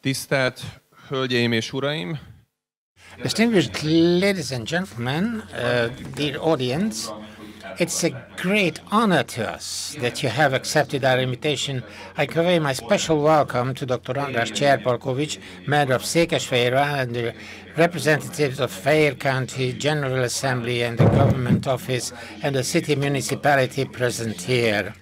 Tisztelt Hölgyeim és Uraim! Distinguished ladies and gentlemen, uh, dear audience, it's a great honor to us that you have accepted our invitation. I convey my special welcome to Dr. András Cserpalkovics, Mayor of Székesfehérvár and the representatives of Fejér County General Assembly and the Government Office and the city municipality present here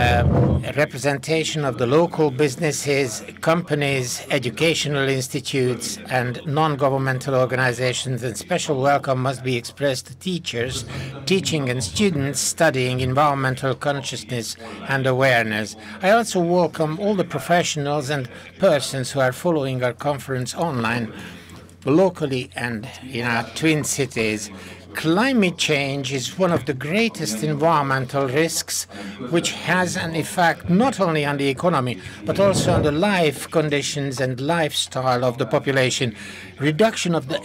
Um, representation of the local businesses, companies, educational institutes, and non-governmental organizations, and special welcome must be expressed to teachers teaching and students studying environmental consciousness and awareness. I also welcome all the professionals and persons who are following our conference online, locally and in our twin cities. Climate change is one of the greatest environmental risks, which has an effect not only on the economy, but also on the life conditions and lifestyle of the population. Reduction of the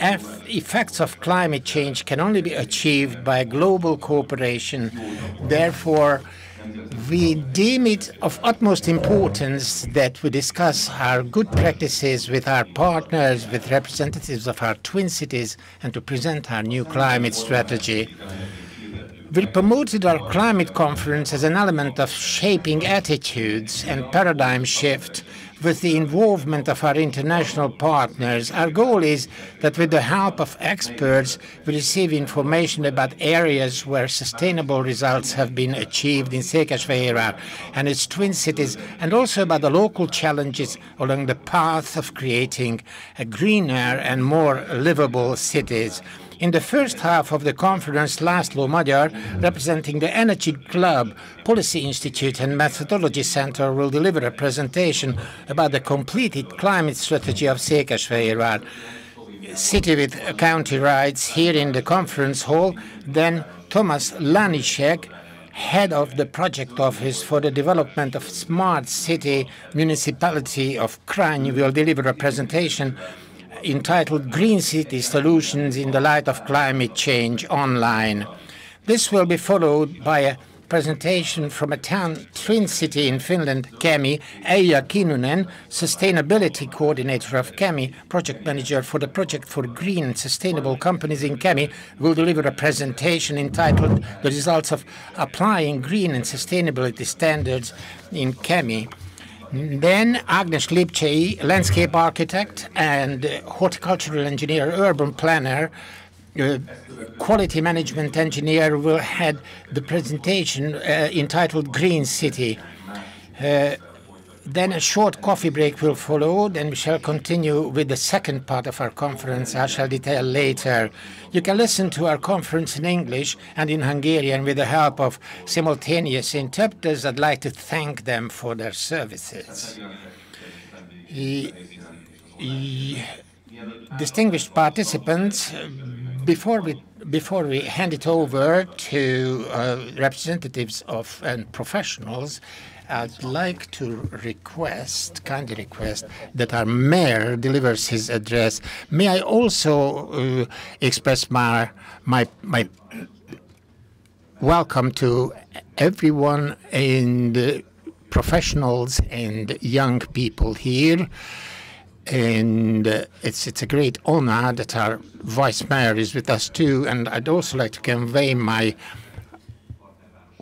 effects of climate change can only be achieved by global cooperation. Therefore, we deem it of utmost importance that we discuss our good practices with our partners, with representatives of our twin cities, and to present our new climate strategy. We promoted our climate conference as an element of shaping attitudes and paradigm shift with the involvement of our international partners. Our goal is that with the help of experts, we receive information about areas where sustainable results have been achieved in Székesfehérvár and its twin cities, and also about the local challenges along the path of creating a greener and more livable cities. In the first half of the conference, Laszlo Magyar, representing the Energy Club, Policy Institute and Methodology Center, will deliver a presentation about the completed climate strategy of Székesfehérvár city with county rights here in the conference hall. Then Thomas Laniszek, head of the project office for the development of smart city municipality of Kranj, will deliver a presentation entitled Green City Solutions in the Light of Climate Change online. This will be followed by a presentation from a town twin city in Finland, Kemi, Eija Kinnunen, Sustainability Coordinator of Kemi, Project Manager for the Project for Green and Sustainable Companies in Kemi, will deliver a presentation entitled The Results of Applying Green and Sustainability Standards in Kemi. Then Agnes Lipcsei, landscape architect and horticultural engineer, urban planner, uh, quality management engineer will head the presentation uh, entitled Green City. Uh, then a short coffee break will follow. Then we shall continue with the second part of our conference. I shall detail later. You can listen to our conference in English and in Hungarian with the help of simultaneous interpreters. I'd like to thank them for their services. distinguished participants, before we before we hand it over to uh, representatives of and professionals, I'd like to request, kindly request, that our mayor delivers his address. May I also uh, express my, my, my welcome to everyone in the professionals and young people here. And uh, it's it's a great honor that our vice mayor is with us too. And I'd also like to convey my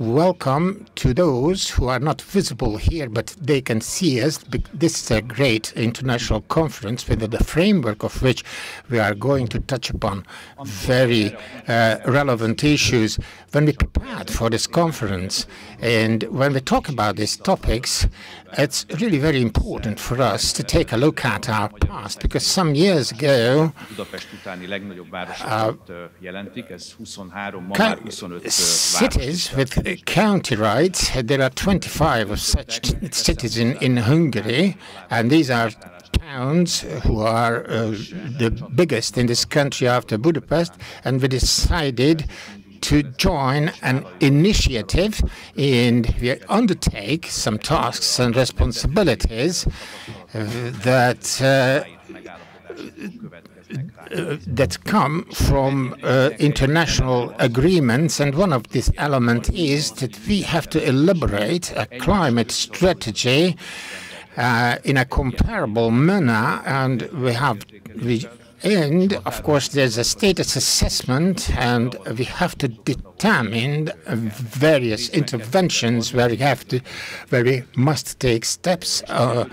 welcome to those who are not visible here, but they can see us. This is a great international conference within the framework of which we are going to touch upon very uh, relevant issues. When we prepared for this conference and when we talk about these topics, it's really very important for us to take a look at our past because some years ago, uh, cities with county rights, there are 25 of such cities in, in Hungary, and these are towns who are uh, the biggest in this country after Budapest, and we decided to join an initiative and we undertake some tasks and responsibilities uh, that uh, uh, that come from uh, international agreements, and one of these elements is that we have to elaborate a climate strategy uh, in a comparable manner, and we have we and of course, there's a status assessment, and we have to determine various interventions where we have to, where we must take steps. Uh,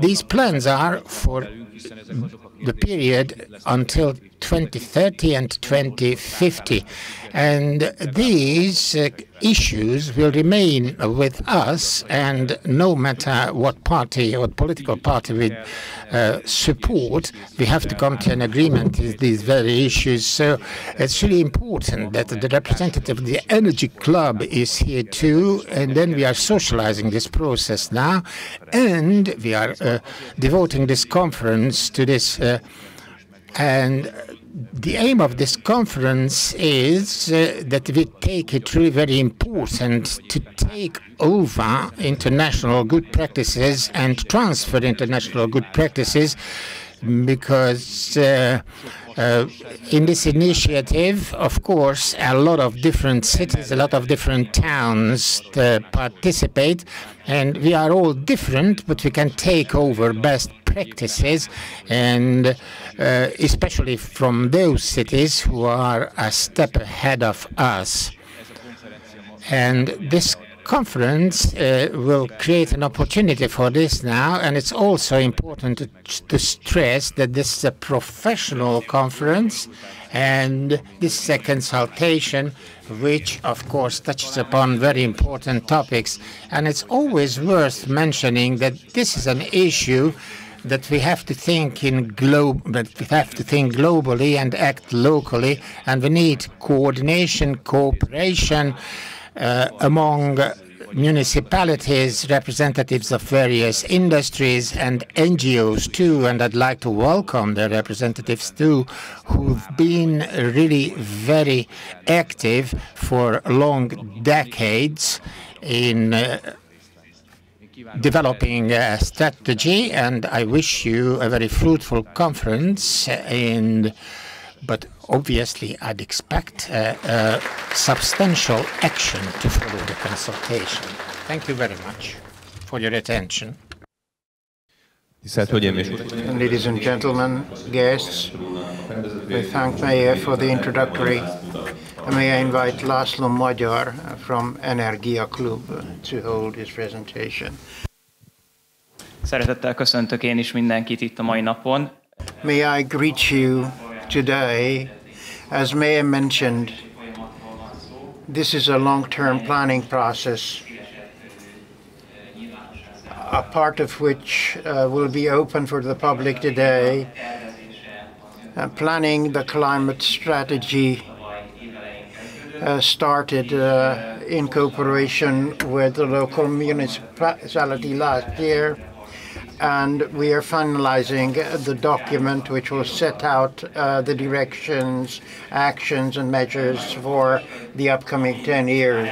these plans are for the period until 2030 and 2050. And these uh, issues will remain with us, and no matter what party, what political party we uh, support, we have to come to an agreement with these very issues. So it's really important that the representative of the Energy Club is here too, and then we are socializing this process now, and we are uh, devoting this conference to this. Uh, and the aim of this conference is uh, that we take it really very important to take over international good practices and transfer international good practices because uh, uh, in this initiative, of course, a lot of different cities, a lot of different towns uh, participate, and we are all different, but we can take over best practices, and uh, especially from those cities who are a step ahead of us. And this conference uh, will create an opportunity for this now, and it's also important to, to, stress that this is a professional conference, and this is a consultation which, of course, touches upon very important topics. And it's always worth mentioning that this is an issue that we have to think in globe that we have to think globally and act locally and we need coordination cooperation uh, among municipalities, representatives of various industries and NGOs too, and I'd like to welcome the representatives too, who've been really very active for long decades in uh, developing a strategy, and I wish you a very fruitful conference. And but obviously, I'd expect substantial action to follow the consultation. Thank you very much for your attention. Ladies and gentlemen, guests, we thank Mayor for the introductory. May I invite Laszlo Magyar from Energia Club to hold his presentation. Szeretettel köszöntök én is mindenkit itt a mai napon. May I greet you today. As Mayor mentioned, this is a long-term planning process, a part of which uh, will be open for the public today. Uh, planning the climate strategy uh, started uh, in cooperation with the local municipality last year and we are finalizing the document which will set out uh, the directions, actions, and measures for the upcoming 10 years.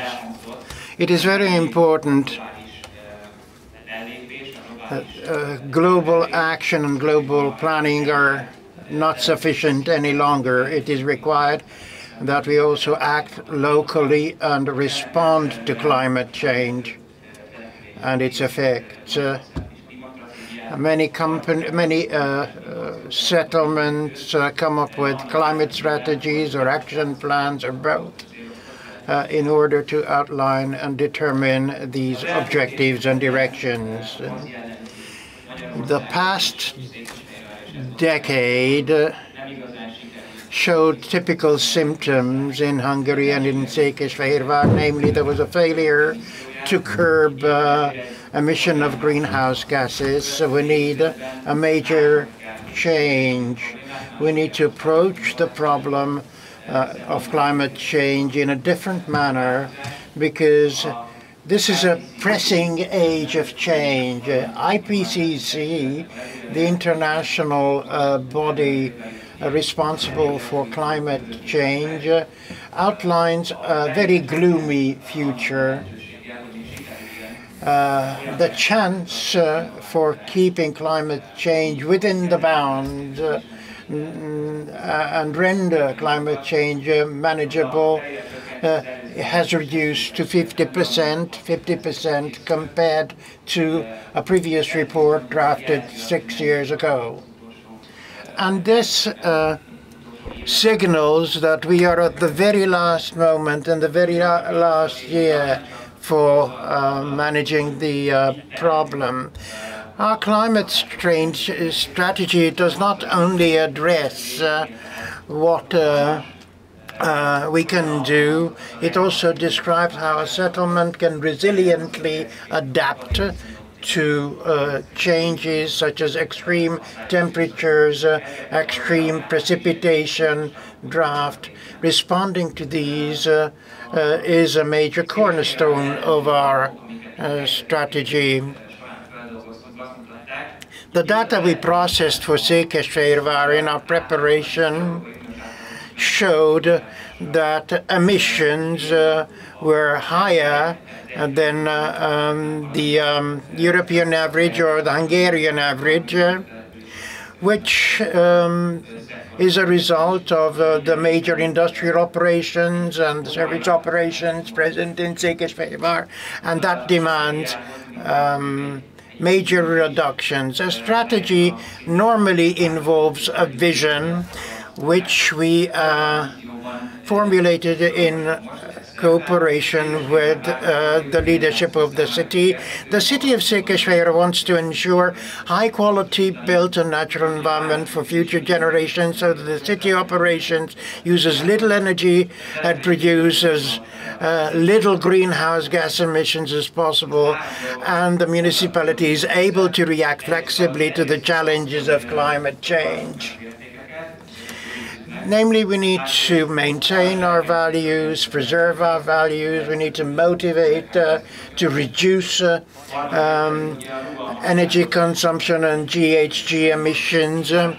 It is very important that uh, global action and global planning are not sufficient any longer. It is required that we also act locally and respond to climate change and its effects. Uh, many company, many uh, uh, settlements uh, come up with climate strategies or action plans or both uh, in order to outline and determine these objectives and directions. The past decade showed typical symptoms in Hungary and in Székesfehérvár, namely there was a failure to curb uh, emission of greenhouse gases. So we need a major change. We need to approach the problem uh, of climate change in a different manner because this is a pressing age of change. Uh, IPCC, the international uh, body responsible for climate change, uh, outlines a very gloomy future uh, the chance uh, for keeping climate change within the bounds uh, and render climate change manageable has reduced to 50%, 50% compared to a previous report drafted six years ago. And this uh, signals that we are at the very last moment in the very last year for uh, managing the uh, problem. Our climate change strategy does not only address uh, what uh, uh, we can do. It also describes how a settlement can resiliently adapt to uh, changes such as extreme temperatures, uh, extreme precipitation, drought. Responding to these uh, uh is a major cornerstone of our uh, strategy. The data we processed for Székesfehérvár in our preparation showed that emissions uh, were higher than uh, um, the um, European average or the Hungarian average, uh, which um, is a result of uh, the major industrial operations and service operations present in Székesfehérvár, and that demands um, major reductions. A strategy normally involves a vision which we uh, formulated in cooperation with uh, the leadership of the city. The city of Székesfehérvár wants to ensure high quality built and natural environment for future generations so that the city operations uses little energy and produces uh, little greenhouse gas emissions as possible and the municipality is able to react flexibly to the challenges of climate change. Namely, we need to maintain our values, preserve our values. We need to motivate uh, to reduce uh, um, energy consumption and GHG emissions uh,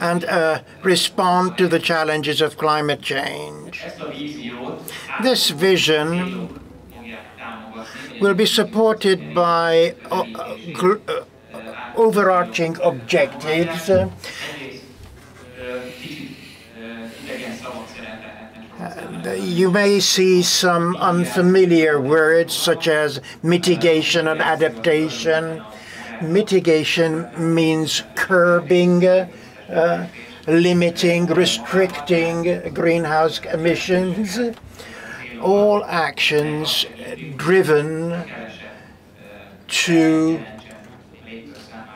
and uh, respond to the challenges of climate change. This vision will be supported by uh, uh, overarching objectives you may see some unfamiliar words such as mitigation and adaptation. Mitigation means curbing, uh, limiting, restricting greenhouse emissions. All actions driven to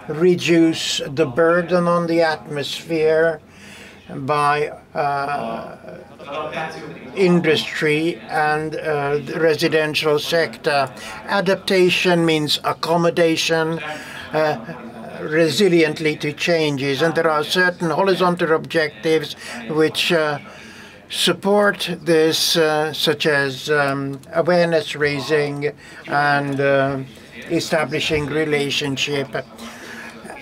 reduce the burden on the atmosphere by uh, industry and uh, the residential sector. Adaptation means accommodation uh, resiliently to changes, and there are certain horizontal objectives which uh, support this, uh, such as um, awareness raising and uh, establishing relationship.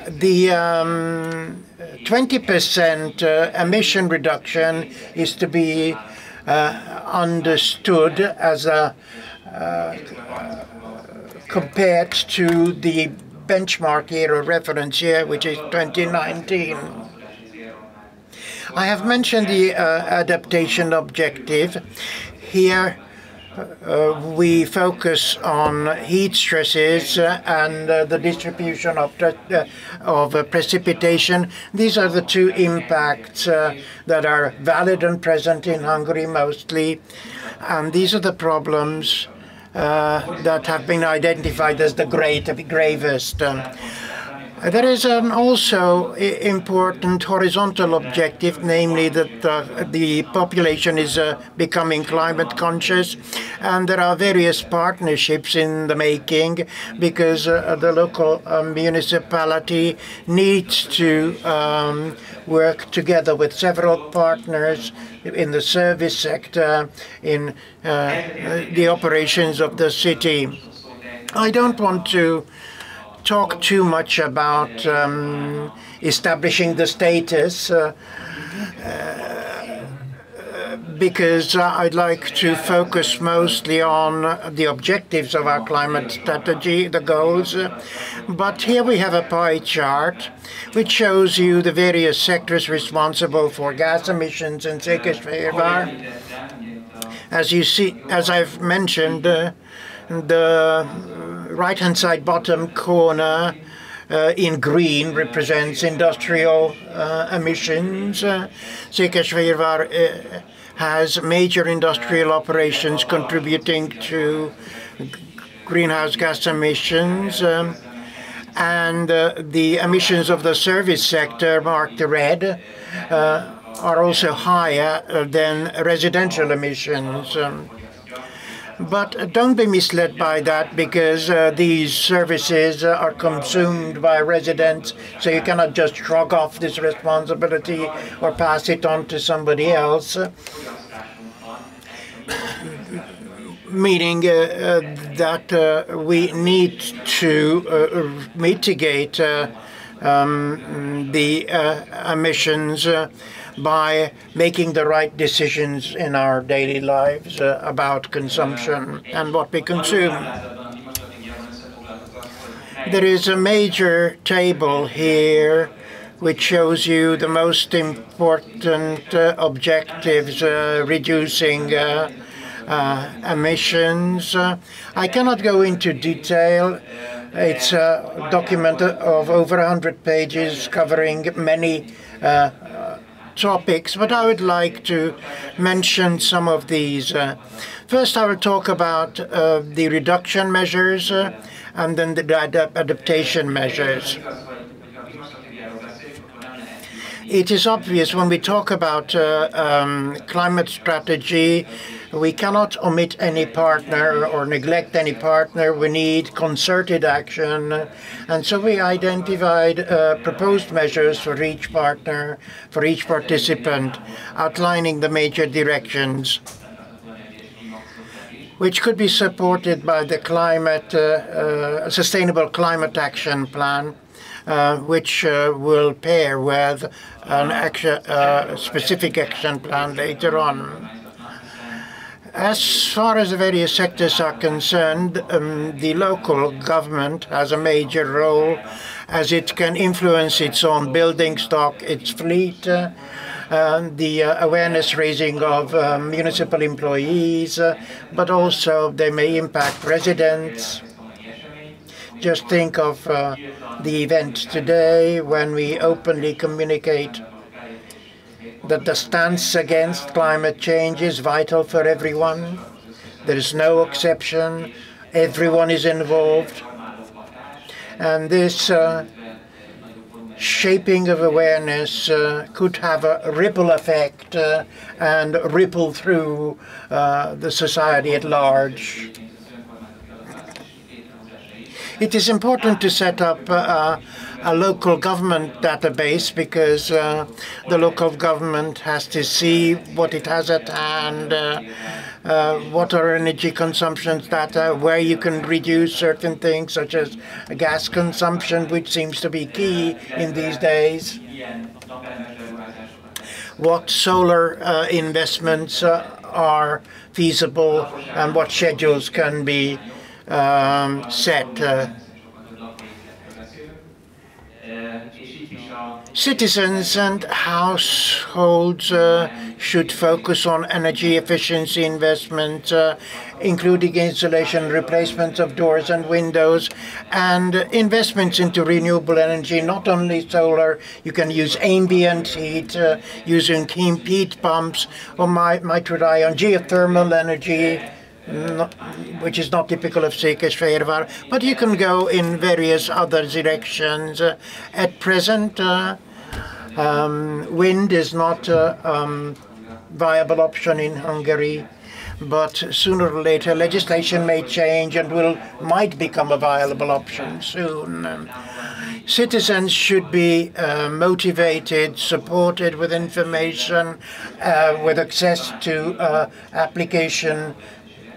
The um, 20% uh, emission reduction is to be uh, understood as a uh, compared to the benchmark year or reference year, which is 2019. I have mentioned the uh, adaptation objective. Here, uh, we focus on heat stresses uh, and uh, the distribution of, of precipitation. These are the two impacts that are valid and present in Hungary mostly. And these are the problems that have been identified as the great, gravest. Um, there is an also important horizontal objective, namely that uh, the population is uh, becoming climate conscious, and there are various partnerships in the making because uh, the local uh, municipality needs to um, work together with several partners in the service sector, in uh, the operations of the city. I don't want to talk too much about um, establishing the status uh, uh, because I'd like to focus mostly on the objectives of our climate strategy, the goals. But here we have a pie chart which shows you the various sectors responsible for gas emissions in Székesfehérvár As you see, as I've mentioned, uh, the right-hand side bottom corner uh, in green represents industrial uh, emissions. Uh, uh, has major industrial operations contributing to greenhouse gas emissions. Um, and uh, the emissions of the service sector, marked red, uh, are also higher than residential emissions. Um, but don't be misled by that because uh, these services uh, are consumed by residents, so you cannot just shrug off this responsibility or pass it on to somebody else. Meaning uh, uh that uh, we need to uh, mitigate um, the emissions by making the right decisions in our daily lives uh, about consumption and what we consume. There is a major table here which shows you the most important uh, objectives uh, reducing uh, uh, emissions. Uh, I cannot go into detail. It's a document of over 100 pages covering many topics, but I would like to mention some of these. Uh, first, I will talk about uh, the reduction measures uh, and then the ad adaptation measures. It is obvious when we talk about uh, um, climate strategy, we cannot omit any partner or neglect any partner. We need concerted action. And so we identified uh, proposed measures for each partner, for each participant, outlining the major directions which could be supported by the climate, uh, uh, sustainable climate action plan, uh, which uh, will pair with an action, uh, specific action plan later on. As far as the various sectors are concerned, um, the local government has a major role as it can influence its own building stock, its fleet, uh, the uh, awareness raising of uh, municipal employees, uh, but also they may impact residents. Just think of uh, the event today when we openly communicate that the stance against climate change is vital for everyone. There is no exception. Everyone is involved. And this uh, shaping of awareness uh, could have a ripple effect uh, and ripple through uh, the society at large. It is important to set up uh, a local government database because uh, the local government has to see what it has at hand, uh, uh, what are energy consumptions data, where you can reduce certain things such as gas consumption, which seems to be key in these days. What solar uh, investments uh, are feasible and what schedules can be um, set uh, Citizens and households uh, should focus on energy efficiency investment, uh, including installation replacement of doors and windows, and investments into renewable energy, not only solar. You can use ambient heat uh, using heat pumps, or might, might rely on geothermal energy not, which is not typical of Székesfehérvár, but you can go in various other directions. Uh, at present, uh, um, wind is not a um, viable option in Hungary, but sooner or later legislation may change and will might become a viable option soon. Citizens should be uh, motivated, supported with information, uh, with access to uh, application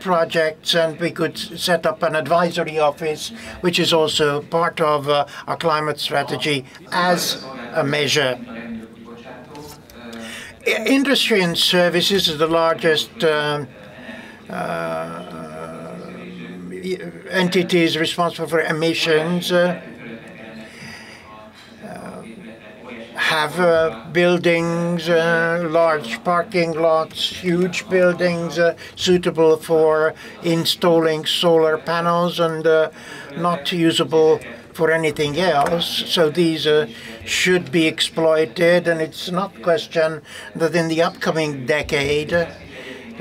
projects, and we could set up an advisory office, which is also part of uh, our climate strategy as a measure. Industry and services is the largest uh, uh, entities responsible for emissions. Uh, have uh, buildings, uh, large parking lots, huge buildings uh, suitable for installing solar panels and uh, not usable for anything else. So these uh, should be exploited, and it's not question that in the upcoming decade,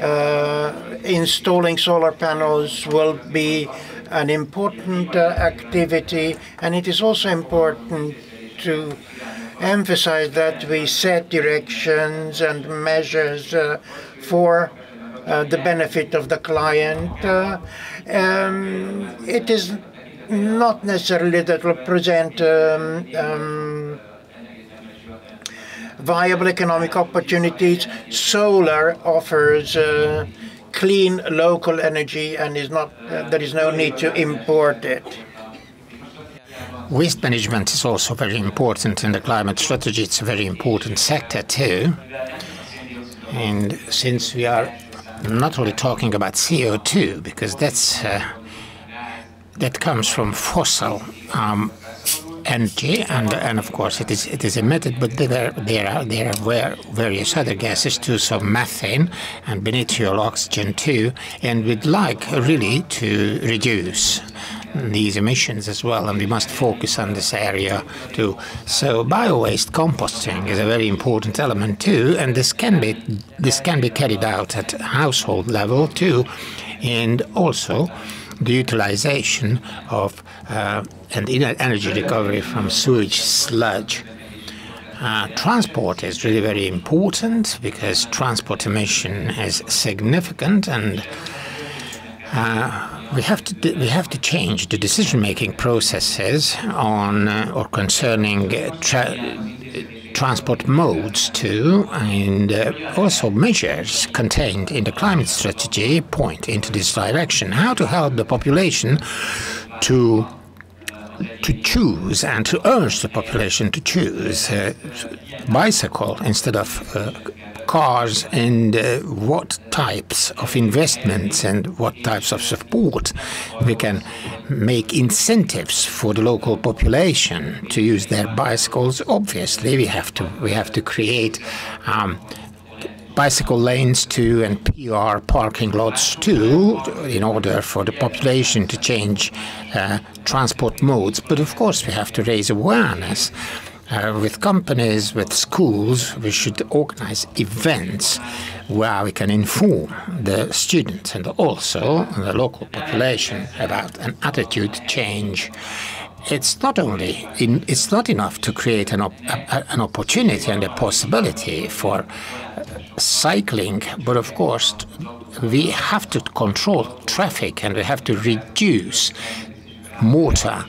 uh, installing solar panels will be an important activity, and it is also important to emphasize that we set directions and measures uh, for uh, the benefit of the client. Uh, um, it is not necessarily that will present um, um, viable economic opportunities. Solar offers uh, clean local energy and is not uh, there is no need to import it. Waste management is also very important in the climate strategy. It's a very important sector too. And since we are not only talking about CO2, because that's uh, that comes from fossil um, energy, and and of course it is it is emitted, but there there are there are various other gases too, so methane and beneficial oxygen too, and we'd like really to reduce these emissions as well, and we must focus on this area too. So bio-waste composting is a very important element too, and this can be this can be carried out at household level too, and also the utilization of uh, and energy recovery from sewage sludge. Uh, transport is really very important because transport emission is significant and uh, we have to we have to change the decision making processes on uh, or concerning tra transport modes too, and uh, also measures contained in the climate strategy point into this direction. How to help the population to to choose and to urge the population to choose uh, bicycle instead of uh, cars and uh, what types of investments and what types of support we can make incentives for the local population to use their bicycles. Obviously, we have to we have to create. Um, bicycle lanes too and PR parking lots too in order for the population to change uh, transport modes. But of course, we have to raise awareness uh, with companies, with schools, we should organize events where we can inform the students and also the local population about an attitude change. It's not only in, it's not enough to create an, op, a, an opportunity and a possibility for uh, cycling, but of course we have to control traffic and we have to reduce motor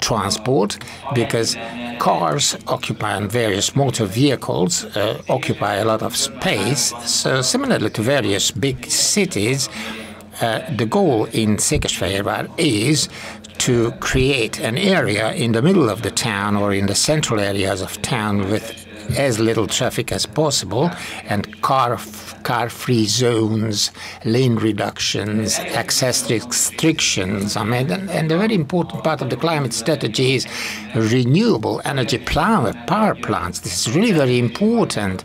transport because cars occupy and various motor vehicles uh, occupy a lot of space. So similarly to various big cities, uh, the goal in Székesfehérvár is to create an area in the middle of the town or in the central areas of town with as little traffic as possible and car car free zones, lane reductions, access restrictions. I mean, and, and a very important part of the climate strategy is renewable energy power, power plants. This is really very important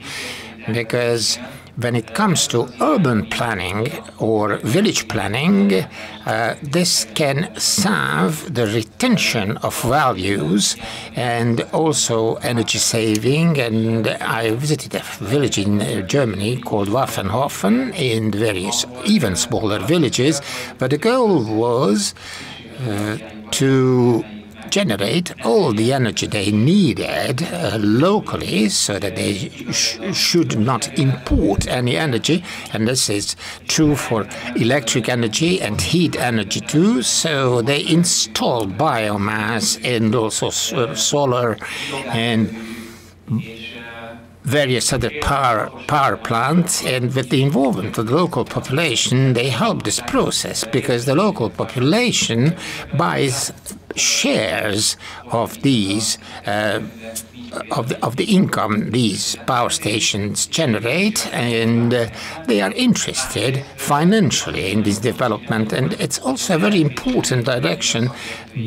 because when it comes to urban planning or village planning, uh, this can serve the retention of values and also energy saving. And I visited a village in uh, Germany called Waffenhofen and various even smaller villages, but the goal was uh, to generate all the energy they needed uh, locally so that they sh should not import any energy. And this is true for electric energy and heat energy too. So they install biomass and also solar and various other power power plants and with the involvement of the local population they help this process because the local population buys shares of these uh, of the, of the income these power stations generate, and uh, they are interested financially in this development. And it's also a very important direction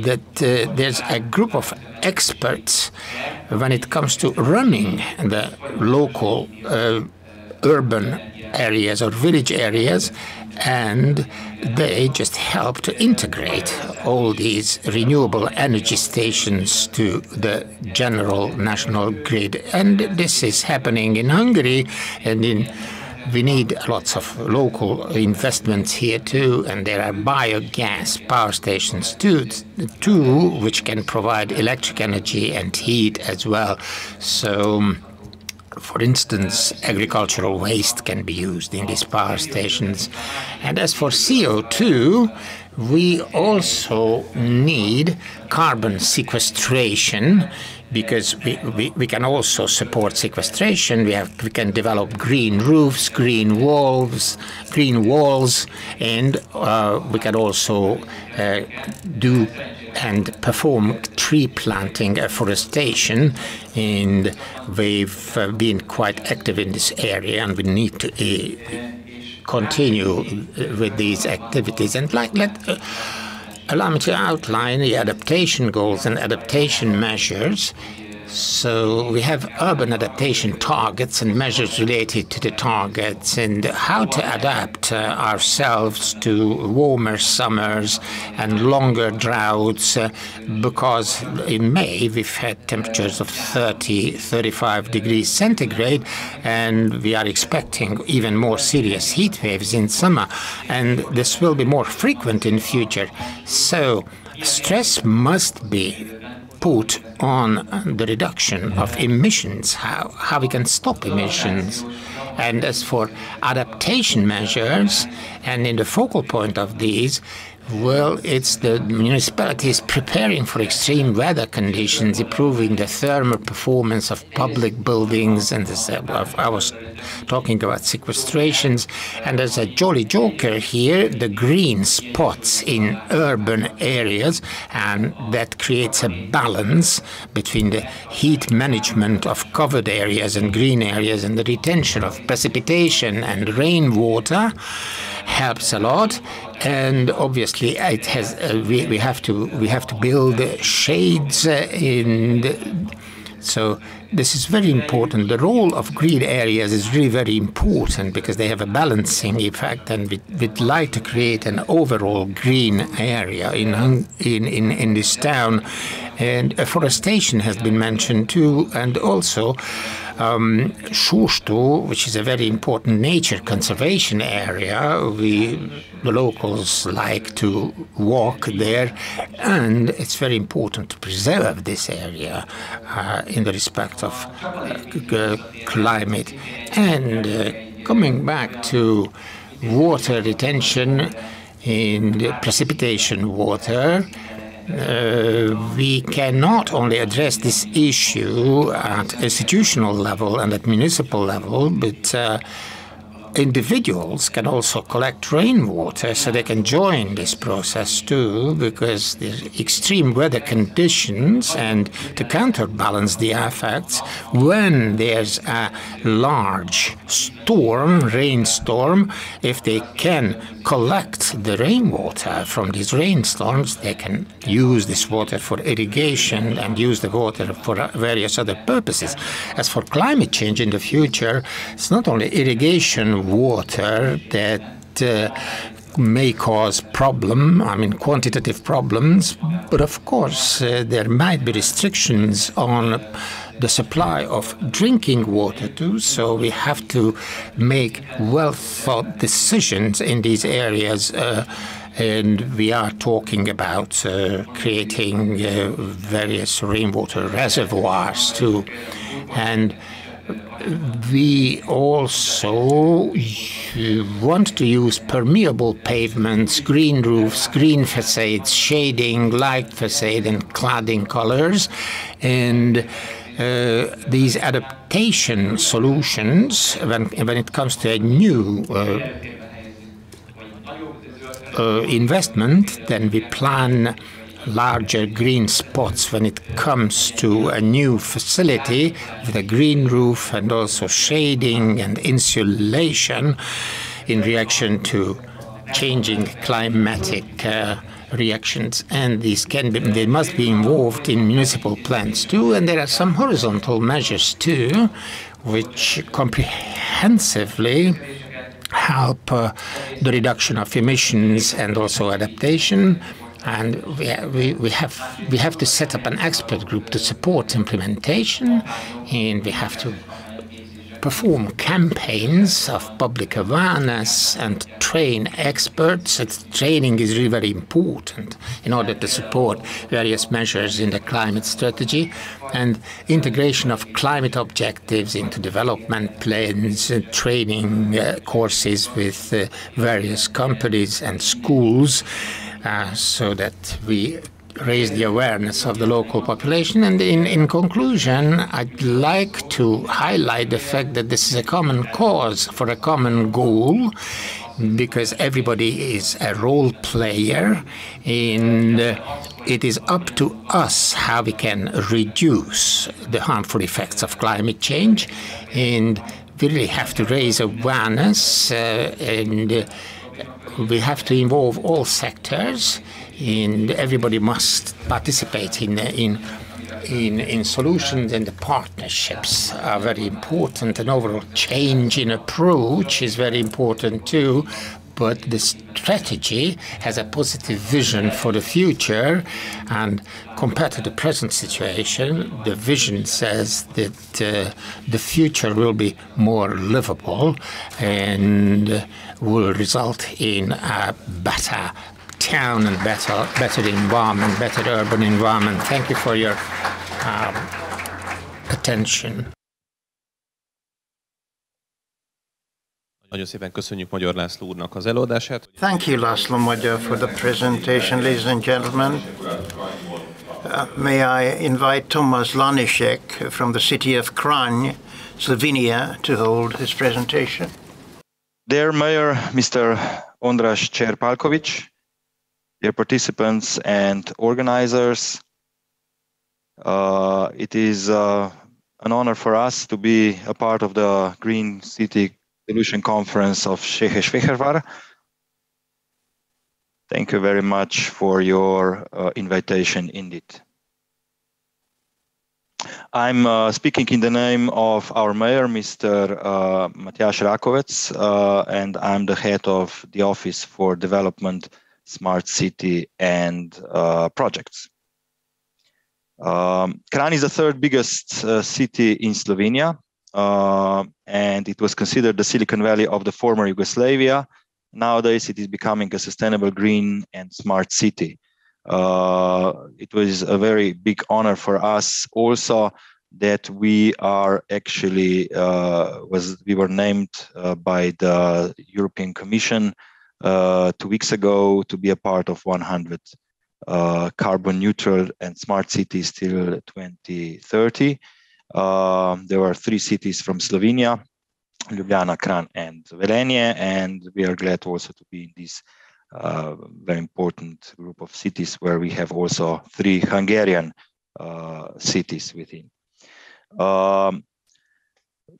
that uh, there's a group of experts when it comes to running the local uh, urban areas or village areas and they just help to integrate all these renewable energy stations to the general national grid. And this is happening in Hungary and in we need lots of local investments here too, and there are biogas power stations too, too, which can provide electric energy and heat as well. So for instance, agricultural waste can be used in these power stations. And as for CO2, we also need carbon sequestration because we, we, we, can also support sequestration. We have we can develop green roofs, green walls, green walls, and uh, we can also uh, do and perform tree planting afforestation. And we've uh, been quite active in this area and we need to uh, continue with these activities. And like let uh, allow me to outline the adaptation goals and adaptation measures so we have urban adaptation targets and measures related to the targets and how to adapt uh, ourselves to warmer summers and longer droughts uh, because in May we've had temperatures of 30, 35 degrees centigrade and we are expecting even more serious heat waves in summer and this will be more frequent in future. So stress must be put on the reduction of emissions, how, how we can stop emissions. And as for adaptation measures, and in the focal point of these, well, it's the municipalities preparing for extreme weather conditions, improving the thermal performance of public buildings, and I was talking about sequestrations. And as a jolly joker here, the green spots in urban areas, and that creates a balance between the heat management of covered areas and green areas and the retention of precipitation and rainwater helps a lot and obviously it has uh, we, we have to we have to build shades uh, in the, so this is very important. The role of green areas is really very important because they have a balancing effect, and we, would like to create an overall green area in in in, in this town. And afforestation has been mentioned too, and also um, which is a very important nature conservation area, we the locals like to walk there, and it's very important to preserve this area uh, in the respect of uh, climate. And uh, coming back to water retention in precipitation water, uh, we cannot only address this issue at institutional level and at municipal level, but uh, individuals can also collect rainwater so they can join this process too because the extreme weather conditions and to counterbalance the effects when there's a large storm rainstorm if they can collect the rainwater from these rainstorms they can use this water for irrigation and use the water for various other purposes. As for climate change in the future it's not only irrigation water that uh, may cause problem, I mean quantitative problems, but of course uh, there might be restrictions on the supply of drinking water too, so we have to make well thought decisions in these areas. Uh, and we are talking about uh, creating uh, various rainwater reservoirs too. And we also want to use permeable pavements, green roofs, green facades, shading, light facade, and cladding colors. And uh, these adaptation solutions, when, when it comes to a new uh, uh, investment, then we plan larger green spots when it comes to a new facility with a green roof and also shading and insulation in reaction to changing climatic uh, reactions, and these can be, they must be involved in municipal plans too. And there are some horizontal measures too, which comprehensively help uh, the reduction of emissions and also adaptation. And we, we, we, have we have to set up an expert group to support implementation, and we have to perform campaigns of public awareness and train experts. training is really very important in order to support various measures in the climate strategy and integration of climate objectives into development plans, uh, training uh, courses with uh, various companies and schools uh, so that we raise the awareness of the local population. And in, in conclusion, I'd like to highlight the fact that this is a common cause for a common goal because everybody is a role player and it is up to us how we can reduce the harmful effects of climate change and we really have to raise awareness uh, and uh, we have to involve all sectors and everybody must participate in in in, in solutions and the partnerships are very important. An overall change in approach is very important too. But the strategy has a positive vision for the future, and compared to the present situation, the vision says that uh, the future will be more livable and will result in a better town and better, better environment, better urban environment. Thank you for your um, attention. Nagyon szépen köszönjük Magyar László úrnak az előadását. Thank you, Laszlo Magyar, for the presentation, ladies and gentlemen. Uh, may I invite Tomas Lanišek from the city of Kranj, Slovenia, to hold his presentation. Dear Mayor, Mr. András Cser-Palkovics, dear participants and organizers. Uh, it is uh, an honor for us to be a part of the Green City Solution Conference of Székesfehérvár. Thank you very much for your uh, invitation indeed. I'm uh, speaking in the name of our mayor, Mr. Uh, Rakovec, uh, and I'm the head of the Office for Development smart city and uh, projects. Um, Kranj is the third biggest uh, city in Slovenia, uh, and it was considered the Silicon Valley of the former Yugoslavia. Nowadays, it is becoming a sustainable, green, and smart city. Uh, it was a very big honor for us also that we are actually uh, was we were named uh, by the European Commission two weeks ago to be a part of 100 uh, carbon neutral and smart cities till 2030. Uh, there were three cities from Slovenia, Ljubljana, Kranj, and Velenje, and we are glad also to be in this very important group of cities where we have also three Hungarian uh, cities within. Um,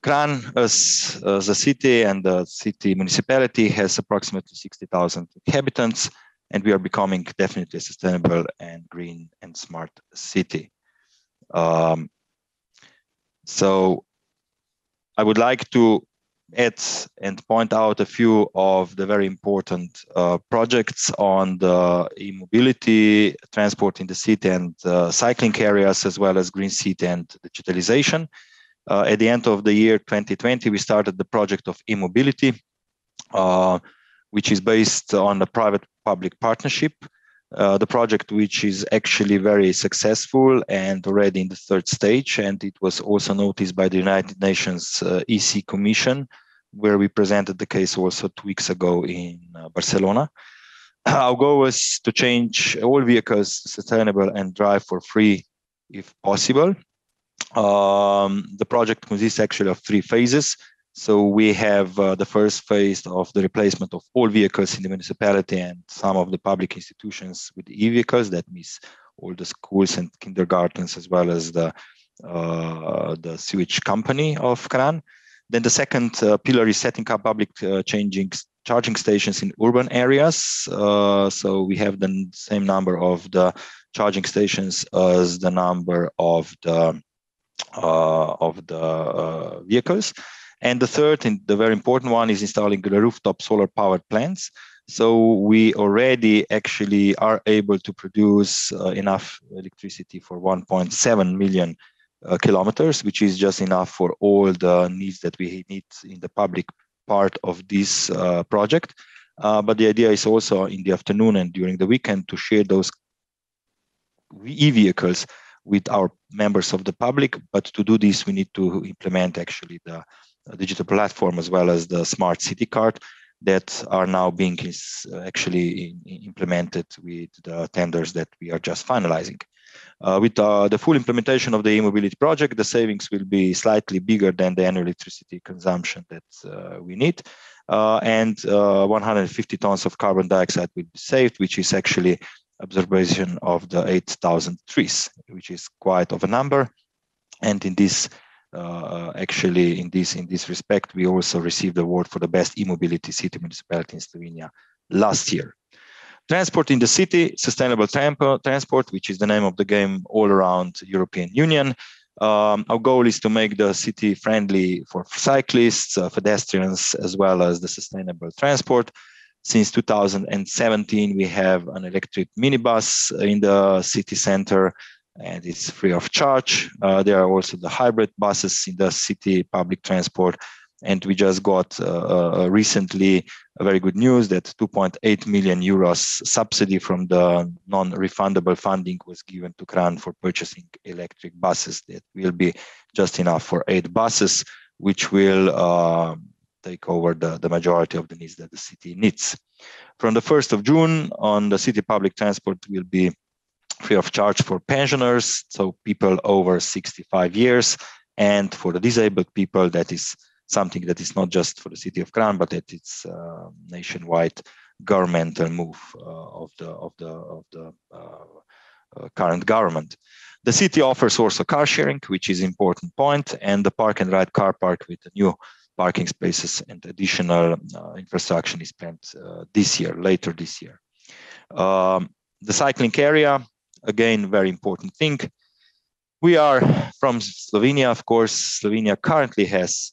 Kranj as, as a city and the city municipality has approximately 60,000 inhabitants, and we are becoming definitely a sustainable and green and smart city. Um, so I would like to add and point out a few of the very important uh, projects on the e-mobility, transport in the city and uh, cycling areas, as well as green city and digitalization. Uh, at the end of the year 2020, we started the project of e-mobility, uh, which is based on a private-public partnership. Uh, the project, which is actually very successful and already in the third stage, and it was also noticed by the United Nations uh, EC Commission, where we presented the case also two weeks ago in uh, Barcelona. Our goal was to change all vehicles sustainable and drive for free if possible. Um, the project consists actually of three phases. So we have uh, the first phase of the replacement of all vehicles in the municipality and some of the public institutions with e-vehicles. That means all the schools and kindergartens, as well as the uh, the sewage company of Kranj. Then the second uh, pillar is setting up public uh, changing charging stations in urban areas. Uh, so we have the same number of the charging stations as the number of the uh, of the vehicles. And the third, and the very important one, is installing the rooftop solar powered plants. So we already actually are able to produce uh, enough electricity for 1.7 million uh, kilometers, which is just enough for all the needs that we need in the public part of this uh, project. Uh, but the idea is also in the afternoon and during the weekend to share those e-vehicles with our members of the public. But to do this, we need to implement actually the digital platform as well as the smart city card that are now being actually implemented with the tenders that we are just finalizing. Uh, with uh, the full implementation of the e-mobility project, the savings will be slightly bigger than the annual electricity consumption that uh, we need. Uh, and uh, 150 tons of carbon dioxide will be saved, which is actually observation of the 8,000 trees, which is quite of a number. And in this, uh, actually, in this in this respect, we also received the award for the best e-mobility city municipality in Slovenia last year. Transport in the city, sustainable transport, which is the name of the game all around European Union. Um, our goal is to make the city friendly for cyclists, uh, pedestrians, as well as the sustainable transport. Since 2017, we have an electric minibus in the city center and it's free of charge. Uh, there are also the hybrid buses in the city public transport. And we just got uh, uh recently very good news that 2.8 million euros subsidy from the non-refundable funding was given to Kranj for purchasing electric buses that will be just enough for eight buses, which will uh, take over the, the majority of the needs that the city needs. From the 1st of June on the city public transport will be free of charge for pensioners, so people over 65 years, and for the disabled people, that is something that is not just for the city of Kranj, but that it's a nationwide governmental move uh, of the of the of the uh, uh, current government. The city offers also car sharing, which is important point, and the park and ride car park with the new parking spaces and additional uh, infrastructure is planned uh, this year, later this year. Um, the cycling area, again, very important thing. We are from Slovenia, of course. Slovenia currently has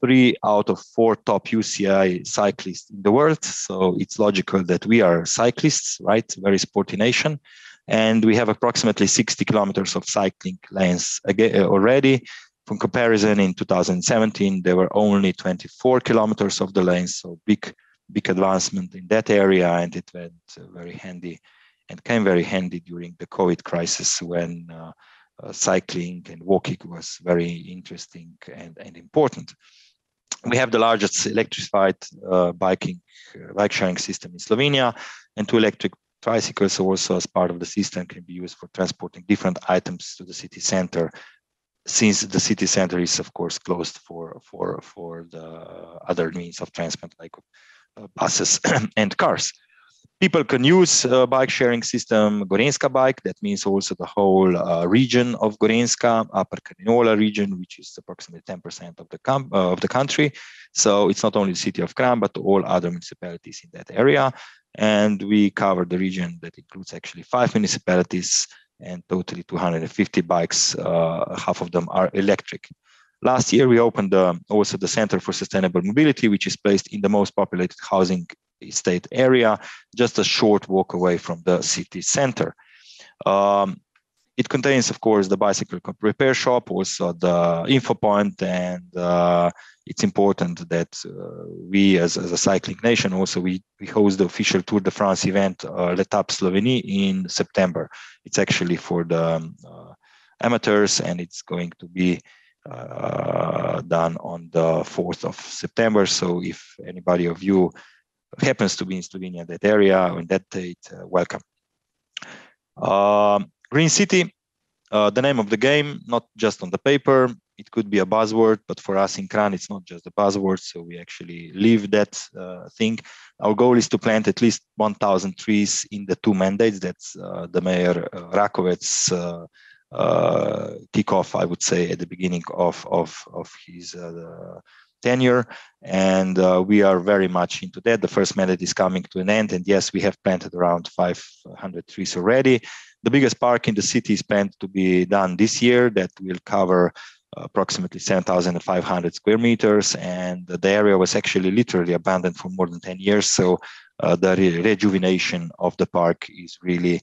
three out of four top UCI cyclists in the world. So it's logical that we are cyclists, right? Very sporty nation. And we have approximately 60 kilometers of cycling lanes already. From comparison, in 2017, there were only 24 kilometers of the lanes. so big, big advancement in that area, and it went uh, very handy and came very handy during the COVID crisis when uh, uh, cycling and walking was very interesting and, and important. We have the largest electrified uh, biking uh, bike sharing system in Slovenia, and two electric tricycles also as part of the system can be used for transporting different items to the city center since the city center is of course closed for for for the other means of transport like uh, buses and cars people can use a bike sharing system Gorenjska bike that means also the whole uh, region of Gorenjska upper carniola region which is approximately 10% of the com- uh, of the country so it's not only the city of kranj but all other municipalities in that area and we cover the region that includes actually five municipalities and totally 250 bikes. Uh, half of them are electric. Last year, we opened uh, also the Center for Sustainable Mobility, which is placed in the most populated housing estate area, just a short walk away from the city center. Um, it contains, of course, the bicycle repair shop, also the info point, and uh, it's important that uh, we, as, as a cycling nation, also we, we host the official Tour de France event, uh, L'Etape Slovenie, in September. It's actually for the um, uh, amateurs, and it's going to be uh, done on the 4th of September. So if anybody of you happens to be in Slovenia, that area, on that date, uh, welcome. Um, Green City, uh, the name of the game, not just on the paper, it could be a buzzword, but for us in Kranj, it's not just a buzzword. So we actually live that uh, thing. Our goal is to plant at least 1,000 trees in the two mandates. That's the mayor uh, Rakovec uh, uh, kickoff, I would say, at the beginning of of of his uh, tenure, and uh, we are very much into that. The first mandate is coming to an end, and yes, we have planted around 500 trees already. The biggest park in the city is planned to be done this year. That will cover approximately 7,500 square meters, and the area was actually literally abandoned for more than 10 years. So uh, the re rejuvenation of the park is really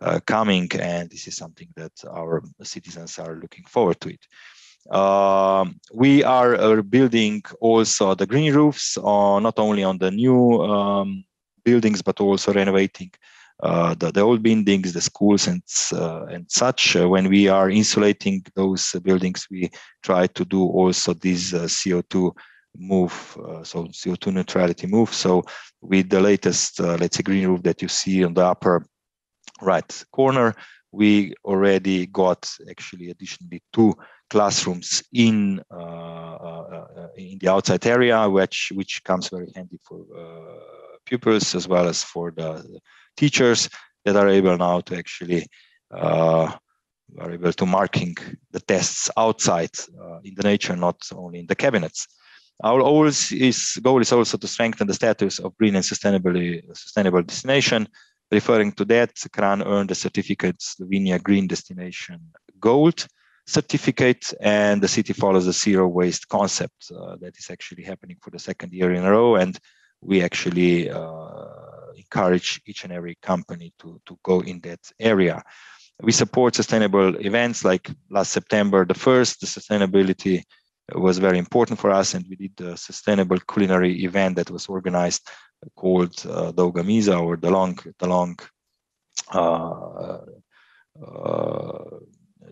uh, coming, and this is something that our citizens are looking forward to it. Um, we are uh, building also the green roofs, on, not only on the new um, buildings, but also renovating uh, the, the old buildings, the schools and, uh, and such. Uh, when we are insulating those buildings, we try to do also this CO2 move, so CO2 neutrality move. So with the latest, let's say, green roof that you see on the upper right corner, we already got actually additionally two classrooms in uh, uh, in the outside area, which which comes very handy for uh, pupils as well as for the teachers that are able now to actually uh, are able to marking the tests outside uh, in the nature, not only in the cabinets. Our goal is, goal is also to strengthen the status of green and sustainably sustainable destination. Referring to that, Kranj earned the certificate Slovenia Green Destination Gold certificate, and the city follows the zero waste concept uh, that is actually happening for the second year in a row. And we actually uh, encourage each and every company to, to go in that area. We support sustainable events like last September, the first, the sustainability was very important for us, and we did the sustainable culinary event that was organized called uh, Dolga or the long, the long uh, uh,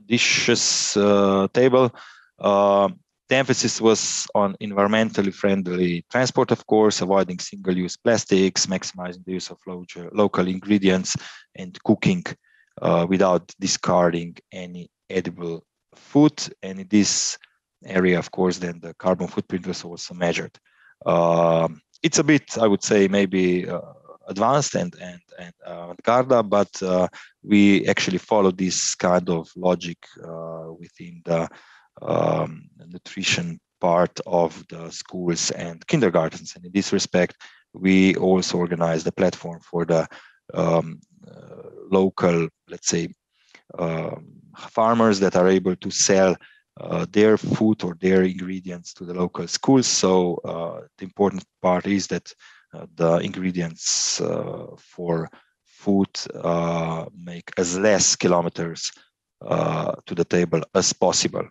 dishes uh, table. Uh, the emphasis was on environmentally friendly transport, of course, avoiding single-use plastics, maximizing the use of local ingredients, and cooking uh, without discarding any edible food. And in this area, of course, then the carbon footprint was also measured. Um, it's a bit, I would say, maybe uh, advanced and and and uh, avant-garde, but uh, we actually follow this kind of logic uh, within the um, nutrition part of the schools and kindergartens. And in this respect, we also organize the platform for the um, uh, local, let's say, um, farmers that are able to sell uh, their food or their ingredients to the local schools. So uh, the important part is that uh, the ingredients uh, for food uh, make as less kilometers to the table as possible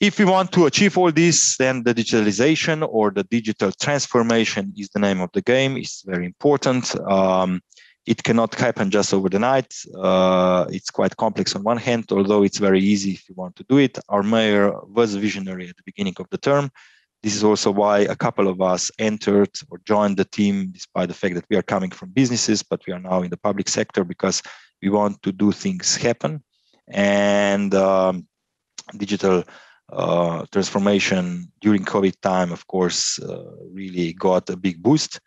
if we want to achieve all this, then the digitalization or the digital transformation is the name of the game. It's very important. Um, it cannot happen just over the night. Uh, it's quite complex on one hand, although it's very easy if you want to do it. Our mayor was visionary at the beginning of the term. This is also why a couple of us entered or joined the team, despite the fact that we are coming from businesses, but we are now in the public sector because we want to do things happen. And um, digital uh, transformation during COVID time, of course, uh, really got a big boost.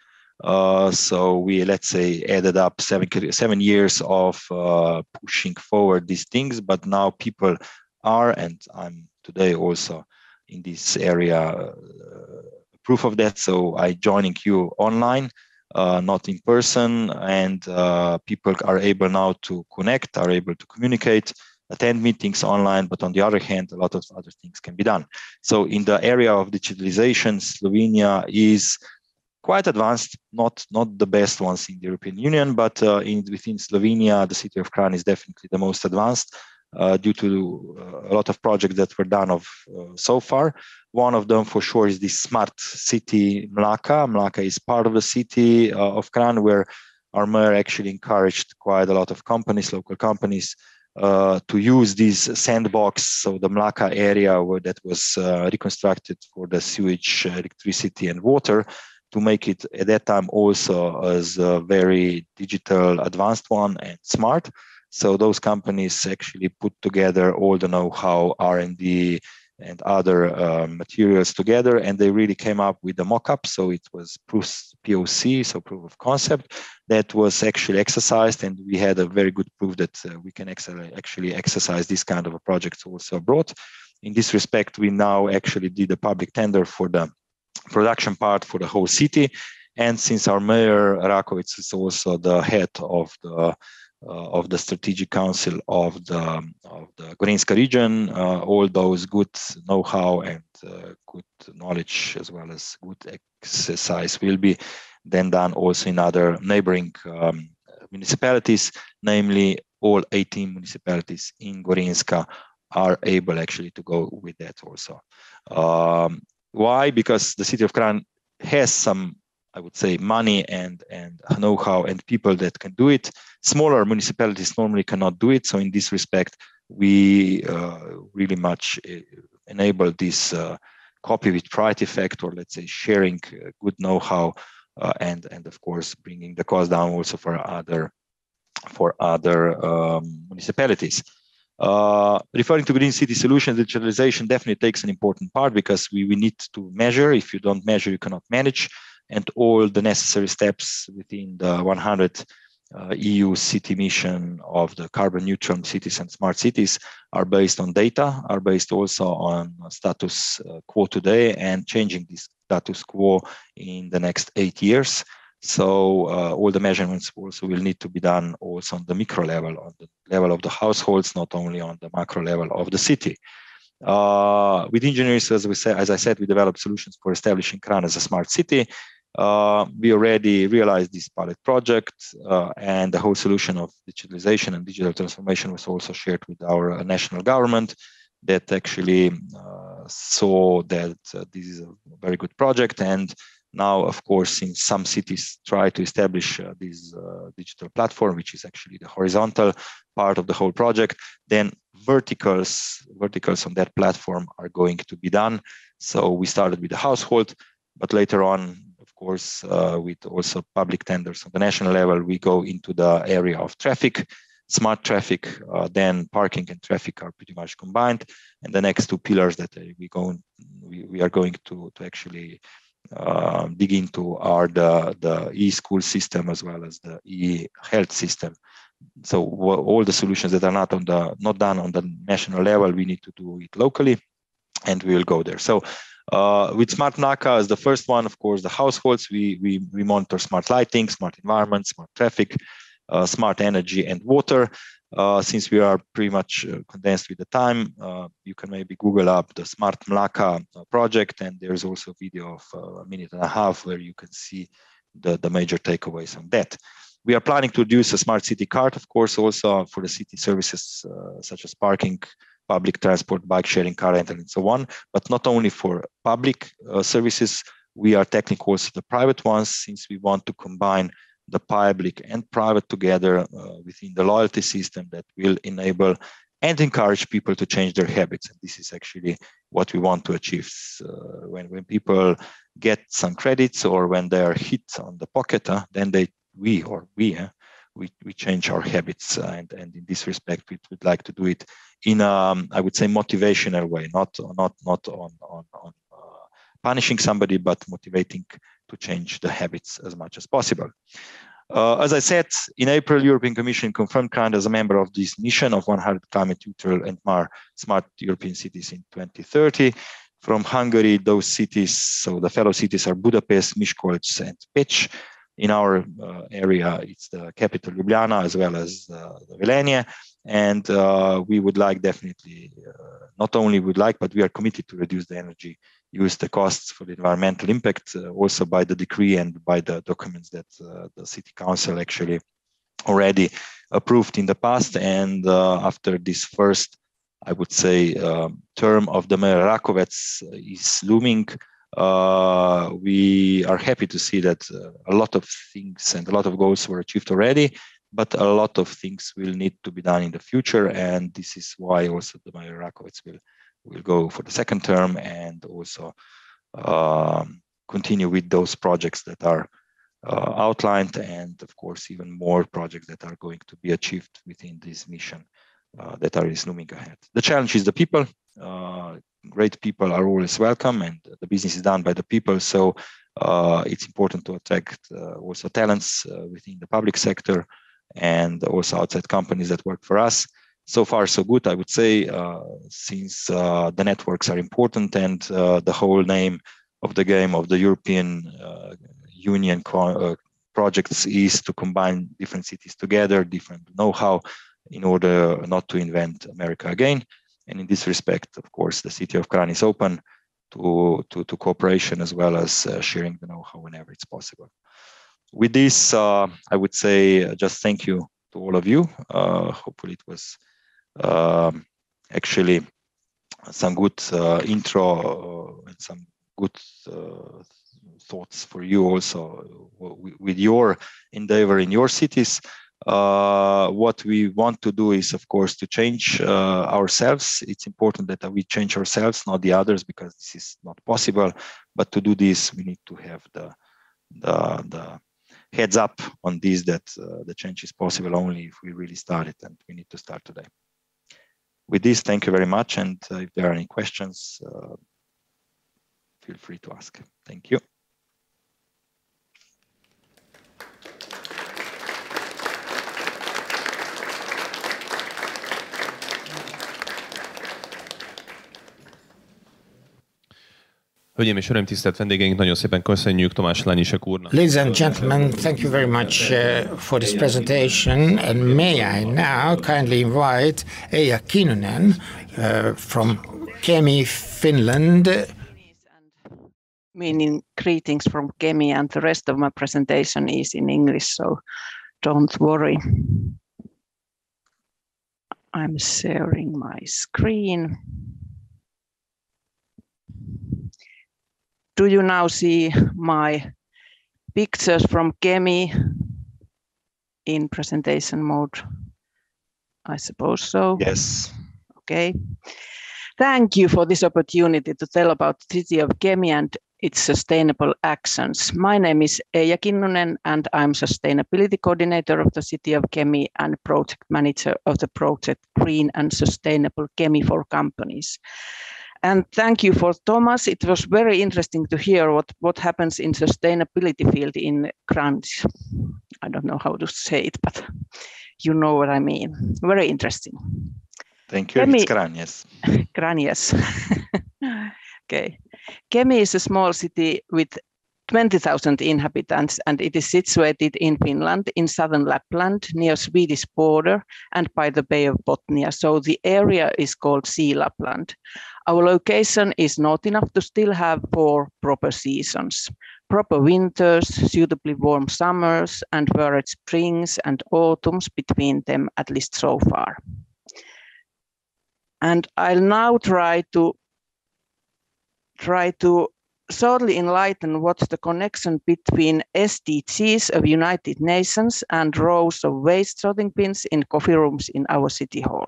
Uh, so we, let's say, added up seven seven years of uh, pushing forward these things. But now people are, and I'm today also in this area, uh, proof of that. So I joining you online. Uh, not in person, and people are able now to connect, are able to communicate, attend meetings online, but on the other hand, a lot of other things can be done. So in the area of digitalization, Slovenia is quite advanced, not not the best ones in the European Union, but uh, in within Slovenia, the city of Kranj is definitely the most advanced uh, due to uh, a lot of projects that were done of uh, so far. One of them for sure is the smart city Mlaka. Mlaka is part of the city of Kranj where our mayor actually encouraged quite a lot of companies, local companies, uh, to use this sandbox, so the Mlaka area where that was uh, reconstructed for the sewage, electricity, and water, to make it at that time also as a very digital, advanced one and smart. So those companies actually put together all the know-how, R&D, and other uh, materials together, and they really came up with the mock-up. So it was proof POC, so proof of concept, that was actually exercised, and we had a very good proof that uh, we can actually exercise this kind of a project also abroad. In this respect, we now actually did a public tender for the production part for the whole city. And since our mayor Rakovec is also the head of the of the strategic council of the of the Gorenjska region, uh, all those good know-how and uh, good knowledge as well as good exercise will be then done also in other neighboring um, municipalities, namely all 18 municipalities in Gorenjska are able actually to go with that also. Um, why? Because the city of Kranj has some, I would say, money and and know-how and people that can do it. Smaller municipalities normally cannot do it. So in this respect, we uh, really much uh, enable this uh, copy with pride effect, or let's say sharing uh, good know-how, uh, and and of course bringing the cost down also for other for other um, municipalities. Uh, referring to green city solutions, digitalization definitely takes an important part because we, we need to measure. If you don't measure, you cannot manage. And all the necessary steps within the 100 uh, EU city mission of the carbon neutral cities and smart cities are based on data, are based also on status uh, quo today and changing this status quo in the next eight years. So uh, all the measurements also will need to be done also on the micro level, on the level of the households, not only on the macro level of the city. Uh, with engineers, as we said, as I said, we developed solutions for establishing Kranj as a smart city. Uh, we already realized this pilot project, uh, and the whole solution of digitalization and digital transformation was also shared with our national government that actually uh, saw that uh, this is a very good project and now, of course, in some cities try to establish uh, this uh, digital platform, which is actually the horizontal part of the whole project. Then verticals, verticals on that platform are going to be done. So we started with the household, but later on, course, uh, with also public tenders on the national level, we go into the area of traffic, smart traffic, uh, then parking and traffic are pretty much combined. And the next two pillars that we go, we, we are going to, to actually uh, dig into are the, the e-school system as well as the e-health system. So all the solutions that are not on the not done on the national level, we need to do it locally, and we will go there. So uh, with Smart Mlaka as the first one, of course, the households, we, we, we monitor smart lighting, smart environment, smart traffic, uh, smart energy and water. Uh, since we are pretty much uh, condensed with the time, uh, you can maybe Google up the Smart Mlaka uh, project, and there's also a video of a minute and a half where you can see the, the major takeaways on that. We are planning to produce a smart city card, of course, also for the city services such as parking, public transport, bike sharing, car rental, and so on, but not only for public services, we are tackling also the private ones since we want to combine the public and private together uh, within the loyalty system that will enable and encourage people to change their habits. And this is actually what we want to achieve. Uh, when, when people get some credits or when they are hit on the pocket, uh, then they we or we uh, we, we change our habits. Uh, and, and in this respect, we would like to do it in a, um, I would say, motivational way, not, not, not on, on, on uh, punishing somebody, but motivating to change the habits as much as possible. Uh, as I said, in April, European Commission confirmed Kranj as a member of this mission of 100 climate neutral and more smart European cities in 2030. From Hungary, those cities, so the fellow cities are Budapest, Miskolc, and Pécs. In our uh, area, it's the capital Ljubljana as well as uh, the And uh, we would like definitely, uh, not only would like, but we are committed to reduce the energy use the costs for the environmental impact uh, also by the decree and by the documents that uh, the city council actually already approved in the past. And uh, after this first, I would say, um, term of the Mayor Rakovec is looming, uh, we are happy to see that uh, a lot of things and a lot of goals were achieved already, but a lot of things will need to be done in the future. And this is why also the Mayor Rakovec will will go for the second term and also um, continue with those projects that are uh, outlined and of course even more projects that are going to be achieved within this mission uh, that are looming ahead. The challenge is the people. Uh, great people are always welcome and the business is done by the people. So uh, it's important to attract uh, also talents uh, within the public sector and also outside companies that work for us. so far so good, I would say, uh, since uh, the networks are important and uh, the whole name of the game of the European uh, Union uh, projects is to combine different cities together, different know-how, in order not to invent America again. And in this respect, of course, the city of Kranj is open to, to, to cooperation as well as uh, sharing the know-how whenever it's possible. With this, uh, I would say uh, just thank you to all of you. Uh, hopefully it was um, actually some good uh, intro uh, and some good thoughts for you also with your endeavor in your cities. Uh, what we want to do is, of course, to change uh, ourselves. It's important that we change ourselves, not the others, because this is not possible. But to do this, we need to have the the, the heads up on this that uh, the change is possible only if we really start it, and we need to start today. With this, thank you very much. And uh, if there are any questions, uh, feel free to ask. Thank you. Hölgyeim és Uraim, tisztelt vendégeink, nagyon szépen köszönjük Tomás Lányisek úrnak. Ladies and gentlemen, thank you very much uh, for this presentation. And may I now kindly invite Eija Kinnunen uh, from Kemi, Finland. Meaning greetings from Kemi and the rest of my presentation is in English, so don't worry. I'm sharing my screen. Do you now see my pictures from Kemi in presentation mode? I suppose so. Yes. Okay. Thank you for this opportunity to tell about the city of Kemi and its sustainable actions. My name is Eija Kinnunen and I'm sustainability coordinator of the city of Kemi and project manager of the project Green and Sustainable Kemi for Companies. And thank you for Thomas. It was very interesting to hear what, what happens in sustainability field in Kranj. I don't know how to say it, but you know what I mean. Very interesting. Thank you. Kemi, it's Kranj, yes. Kranj, yes. okay. Kemi is a small city with 20,000 inhabitants and it is situated in Finland, in southern Lapland, near Swedish border and by the Bay of Bothnia. So the area is called Sea Lapland. Our location is not enough to still have four proper seasons, proper winters, suitably warm summers, and varied springs and autumns between them, at least so far. And I'll now try to try to shortly enlighten what's the connection between SDGs of United Nations and rows of waste sorting bins in coffee rooms in our city hall.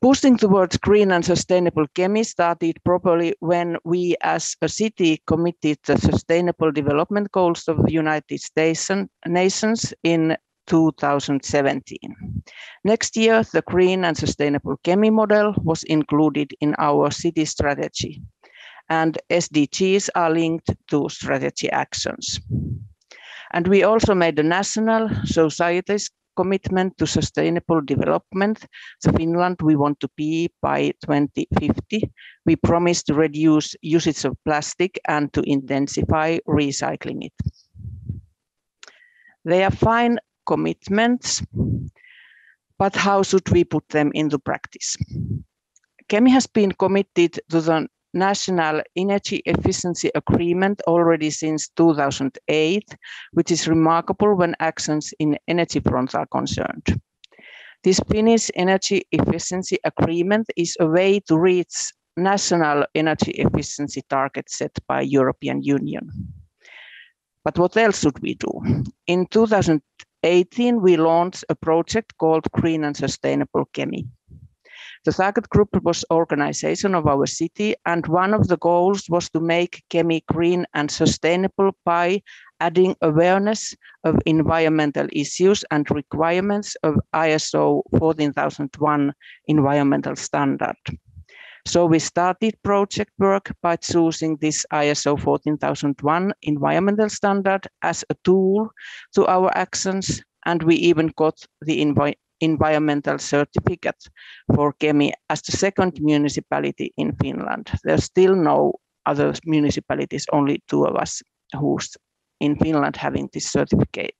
Pushing towards green and sustainable Kemi started properly when we as a city committed the sustainable development goals of the United States Nations in 2017. Next year, the green and sustainable Kemi model was included in our city strategy and SDGs are linked to strategy actions. And we also made a national society's commitment to sustainable development. So Finland, we want to be by 2050. We promise to reduce usage of plastic and to intensify recycling it. They are fine commitments, but how should we put them into practice? Kemi has been committed to the national energy efficiency agreement already since 2008, which is remarkable when actions in energy fronts are concerned. This Finnish energy efficiency agreement is a way to reach national energy efficiency targets set by European Union. But what else should we do? In 2018, we launched a project called Green and Sustainable Kemi. The target group was organization of our city, and one of the goals was to make Kemi green and sustainable by adding awareness of environmental issues and requirements of ISO 14001 environmental standard. So we started project work by choosing this ISO 14001 environmental standard as a tool to our actions, and we even got the environmental certificate for Kemi as the second municipality in Finland. There's still no other municipalities, only two of us who's in Finland having this certificate.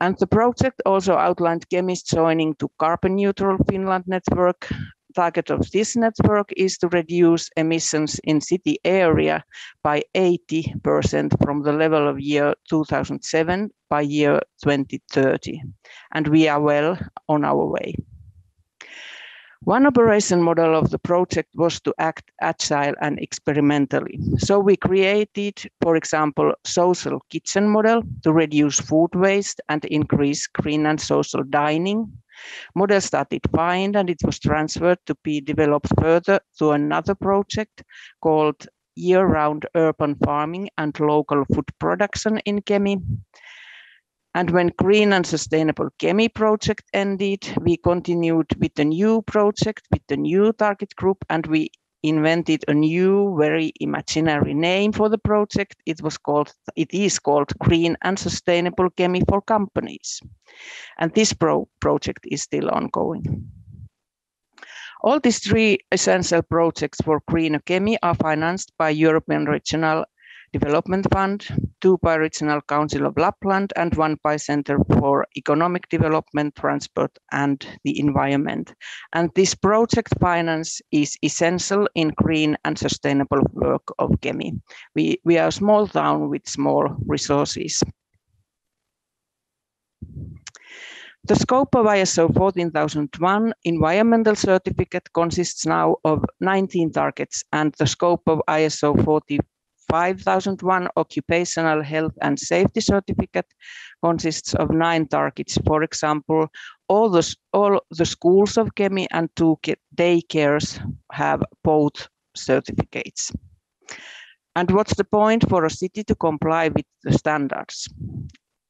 And the project also outlined Kemi's joining to Carbon Neutral Finland network. Target of this network is to reduce emissions in city area by 80% from the level of year 2007 by year 2030. And we are well on our way. One operation model of the project was to act agile and experimentally. So we created, for example, social kitchen model to reduce food waste and increase green and social dining. Model started fine and it was transferred to be developed further to another project called year-round urban farming and local food production in Kemi. And when Green and Sustainable Kemi project ended, we continued with the new project, with the new target group, and we invented a new, very imaginary name for the project. It was called, it is called Green and Sustainable Kemi for Companies. And this pro project is still ongoing. All these three essential projects for Green Kemi are financed by European Regional Development Fund, two by Regional Council of Lapland, and one by Center for Economic Development, Transport and the Environment. And this project finance is essential in green and sustainable work of Kemi. We, we are a small town with small resources. The scope of ISO 14001 environmental certificate consists now of 19 targets and the scope of ISO 40 5001 occupational health and safety certificate consists of nine targets. For example, all the, all the schools of Kemi and two daycares have both certificates. And what's the point for a city to comply with the standards?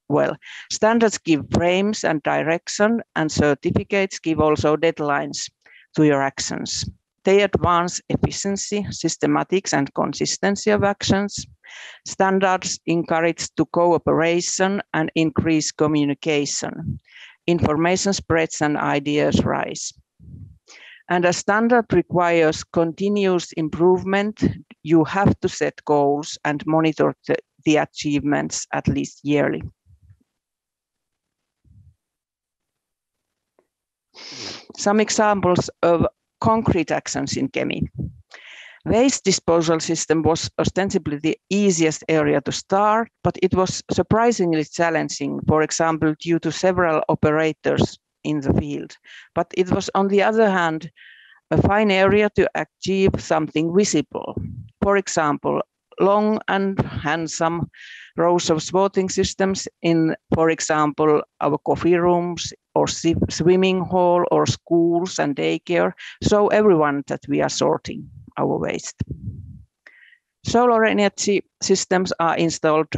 Well, standards give frames and direction, and certificates give also deadlines to your actions. They advance efficiency, systematics, and consistency of actions. Standards encourage to cooperation and increase communication. Information spreads and ideas rise. And a standard requires continuous improvement. You have to set goals and monitor the, the achievements at least yearly. Some examples of concrete actions in Kemi. Waste disposal system was ostensibly the easiest area to start, but it was surprisingly challenging, for example, due to several operators in the field. But it was, on the other hand, a fine area to achieve something visible. For example, long and handsome rows of sorting systems in, for example, our coffee rooms or swimming hall or schools and daycare, so everyone that we are sorting our waste. Solar energy systems are installed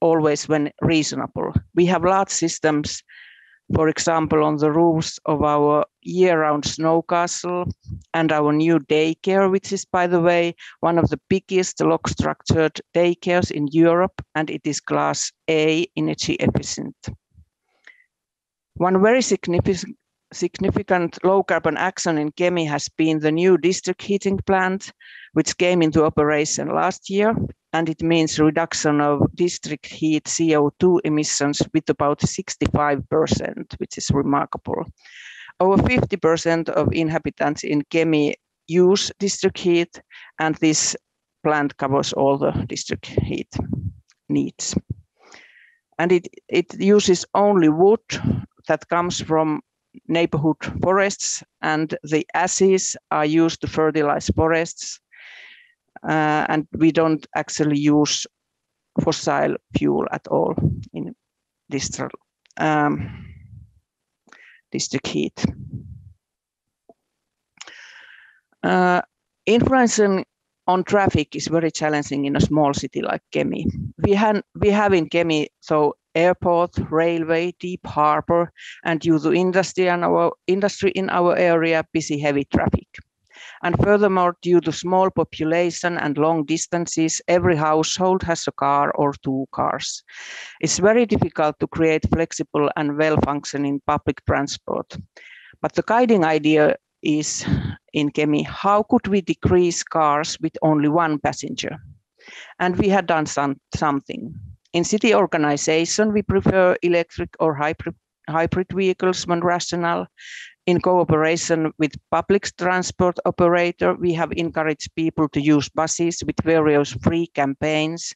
always when reasonable. We have large systems for example, on the roofs of our year-round snow castle and our new daycare, which is, by the way, one of the biggest log-structured daycares in Europe, and it is class A energy efficient. One very significant significant low carbon action in Kemi has been the new district heating plant, which came into operation last year and it means reduction of district heat CO2 emissions with about 65%, which is remarkable. Over 50% of inhabitants in Kemi use district heat, and this plant covers all the district heat needs. And it, it uses only wood that comes from neighborhood forests, and the ashes are used to fertilize forests uh, and we don't actually use fossil fuel at all in district, um, district heat. Uh, influencing on traffic is very challenging in a small city like Kemi. We we have in Kemi so airport, railway, deep harbor, and due to industry and our industry in our area, busy heavy traffic. And furthermore, due to small population and long distances, every household has a car or two cars. It's very difficult to create flexible and well-functioning public transport. But the guiding idea is in Kemi, how could we decrease cars with only one passenger? And we had done some, something. In city organization, we prefer electric or hybrid, vehicles when rational. In cooperation with public transport operator, we have encouraged people to use buses with various free campaigns.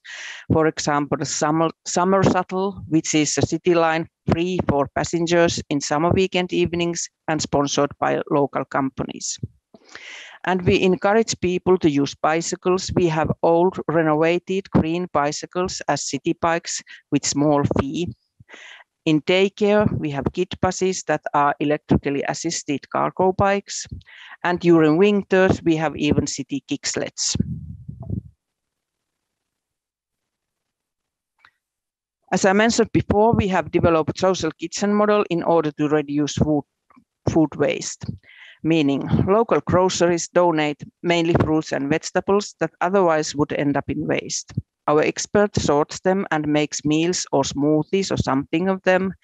For example, summer, summer shuttle, which is a city line free for passengers in summer weekend evenings and sponsored by local companies and we encourage people to use bicycles. We have old renovated green bicycles as city bikes with small fee. In daycare, we have kid buses that are electrically assisted cargo bikes. And during winters, we have even city kick sleds. As I mentioned before, we have developed social kitchen model in order to reduce food, food waste meaning local groceries donate mainly fruits and vegetables that otherwise would end up in waste. Our expert sorts them and makes meals or smoothies or something of them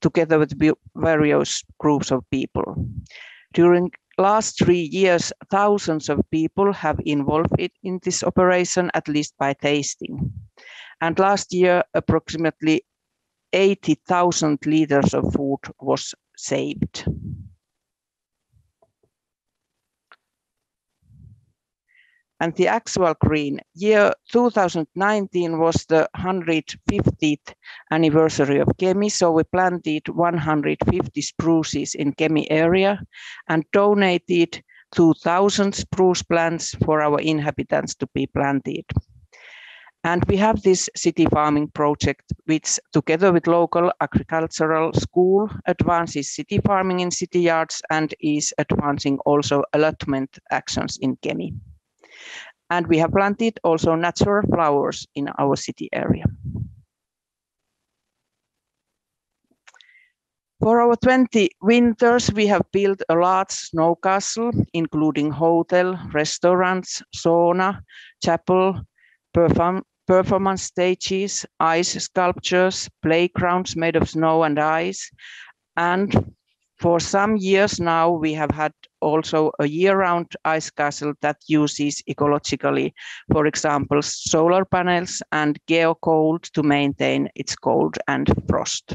together with various groups of people. During last three years, thousands of people have involved in this operation, at least by tasting. And last year, approximately 80,000 liters of food was saved. And the actual green. Year 2019 was the 150th anniversary of Kemi, so we planted 150 spruces in Kemi area and donated 2,000 spruce plants for our inhabitants to be planted. And we have this city farming project, which together with local agricultural school advances city farming in city yards and is advancing also allotment actions in Kemi. And we have planted also natural flowers in our city area. For our 20 winters, we have built a large snow castle, including hotel, restaurants, sauna, chapel, perform performance stages, ice sculptures, playgrounds made of snow and ice. And for some years now, we have had also a year-round ice castle that uses ecologically, for example, solar panels and geocold to maintain its cold and frost.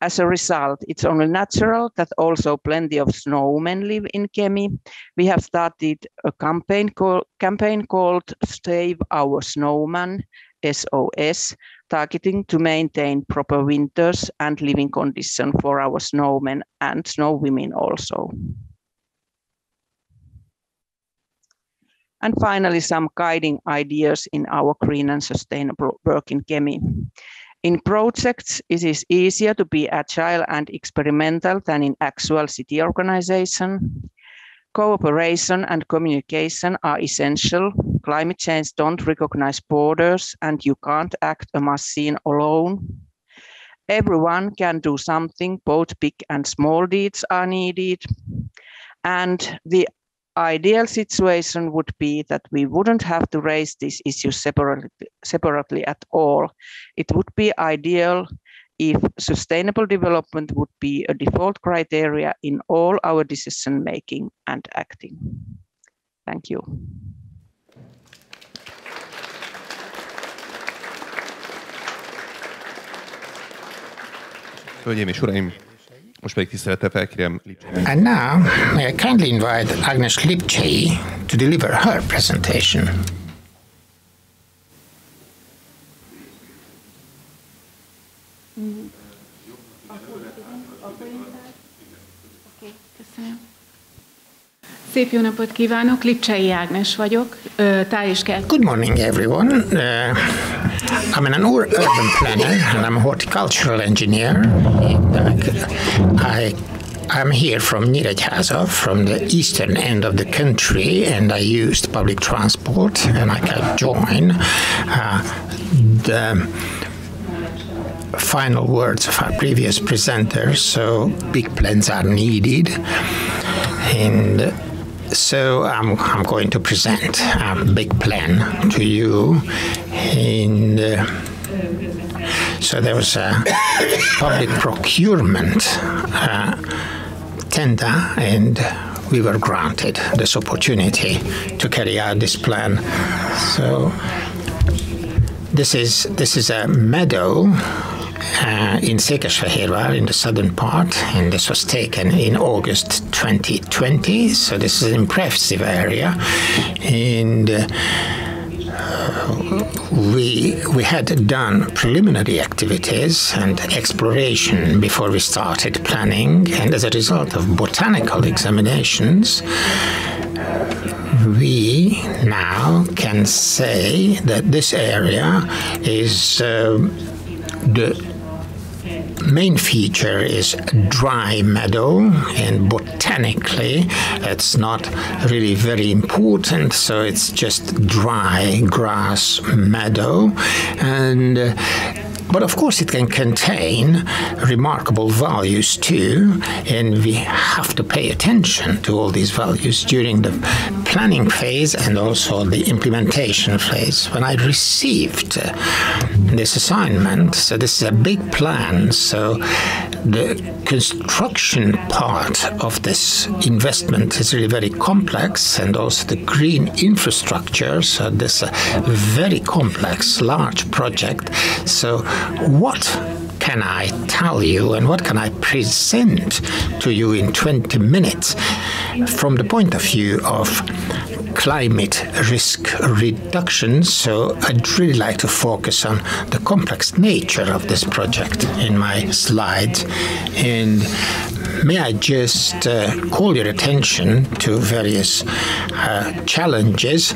As a result, it's only natural that also plenty of snowmen live in Kemi. We have started a campaign, call, campaign called Save Our Snowman, SOS, targeting to maintain proper winters and living conditions for our snowmen and snow women also. And finally, some guiding ideas in our green and sustainable work in Kemi. In projects, it is easier to be agile and experimental than in actual city organization. Cooperation and communication are essential. Climate change don't recognize borders and you can't act a machine alone. Everyone can do something, both big and small deeds are needed. And the ideal situation would be that we wouldn't have to raise these issues separately, separately at all. It would be ideal if sustainable development would be a default criteria in all our decision making and acting. Thank you. Hölgyeim és Uraim, Most pedig tisztelettel felkérem And now, may I kindly invite Agnes Lipchay to deliver her presentation. Szép jó napot kívánok, Lipcsei Ágnes vagyok, táj és kelt. Good morning everyone. Uh, I'm an urban planner and I'm a horticultural engineer. I I'm here from Nyíregyháza, from the eastern end of the country, and I used public transport, and I can join uh, the final words of our previous presenter. So big plans are needed, and so I'm, I'm going to present a big plan to you in uh, so there was a public procurement uh, tender and we were granted this opportunity to carry out this plan. So this is this is a meadow uh, in Székesfehérvár in the southern part, and this was taken in August 2020. So this is an impressive area, and. Uh, we we had done preliminary activities and exploration before we started planning, and as a result of botanical examinations, we now can say that this area is uh, the main feature is dry meadow and botanically it's not really very important so it's just dry grass meadow and uh, but of course, it can contain remarkable values too, and we have to pay attention to all these values during the planning phase and also the implementation phase. When I received uh, this assignment, so this is a big plan, so the construction part of this investment is really very complex, and also the green infrastructure, so this is a very complex, large project. So what can I tell you and what can I present to you in 20 minutes from the point of view of climate risk reduction? So I'd really like to focus on the complex nature of this project in my slides. And may I just uh, call your attention to various uh, challenges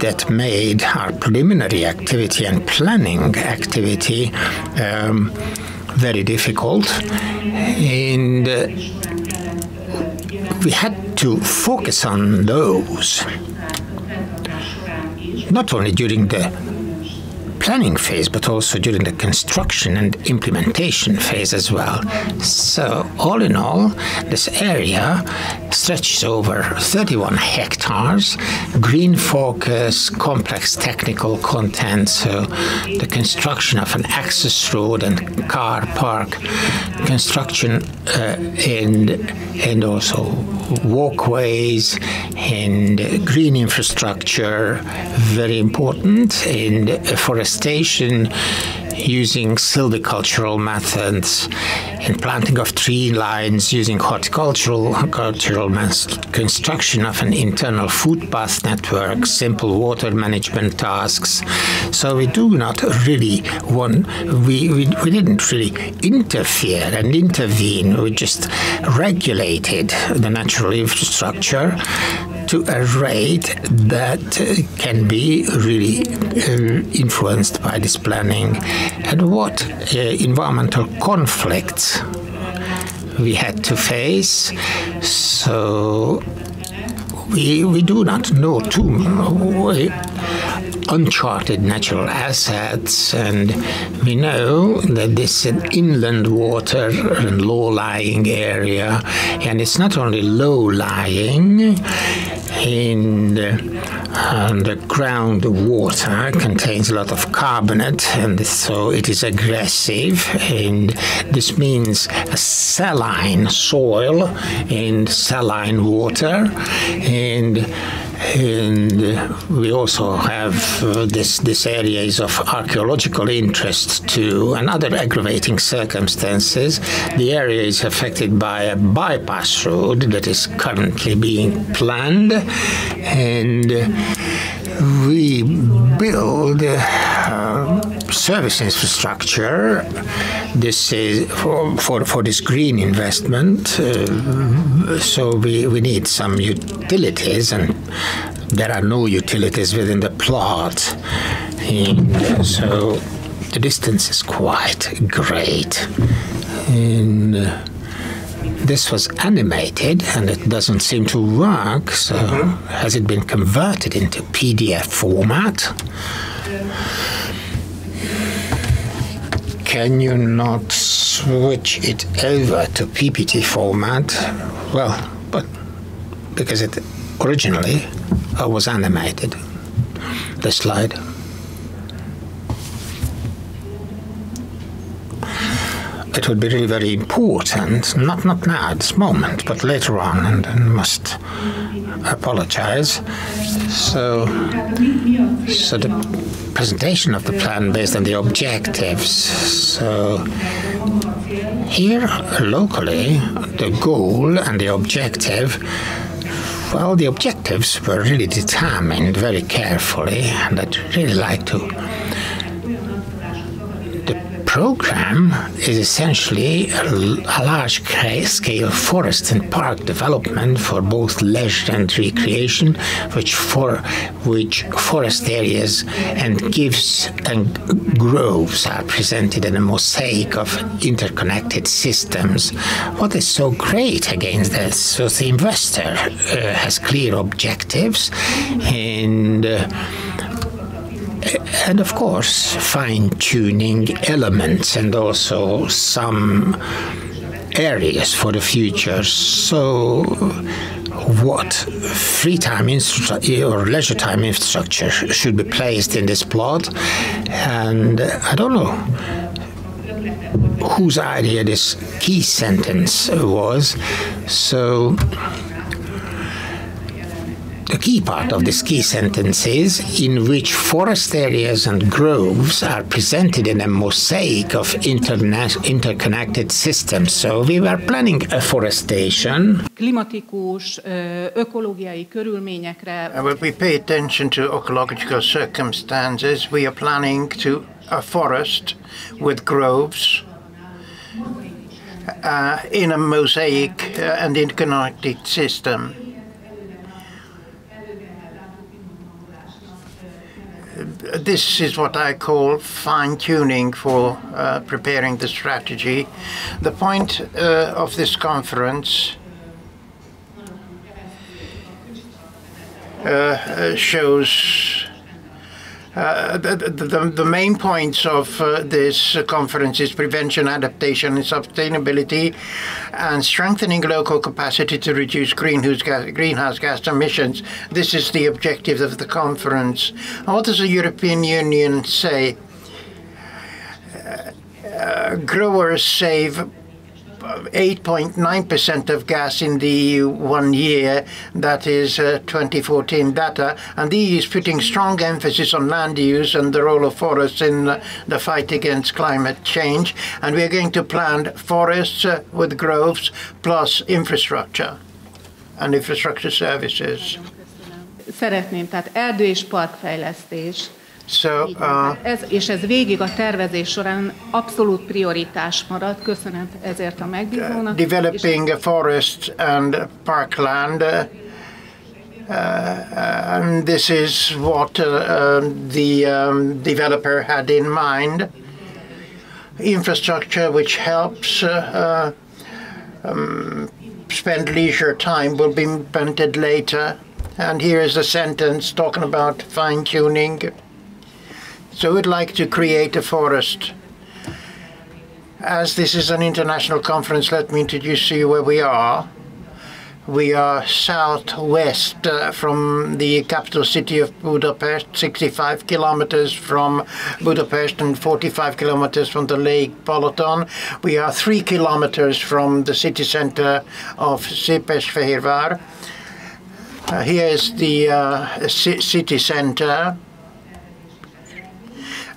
that made our preliminary activity and planning activity um, very difficult. And uh, we had to focus on those, not only during the planning phase, but also during the construction and implementation phase as well. So, all in all, this area stretches over 31 hectares, green focus, complex technical content, so the construction of an access road and car park, construction uh, and, and also walkways and green infrastructure, very important, and forest deforestation using silvicultural methods and planting of tree lines using horticultural cultural construction of an internal footpath network, simple water management tasks. So we do not really want, we, we, we didn't really interfere and intervene, we just regulated the natural infrastructure to a rate that can be really uh, influenced by this planning and what uh, environmental conflicts we had to face. So we, we do not know too much uncharted natural assets, and we know that this is an inland water and low-lying area, and it's not only low-lying, in uh, the groundwater contains a lot of carbonate, and so it is aggressive. And this means a saline soil and saline water, and and we also have uh, this this is of archaeological interest too and other aggravating circumstances the area is affected by a bypass road that is currently being planned and we build uh, service infrastructure. This is for, for, for this green investment. Uh, so we, we need some utilities, and there are no utilities within the plot. And so the distance is quite great. And uh, this was animated and it doesn't seem to work. So, mm-hmm. has it been converted into PDF format? can you not switch it over to PPT format? Well, but because it originally uh, was animated. The slide. it would be really very important, not not now at this moment, but later on, and, and must apologize. So, so the presentation of the plan based on the objectives. So here locally, the goal and the objective well, the objectives were really determined very carefully, and I'd really like to program is essentially a, a large scale forest and park development for both leisure and recreation, which for which forest areas and gives and groves are presented in a mosaic of interconnected systems. What is so great against this? So the investor uh, has clear objectives and uh, and of course fine tuning elements and also some areas for the future. So, what free time or leisure time infrastructure should be placed in this plot? And I don't know whose idea this key sentence was. So, the key part of this key sentence is in which forest areas and groves are presented in a mosaic of interconnected systems. So we were planning afforestation. Klimatikus, ökológiai körülményekre. And when we pay attention to ecological circumstances, we are planning to a forest with groves uh, in a mosaic uh, and interconnected system. This is what I call fine tuning for uh, preparing the strategy. The point uh, of this conference uh, shows uh, the, the, the, main points of uh, this conference is prevention, adaptation, and sustainability, and strengthening local capacity to reduce greenhouse gas, greenhouse gas emissions. This is the objective of the conference. What does the European Union say? Uh, growers save 8.9% of gas in the EU one year. That is uh, 2014 data. And the EU is putting strong emphasis on land use and the role of forests in uh, the fight against climate change. And we are going to plant forests uh, with groves plus infrastructure and infrastructure services. Szeretném, tehát erdő és parkfejlesztés So, uh, ez, és ez végig a tervezés során abszolút prioritás marad. Köszönöm ezért a megbízónak. Developing a forest and parkland uh, uh, and this is what uh, um, the um, developer had in mind. Infrastructure which helps uh, uh, um, spend leisure time will be implemented later. And here is a sentence talking about fine tuning. So we'd like to create a forest. As this is an international conference, let me introduce you where we are. We are southwest uh, from the capital city of Budapest, 65 kilometers from Budapest and 45 kilometers from the Lake Balaton. We are three kilometers from the city center of Székesfehérvár. Uh, here is the uh, city center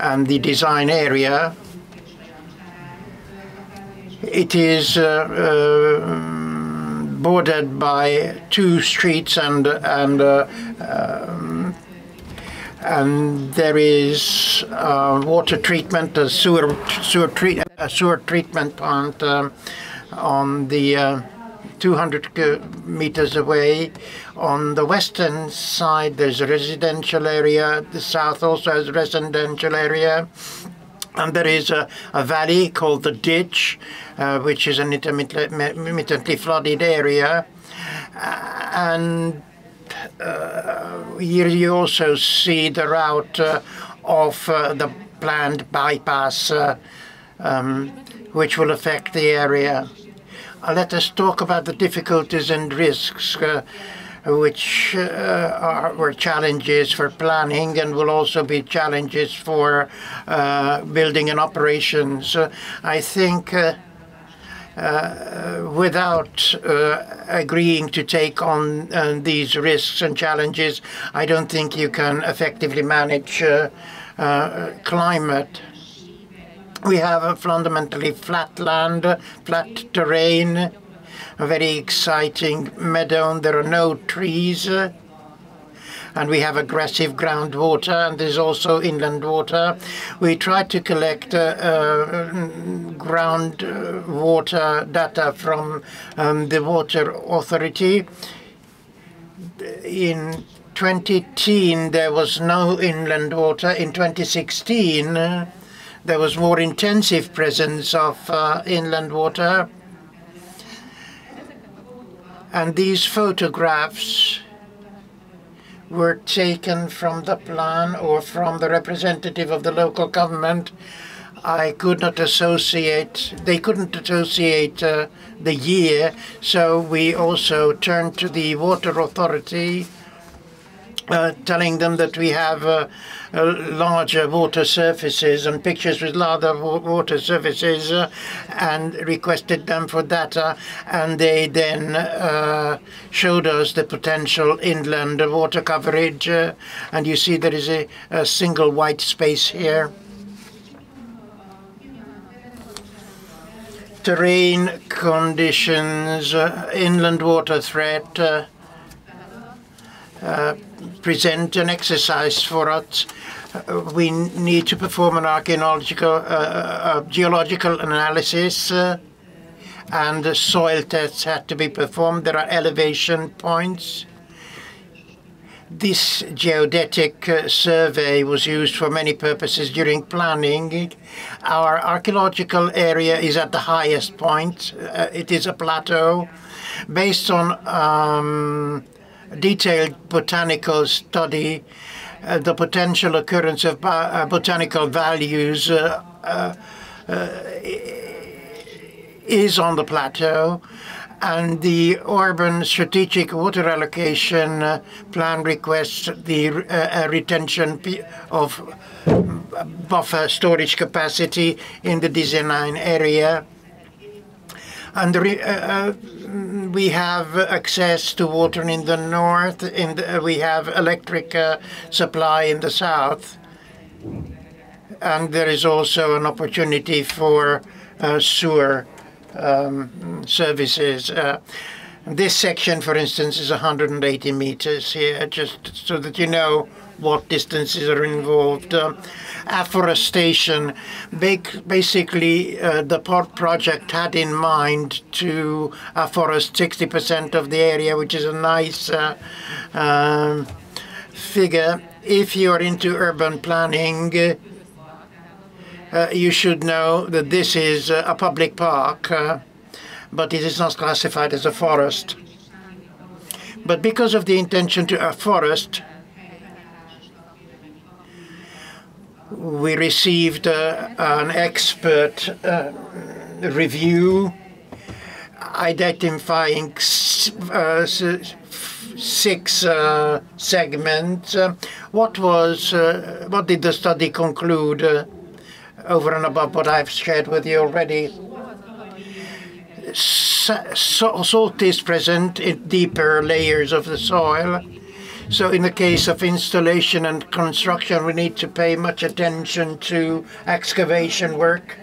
and the design area, it is uh, uh, bordered by two streets and and uh, um, and there is uh, water treatment, a sewer sewer treat a sewer treatment plant um, on the uh, 200 meters away. On the western side, there's a residential area. The south also has a residential area. And there is a, a valley called the Ditch, uh, which is an intermittently flooded area. Uh, and uh, here you also see the route uh, of uh, the planned bypass, uh, um, which will affect the area. Let us talk about the difficulties and risks. Uh, which uh, are, were challenges for planning and will also be challenges for uh, building and operations. I think uh, uh, without uh, agreeing to take on uh, these risks and challenges, I don't think you can effectively manage climate. We have a fundamentally flat land, flat terrain, a very exciting meadow. There are no trees and we have aggressive groundwater, and there's also inland water. We try to collect uh, uh, groundwater data from um, the Water Authority. In 2010, there was no inland water. In 2016, uh, there was more intensive presence of uh, inland water. And these photographs were taken from the plan or from the representative of the local government. I could not associate, they couldn't associate uh, the year, so we also turned to the water authority uh, telling them that we have uh, larger water surfaces and pictures with larger water surfaces uh, and requested them for data and they then uh, showed us the potential inland water coverage uh, and you see there is a, a single white space here. Terrain conditions, inland water threat, uh, present an exercise for us. Uh, we need to perform an archaeological, uh, geological analysis, and soil tests had to be performed. There are elevation points. This geodetic uh, survey was used for many purposes during planning. Our archaeological area is at the highest point. Uh, it is a plateau based on um, detailed botanical study, uh, the potential occurrence of uh, botanical values uh, uh, uh, is on the plateau and the urban strategic water allocation plan requests the retention of buffer storage capacity in the design area. And the, we have access to water in the north, and we have electric uh, supply in the south. And there is also an opportunity for uh, sewer um, services. Uh, this section, for instance, is 180 meters here, just so that you know what distances are involved. Uh, afforestation, basically uh, the port project had in mind to afforest 60% of the area, which is a nice uh, um, figure. If you're into urban planning, uh, you should know that this is a public park, uh, but it is not classified as a forest. But because of the intention to afforest, we received uh, an expert uh, review identifying uh, six uh, segments. what was uh, what did the study conclude uh, over and above what I've shared with you already? salt is present in deeper layers of the soil. So in the case of installation and construction, we need to pay much attention to excavation work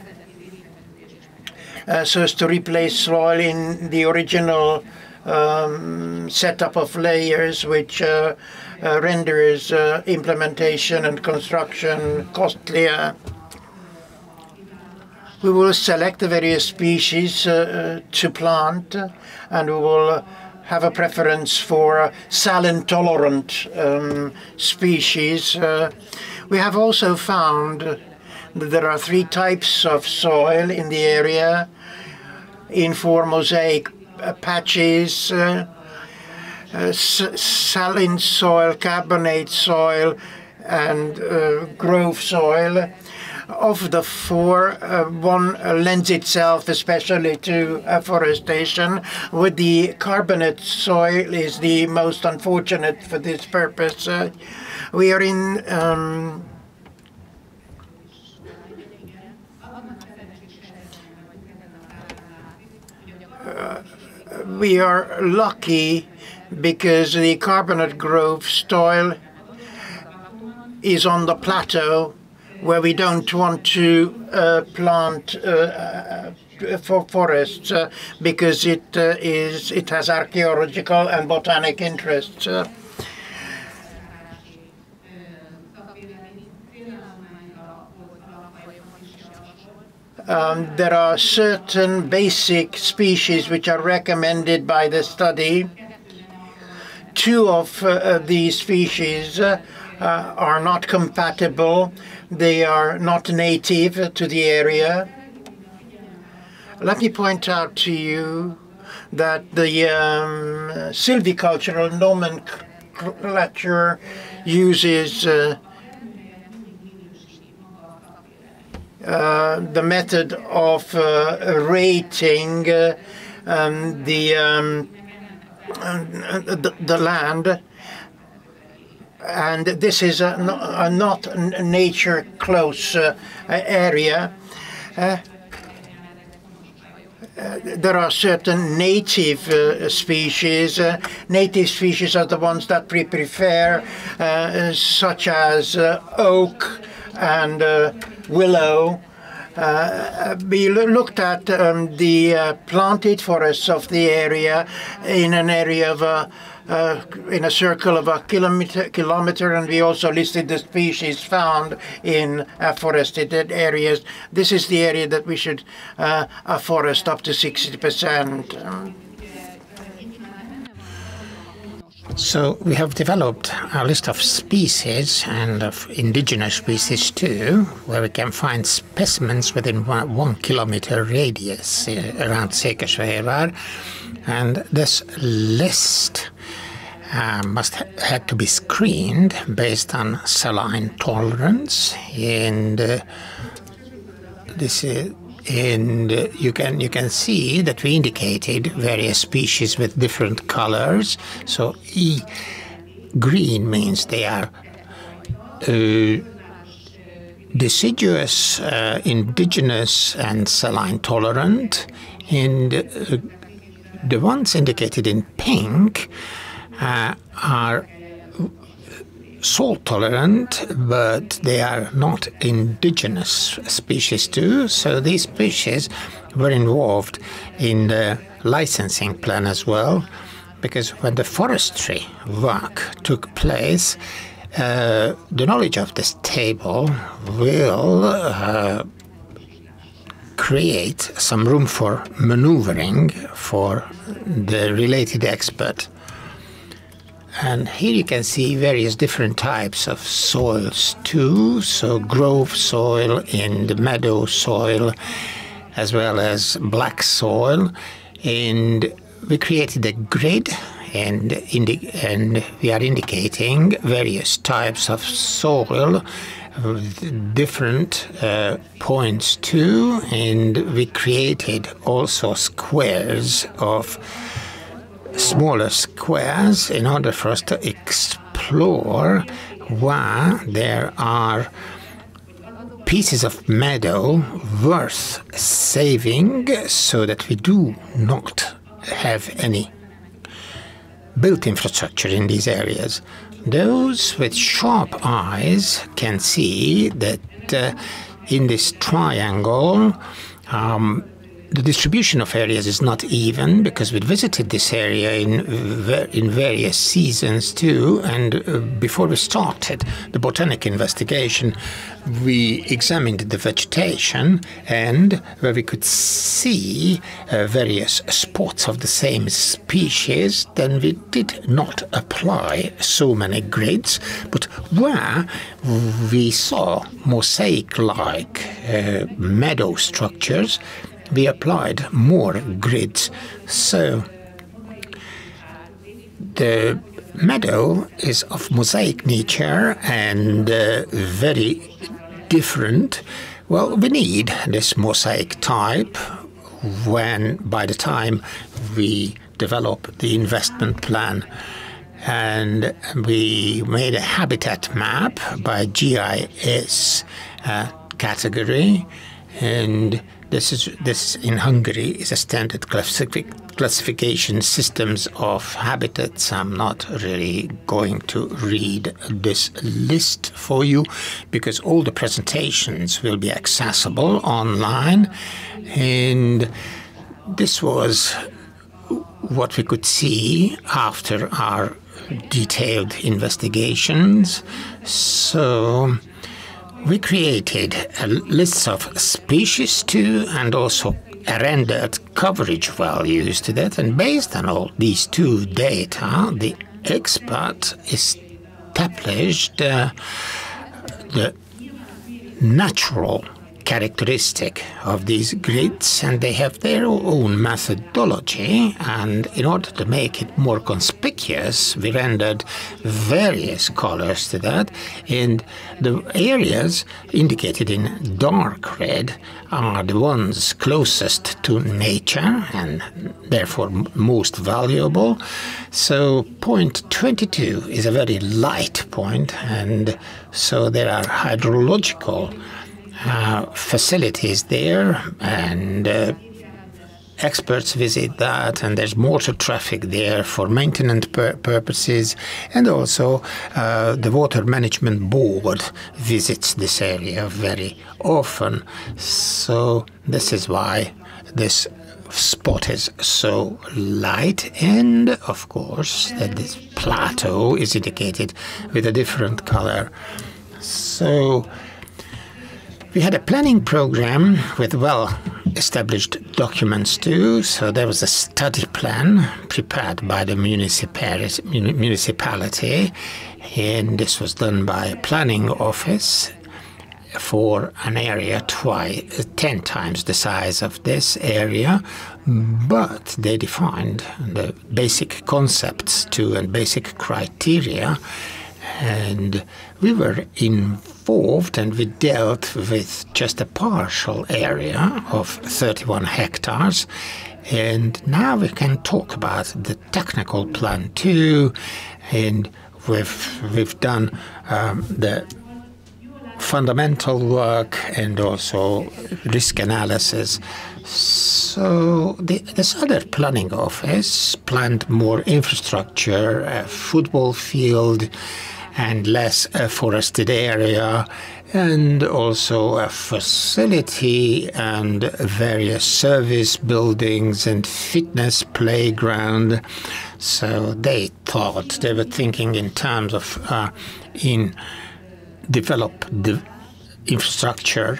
uh, so as to replace soil in the original um, setup of layers, which uh, uh, renders uh, implementation and construction costlier. We will select the various species uh, to plant, and we will have a preference for saline-tolerant um, species. Uh, we have also found that there are three types of soil in the area in four mosaic patches. Uh, uh, saline soil, carbonate soil, and uh, grove soil. Of the four, uh, one lends itself especially to afforestation, with the carbonate soil is the most unfortunate for this purpose. Uh, we are in um, uh, we are lucky because the carbonate grove soil is on the plateau where we don't want to uh, plant uh, uh for forests uh, because it uh, is it has archaeological and botanic interests. Um, there are certain basic species which are recommended by the study. Two of uh, these species uh, are not compatible. They are not native to the area. Let me point out to you that the um, silvicultural nomenclature uses uh, Uh, the method of uh, rating uh, um, the, um, the, the land and this is a, a not nature close uh, area. Uh, uh, there are certain native species. native species are the ones that we prefer, such as oak and willow. Uh, we looked at um, the uh, planted forests of the area in an area of a uh, in a circle of a kilometer, kilometer, and we also listed the species found in forested areas. This is the area that we should uh, forest up to 60 percent. Um, So we have developed a list of species and of indigenous species too, where we can find specimens within one, one kilometer radius uh, around Székesfehérvár. And this list uh, must ha had to be screened based on saline tolerance and uh, this uh, and you can you can see that we indicated various species with different colors. So E green means they are uh, deciduous, uh, indigenous, and saline tolerant, and uh, the ones indicated in pink uh, are salt tolerant, but they are not indigenous species too. So these species were involved in the licensing plan as well, because when the forestry work took place, uh, the knowledge of this table will uh, create some room for maneuvering for the related expert. And here you can see various different types of soils too. So grove soil and meadow soil, as well as black soil. And we created a grid and, and we are indicating various types of soil different uh, points too. And we created also squares of smaller squares in order for us to explore where there are pieces of meadow worth saving so that we do not have any built infrastructure in these areas. Those with sharp eyes can see that uh, in this triangle um, the distribution of areas is not even because we visited this area in in various seasons too. And uh, before we started the botanic investigation, we examined the vegetation and where we could see uh, various spots of the same species. Then we did not apply so many grids, but where we saw mosaic-like uh, meadow structures we applied more grids. So the meadow is of mosaic nature and uh, very different. Well, we need this mosaic type when by the time we develop the investment plan. And we made a habitat map by GIS uh, category. And this is this in Hungary is a standard classific, classification systems of habitats. I'm not really going to read this list for you because all the presentations will be accessible online and this was what we could see after our detailed investigations. So we created a list of species too and also rendered coverage values to that. And based on all these two data, the expert established uh, the natural characteristic of these grids and they have their own methodology and in order to make it more conspicuous we rendered various colors to that and the areas indicated in dark red are the ones closest to nature and therefore most valuable. So point 22 is a very light point and so there are hydrological uh, facilities there, and uh, experts visit that, and there's motor traffic there for maintenance pur purposes, and also uh, the Water Management Board visits this area very often. So, this is why this spot is so light and of course that this plateau is indicated with a different color so we had a planning program with well established documents too. So there was a study plan prepared by the municipality, and this was done by a planning office for an area twice, ten times the size of this area, but they defined the basic concepts too and basic criteria, and we were involved and we dealt with just a partial area of 31 hectares. And now we can talk about the technical plan too. And we've, we've done um, the fundamental work and also risk analysis. So the, this other planning office planned more infrastructure, a football field, and less a forested area and also a facility and various service buildings and fitness playground. So they thought they were thinking in terms of uh, in develop the infrastructure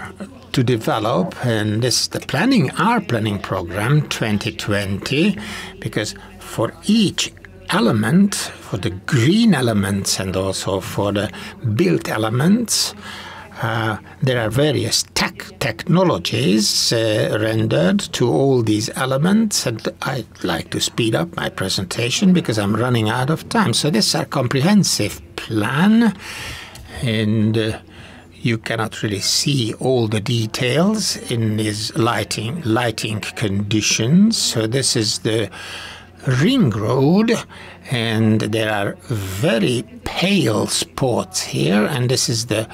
to develop and this is the planning our planning program 2020 because for each element, for the green elements and also for the built elements, uh, there are various tech technologies uh, rendered to all these elements, and I'd like to speed up my presentation because I'm running out of time. So this is a comprehensive plan, and uh, you cannot really see all the details in these lighting lighting conditions. So this is the ring road and there are very pale spots here and this is the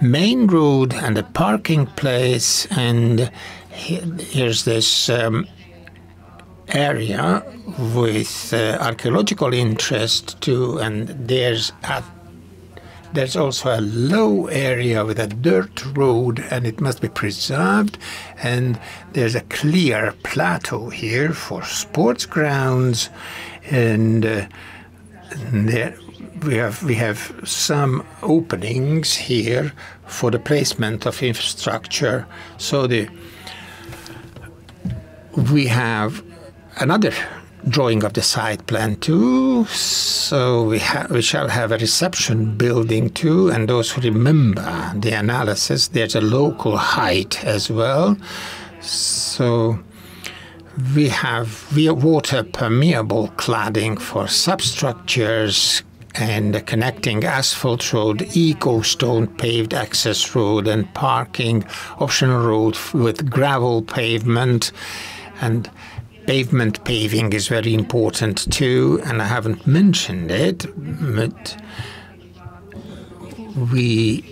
main road and the parking place and here's this um, area with uh, archaeological interest too and there's a there's also a low area with a dirt road and it must be preserved. And there's a clear plateau here for sports grounds. And uh, there we have we have some openings here for the placement of infrastructure. So the we have another drawing of the site plan too. So we, we shall have a reception building too. And those who remember the analysis, there's a local height as well. So we have water permeable cladding for substructures, and connecting asphalt road, eco stone paved access road, and parking optional road with gravel pavement. And pavement paving is very important too, and I haven't mentioned it, but we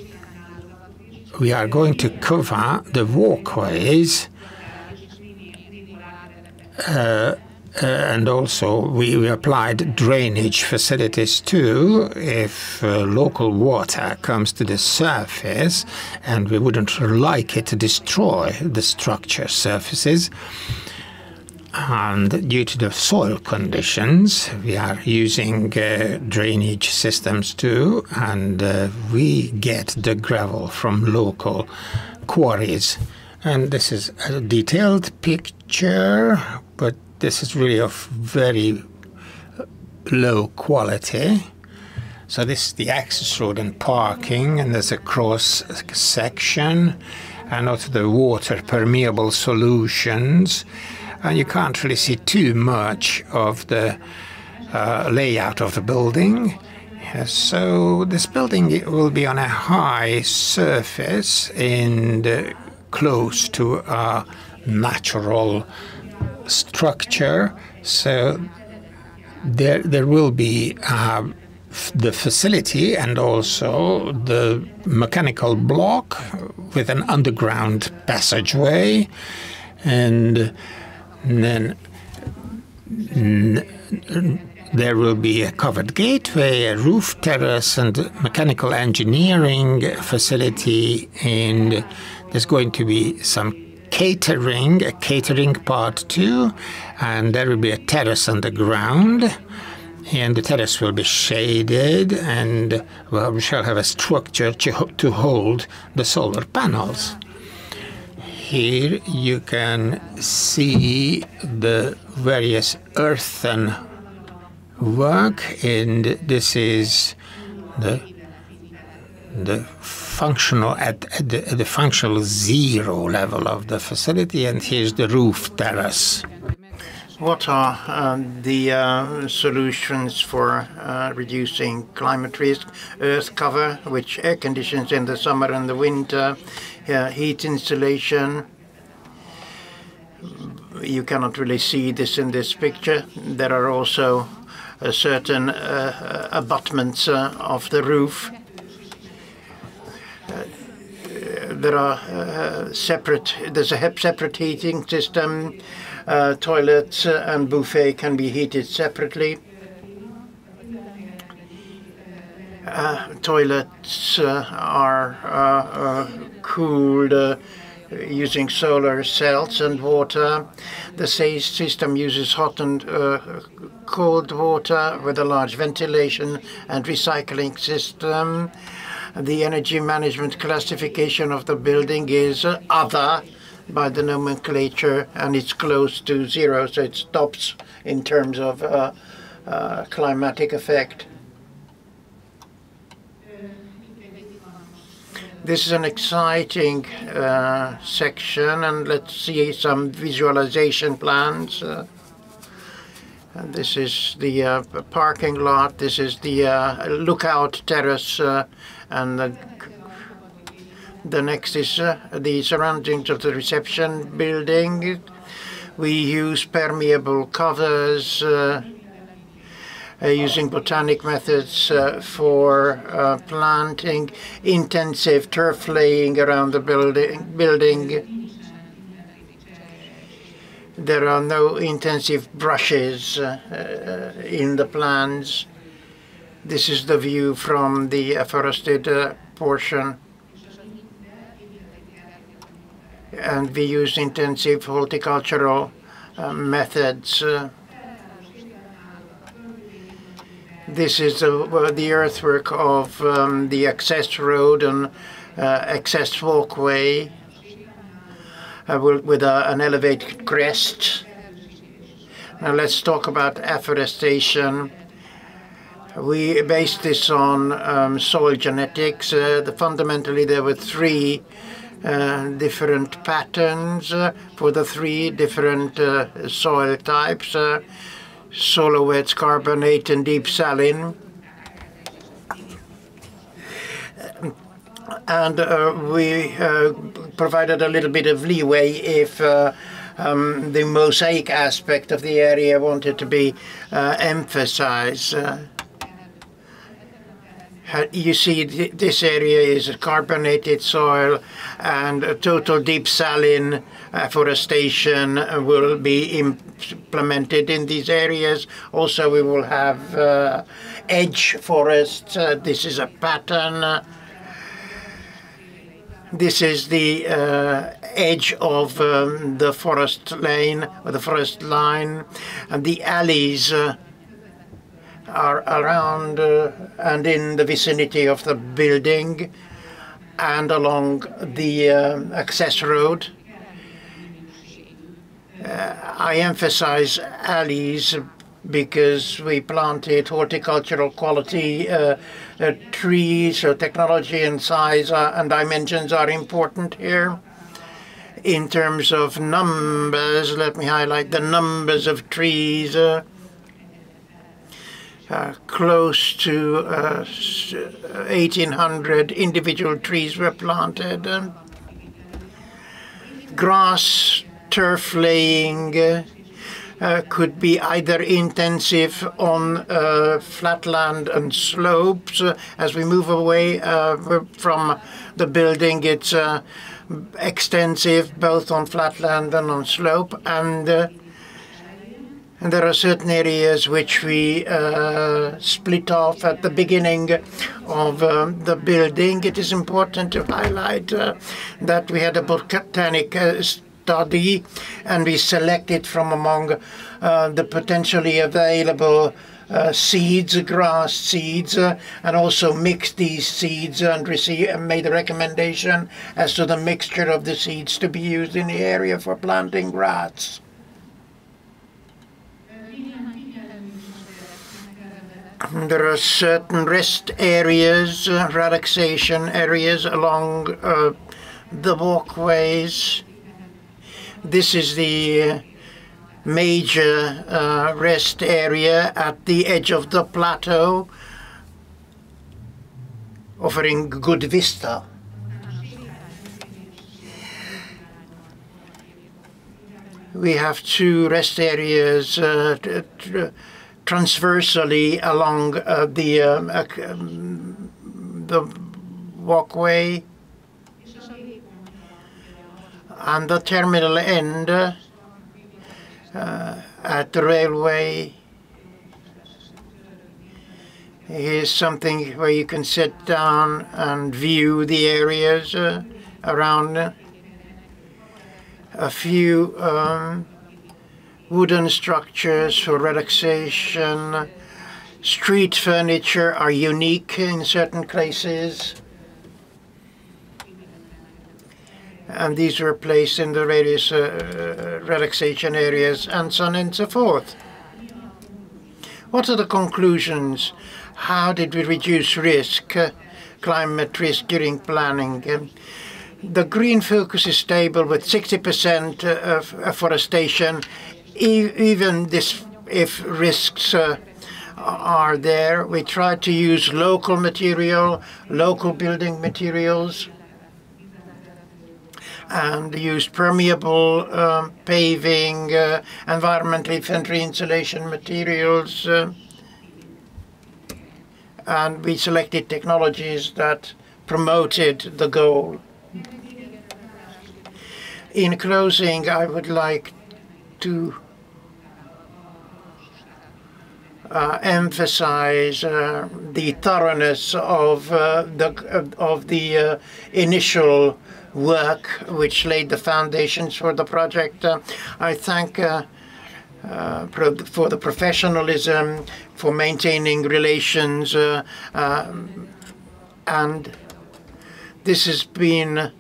we are going to cover the walkways uh, uh, and also we, we, applied drainage facilities too. If uh, local water comes to the surface and we wouldn't like it to destroy the structure surfaces and due to the soil conditions we are using uh, drainage systems too and uh, we get the gravel from local quarries and this is a detailed picture but this is really of very low quality. So this is the access road and parking, and there's a cross section, and also the water permeable solutions. And you can't really see too much of the uh, layout of the building. So this building will be on a high surface and uh, close to a natural structure. So there there will be uh, the facility and also the mechanical block with an underground passageway, and then. there will be a covered gateway, a roof terrace, and mechanical engineering facility, and there's going to be some catering, a catering part too, and there will be a terrace on the ground. And the terrace will be shaded, and well, we shall have a structure to hold the solar panels. Here you can see the various earthen work, and this is the the functional at, at, the, at the functional zero level of the facility, and here's the roof terrace. What are uh, the uh, solutions for uh, reducing climate risk? Earth cover, which air conditions in the summer and the winter, heat insulation. You cannot really see this in this picture. There are also uh, certain uh, abutments uh, of the roof there are uh, separate, there's a separate heating system. Uh, toilets and buffet can be heated separately. Uh, toilets uh, are uh, uh, cooled using solar cells and water. The system uses hot and cold water with a large ventilation and recycling system the energy management classification of the building is other by the nomenclature and it's close to zero so it stops in terms of uh, uh, climatic effect. This is an exciting uh, section and let's see some visualization plans. Uh, and this is the uh, parking lot. This is the uh, lookout terrace and the, the next is uh, the surroundings of the reception building. We use permeable covers uh, uh, using botanic methods uh, for uh, planting, intensive turf laying around the building. building. There are no intensive brushes uh, in the plans. This is the view from the forested uh, portion. And we use intensive horticultural uh, methods. Uh, this is the, the earthwork of um, the access road and uh, access walkway uh, with an elevated crest. Now let's talk about afforestation. We based this on um, soil genetics. Uh, the, fundamentally, there were three uh, different patterns uh, for the three different uh, soil types, Solonetz carbonate and deep saline. And uh, we uh, provided a little bit of leeway if uh, um, the mosaic aspect of the area wanted to be uh, emphasized. Uh, uh, you see this area is carbonated soil and a total deep saline afforestation will be implemented in these areas. Also, we will have uh, edge forests. Uh, this is a pattern. This is the uh, edge of um, the forest lane or the forest line, and the alleys uh, are around uh, and in the vicinity of the building and along the uh, access road. Uh, I emphasize alleys because we planted horticultural quality uh, uh, trees, so technology and size uh, and dimensions are important here. In terms of numbers, let me highlight the numbers of trees. Uh, uh, close to 1,800 uh, individual trees were planted. and grass, turf laying, uh, could be either intensive on uh, flatland and slopes. Uh, as we move away uh, from the building, it's uh, extensive both on flatland and on slope. And, and there are certain areas which we split off at the beginning of the building. It is important to highlight that we had a botanic study and we selected from among uh, the potentially available uh, seeds, grass seeds, uh, and also mixed these seeds and receive, made a recommendation as to the mixture of the seeds to be used in the area for planting grass. There are certain rest areas, relaxation areas along uh, the walkways this is the major uh, rest area at the edge of the plateau, offering good vista. We have two rest areas uh, transversally along uh, the um, um, the walkway. And the terminal end uh, at the railway. Is something where you can sit down and view the areas uh, around a few um, wooden structures for relaxation. Street furniture are unique in certain places. and these were placed in the various uh, relaxation areas and so on and so forth. What are the conclusions? How did we reduce risk, uh, climate risk during planning? Um, the green focus is stable with 60% uh, of afforestation, even this if risks uh, are there. We try to use local material, local building materials, and used permeable um, paving, uh, environmentally friendly insulation materials, uh, and we selected technologies that promoted the goal. In closing, I would like to uh, emphasize uh, the thoroughness of uh, the of the uh, initial work which laid the foundations for the project. Uh, I thank uh, uh, for the professionalism, for maintaining relations, um, and this has been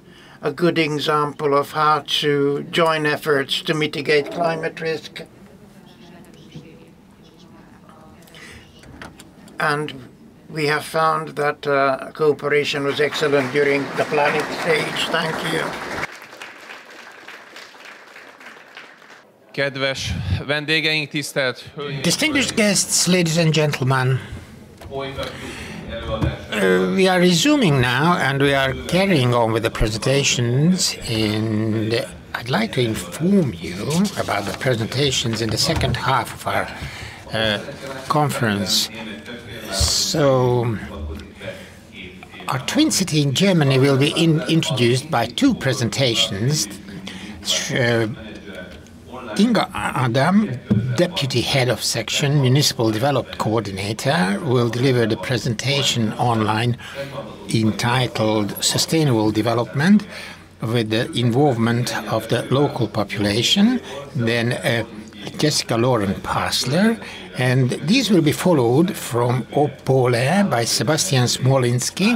a good example of how to join efforts to mitigate climate risk. And we have found that uh, cooperation was excellent during the planning stage. Thank you. Kedves vendégeink, tisztelt Distinguished guests, ladies and gentlemen, uh, we are resuming now and we are carrying on with the presentations. And I'd like to inform you about the presentations in the second half of our uh, conference. So, our twin city in Germany will be in, introduced by two presentations. Uh, Inga Adam, Deputy Head of Section, Municipal Development Coordinator, will deliver the presentation online entitled Sustainable Development with the involvement of the local population. Then uh, Jessica Lauren Passler, and these will be followed from Opole by Sebastian Smolinski,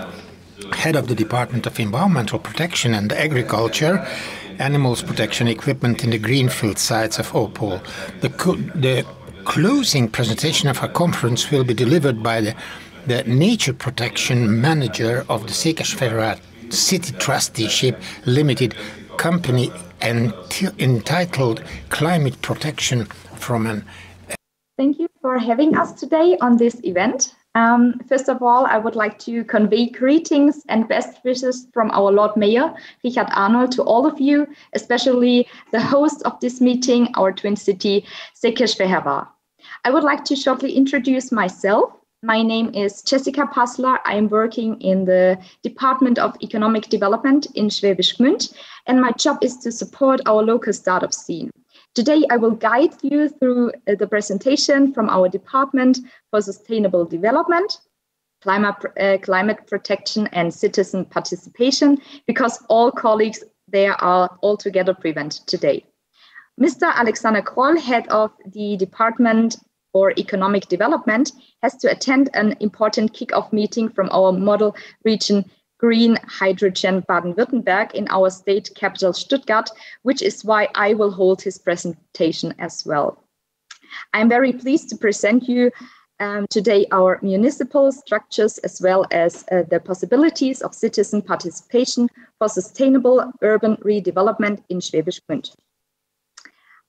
Head of the Department of Environmental Protection and Agriculture, animals protection equipment in the greenfield sites of Opole. The, the closing presentation of our conference will be delivered by the, the nature protection manager of the Székesfehérvár City Trusteeship Limited company and entitled Climate Protection from an Thank you for having us today on this event. Um, first of all, I would like to convey greetings and best wishes from our Lord Mayor, Richard Arnold, to all of you, especially the host of this meeting, our twin city, Székesfehérvár. I would like to shortly introduce myself. My name is Jessica Passler. I am working in the Department of Economic Development in Schwäbisch Gmünd, and my job is to support our local startup scene. Today, I will guide you through uh, the presentation from our Department for Sustainable Development, Climate, uh, climate Protection and Citizen Participation, because all colleagues there are all together present today. Mr. Alexander Kroll, head of the Department for Economic Development, has to attend an important kick-off meeting from our model region green hydrogen Baden-Württemberg in our state capital Stuttgart, which is why I will hold his presentation as well. I'm very pleased to present you um, today our municipal structures as well as uh, the possibilities of citizen participation for sustainable urban redevelopment in Schwäbisch Gmünd.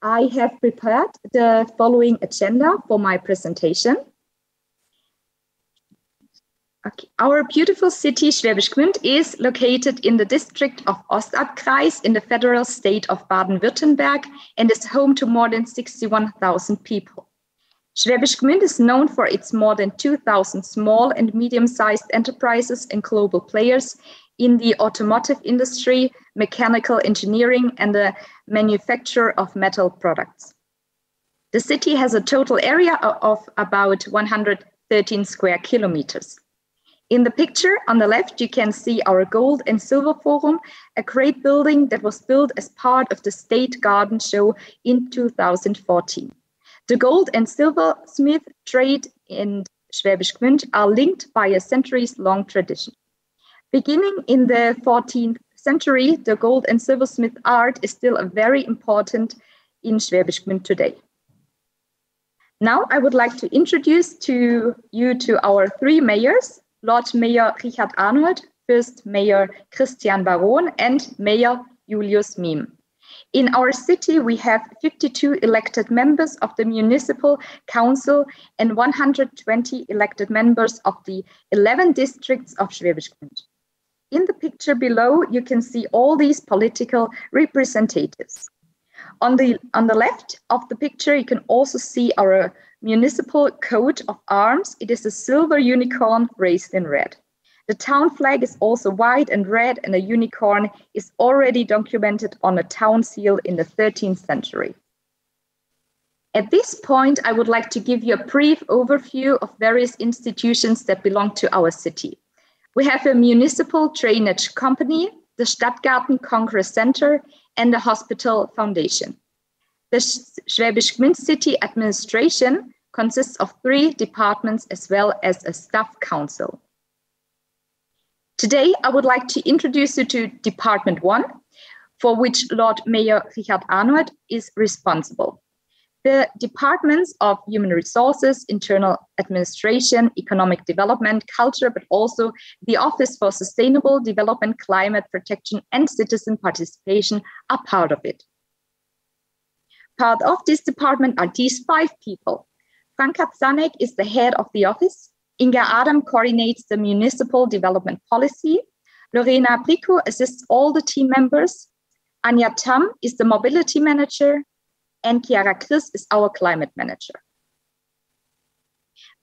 I have prepared the following agenda for my presentation. Okay. Our beautiful city, Schwäbisch Gmünd, is located in the district of Ostalbkreis in the federal state of Baden-Württemberg and is home to more than 61,000 people. Schwäbisch Gmünd is known for its more than 2,000 small and medium-sized enterprises and global players in the automotive industry, mechanical engineering, and the manufacture of metal products. The city has a total area of about 113 square kilometers. In the picture on the left, you can see our Gold and Silver Forum, a great building that was built as part of the State Garden Show in 2014. The gold and silver smith trade in Schwäbisch Gmünd are linked by a centuries-long tradition. Beginning in the 14th century, the gold and silversmith art is still very important in Schwäbisch Gmünd today. Now I would like to introduce to you to our three mayors, Lord Mayor Richard Arnold, First Mayor Christian Baron, and Mayor Julius Mihm. In our city, we have 52 elected members of the municipal council and 120 elected members of the 11 districts of Schwäbisch Gmünd. In the picture below, you can see all these political representatives. On the, on the left of the picture, you can also see our municipal coat of arms. It is a silver unicorn raised in red. The town flag is also white and red, and a unicorn is already documented on a town seal in the 13th century. At this point, I would like to give you a brief overview of various institutions that belong to our city. We have a municipal drainage company, the Stadtgarten Congress Center, and the Hospital Foundation. The Schwäbisch Gmünd City Administration consists of three departments as well as a staff council. Today, I would like to introduce you to Department 1, for which Lord Mayor Richard Arnold is responsible. The departments of human resources, internal administration, economic development, culture, but also the Office for Sustainable Development, Climate Protection, and Citizen Participation are part of it. Part of this department are these five people Franka Zanek is the head of the office. Inga Adam coordinates the municipal development policy. Lorena Brico assists all the team members. Anya Tam is the mobility manager. And Chiara Chris is our climate manager.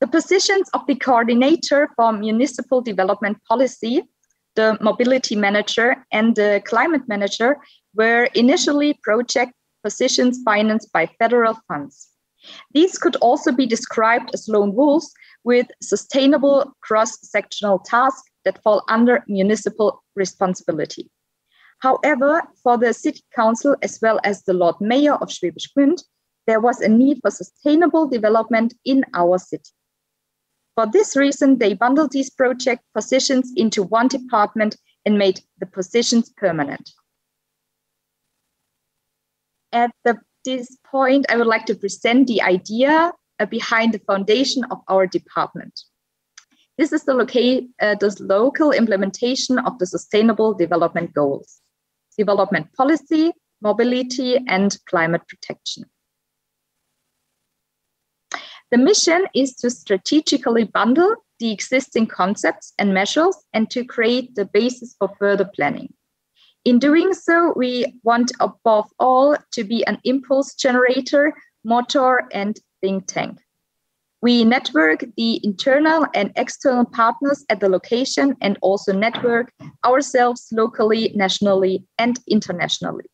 The positions of the coordinator for municipal development policy, the mobility manager, and the climate manager were initially project positions financed by federal funds. These could also be described as lone wolves with sustainable cross-sectional tasks that fall under municipal responsibility. However, for the City Council as well as the Lord Mayor of Schwäbisch Gmünd, there was a need for sustainable development in our city. For this reason, they bundled these project positions into one department and made the positions permanent. At the, this point, I would like to present the idea uh, behind the foundation of our department. This is the, loca- uh, the local implementation of the Sustainable Development Goals, development policy, mobility, and climate protection. The mission is to strategically bundle the existing concepts and measures and to create the basis for further planning. In doing so, we want above all to be an impulse generator, motor, and think tank. We network the internal and external partners at the location and also network ourselves locally, nationally, and internationally.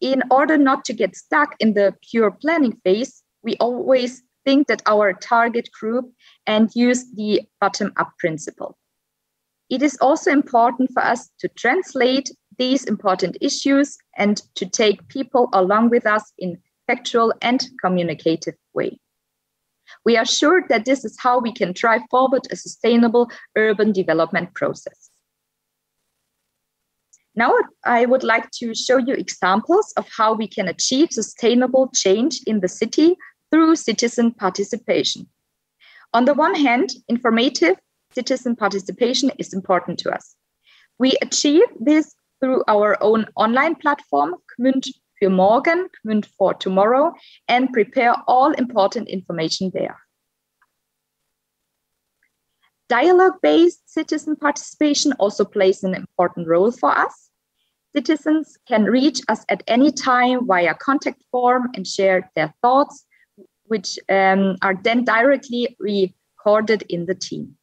In order not to get stuck in the pure planning phase, we always think that our target group and use the bottom up principle. It is also important for us to translate these important issues and to take people along with us in factual and communicative way. We are sure that this is how we can drive forward a sustainable urban development process. Now, I would like to show you examples of how we can achieve sustainable change in the city through citizen participation. On the one hand, informative citizen participation is important to us. We achieve this through our own online platform, Gmünd für morgen, Gmünd for tomorrow, and prepare all important information there. Dialogue-based citizen participation also plays an important role for us. Citizens can reach us at any time via contact form and share their thoughts, which um, are then directly recorded in the team.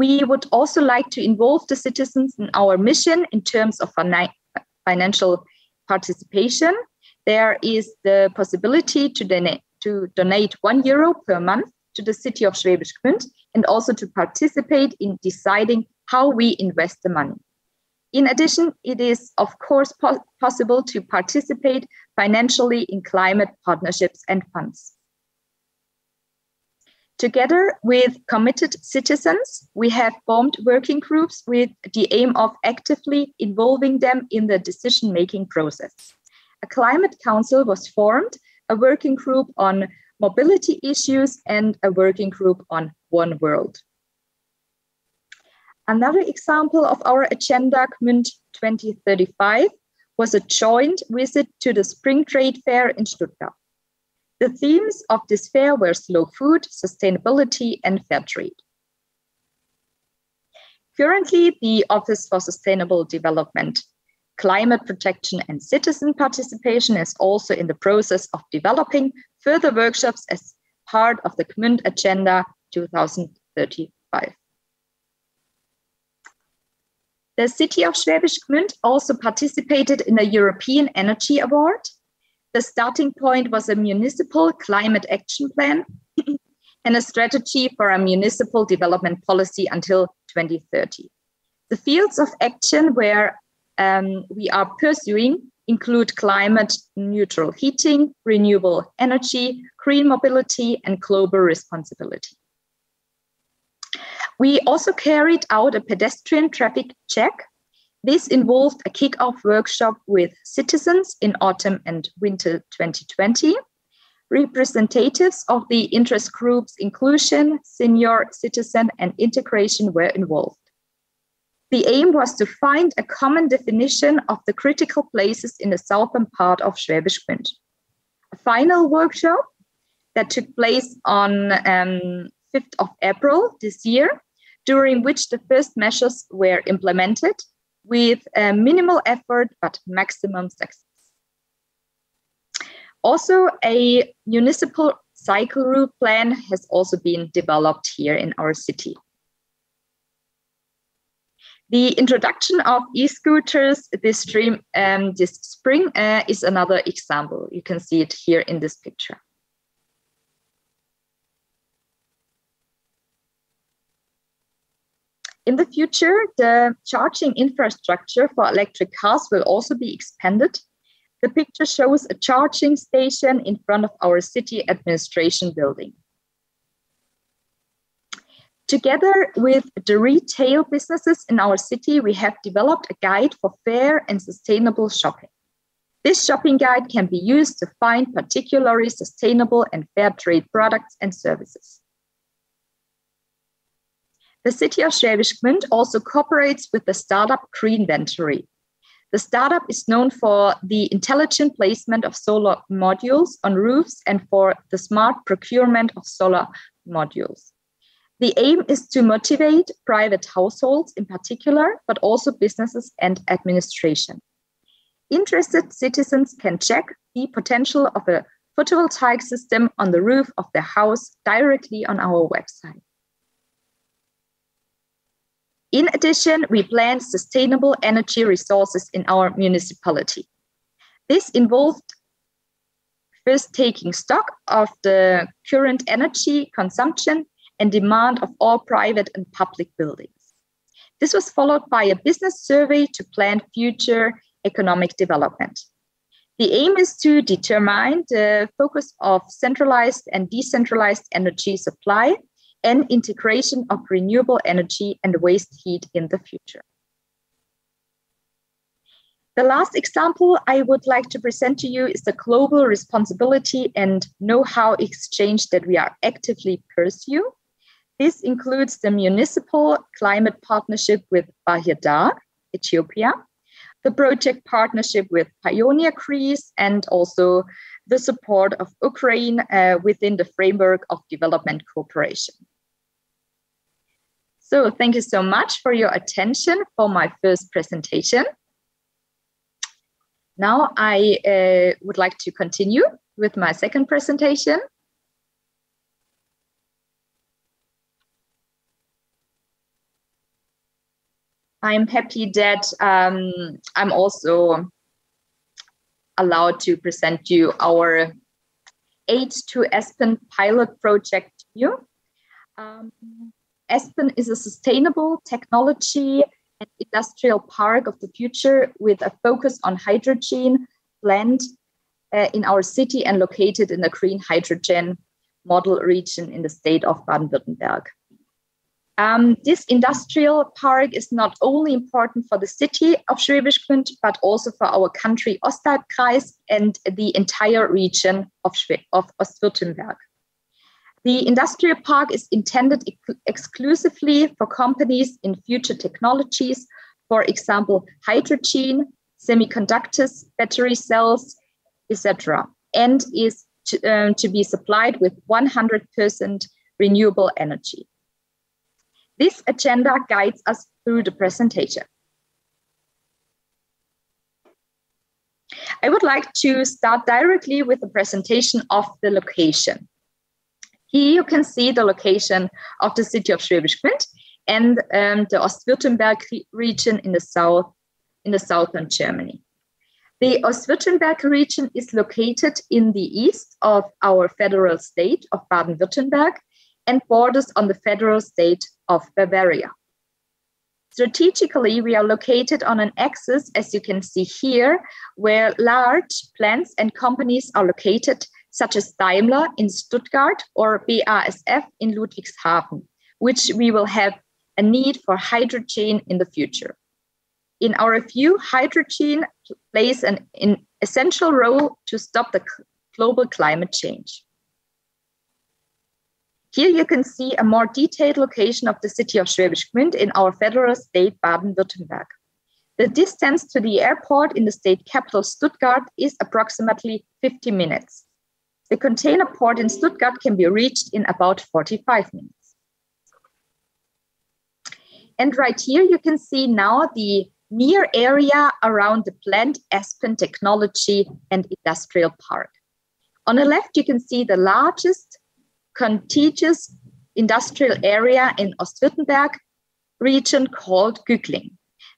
We would also like to involve the citizens in our mission in terms of financial participation. There is the possibility to donate, to donate one euro per month to the city of Schwäbisch Gmünd and also to participate in deciding how we invest the money. In addition, it is of course po possible to participate financially in climate partnerships and funds. Together with committed citizens, we have formed working groups with the aim of actively involving them in the decision making process. A climate council was formed, a working group on mobility issues, and a working group on One World. Another example of our agenda, Gmünd 2035, was a joint visit to the Spring Trade Fair in Stuttgart. The themes of this fair were slow food, sustainability, and fair trade. Currently, the Office for Sustainable Development, Climate Protection, and Citizen Participation is also in the process of developing further workshops as part of the Gmünd Agenda 2035. The city of Schwäbisch Gmünd also participated in the European Energy Award the starting point was a municipal climate action plan and a strategy for a municipal development policy until 2030. The fields of action where um, we are pursuing include climate neutral heating, renewable energy, green mobility, and global responsibility. We also carried out a pedestrian traffic check this involved a kick-off workshop with citizens in autumn and winter 2020. Representatives of the interest groups inclusion, senior, citizen, and integration were involved. The aim was to find a common definition of the critical places in the southern part of Schwäbisch Gmünd. A final workshop that took place on um, 5th of April this year, during which the first measures were implemented with minimal effort but maximum success. Also, a municipal cycle route plan has also been developed here in our city. The introduction of e-scooters this, um, this spring uh, is another example. You can see it here in this picture. In the future, the charging infrastructure for electric cars will also be expanded. The picture shows a charging station in front of our city administration building. Together with the retail businesses in our city, we have developed a guide for fair and sustainable shopping. This shopping guide can be used to find particularly sustainable and fair trade products and services. The city of Schwäbisch Gmünd also cooperates with the startup Greenventory. The startup is known for the intelligent placement of solar modules on roofs and for the smart procurement of solar modules. The aim is to motivate private households in particular, but also businesses and administration. Interested citizens can check the potential of a photovoltaic system on the roof of their house directly on our website. In addition, we plan sustainable energy resources in our municipality. This involved first taking stock of the current energy consumption and demand of all private and public buildings. This was followed by a business survey to plan future economic development. The aim is to determine the focus of centralized and decentralized energy supply and integration of renewable energy and waste heat in the future. The last example I would like to present to you is the global responsibility and know-how exchange that we are actively pursue. This includes the municipal climate partnership with Bahir Dar, Ethiopia, the project partnership with Pioneer Greece, and also the support of Ukraine uh, within the framework of development cooperation. So thank you so much for your attention for my first presentation. Now I uh, would like to continue with my second presentation. I'm happy that um, I'm also allowed to present you our Aid to Aspen pilot project here. Um, Aspen is a sustainable technology and industrial park of the future with a focus on hydrogen blend uh, in our city and located in the green hydrogen model region in the state of Baden-Württemberg. Um, this industrial park is not only important for the city of Schwäbisch Gmünd, but also for our country Ostalbkreis and the entire region of, Schwe of Ostwürttemberg. The industrial park is intended ex exclusively for companies in future technologies, for example, hydrogen, semiconductors, battery cells, etc., and is to, um, to be supplied with 100% renewable energy. This agenda guides us through the presentation. I would like to start directly with the presentation of the location. Here you can see the location of the city of Schwäbisch Gmünd and um, the Ostwürttemberg region in the south, in the southern Germany. The Ostwürttemberg region is located in the east of our federal state of Baden-Württemberg and borders on the federal state of Bavaria. Strategically, we are located on an axis, as you can see here, where large plants and companies are located, such as Daimler in Stuttgart or BASF in Ludwigshafen, which we will have a need for hydrogen in the future. In our view, hydrogen plays an, an essential role to stop the global climate change. Here you can see a more detailed location of the city of Schwäbisch Gmünd in our federal state Baden-Württemberg. The distance to the airport in the state capital Stuttgart is approximately 50 minutes. The container port in Stuttgart can be reached in about 45 minutes. And right here you can see now the near area around the planned Aspen Technology and Industrial Park. On the left, you can see the largest contiguous industrial area in Ostwürttemberg region called Gügling.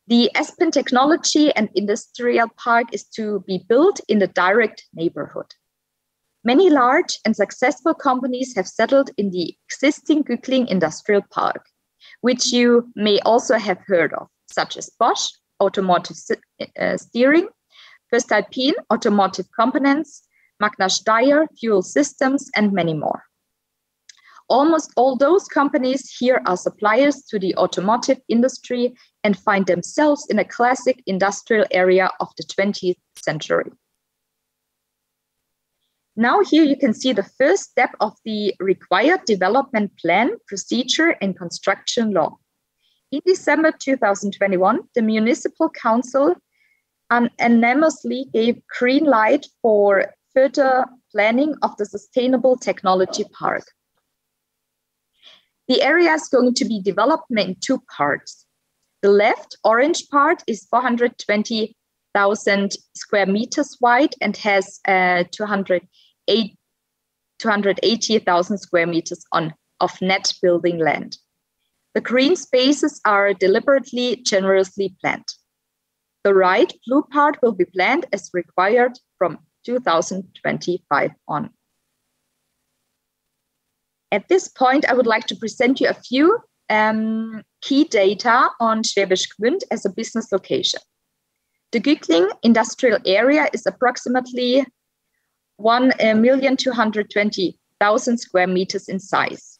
The Aspen Technology and Industrial Park is to be built in the direct neighborhood. Many large and successful companies have settled in the existing Gügling Industrial Park, which you may also have heard of, such as Bosch, automotive uh, steering, voestalpine, automotive components, Magna Steyr, fuel systems, and many more. Almost all those companies here are suppliers to the automotive industry and find themselves in a classic industrial area of the 20th century. Now here you can see the first step of the required development plan, procedure, and construction law. In December 2021, the Municipal Council unanimously gave green light for further planning of the Sustainable Technology Park. The area is going to be developed in two parts. The left orange part is 420,000 square meters wide and has uh, 280,000 square meters on of net building land. The green spaces are deliberately generously planned. The right blue part will be planned as required from 2025 on. At this point, I would like to present you a few um, key data on Schwäbisch Gmünd as a business location. The Gügling industrial area is approximately 1,220,000 square meters in size.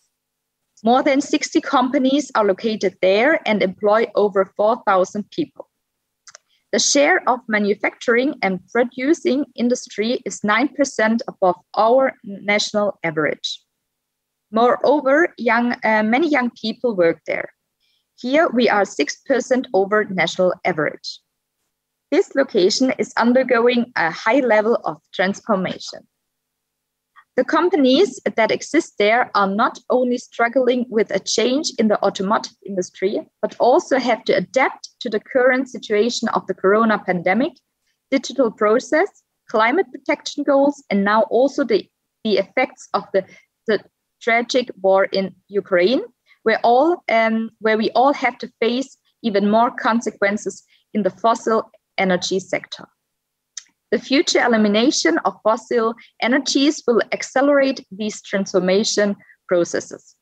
More than 60 companies are located there and employ over 4,000 people. The share of manufacturing and producing industry is 9% above our national average. Moreover, young, uh, many young people work there. Here we are 6% over national average. This location is undergoing a high level of transformation. The companies that exist there are not only struggling with a change in the automotive industry, but also have to adapt to the current situation of the corona pandemic, digital process, climate protection goals, and now also the, the effects of the, the tragic war in Ukraine, where all um, where we all have to face even more consequences in the fossil energy sector. The future elimination of fossil energies will accelerate these transformation processes.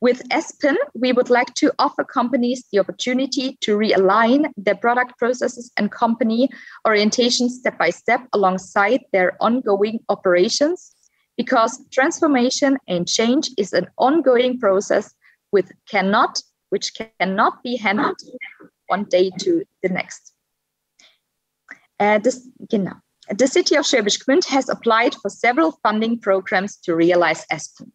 With Aspen, we would like to offer companies the opportunity to realign their product processes and company orientation step by step alongside their ongoing operations, because transformation and change is an ongoing process with cannot, which cannot be handled one day to the next. This, genau. The city of Schwäbisch Gmünd has applied for several funding programs to realize Aspen.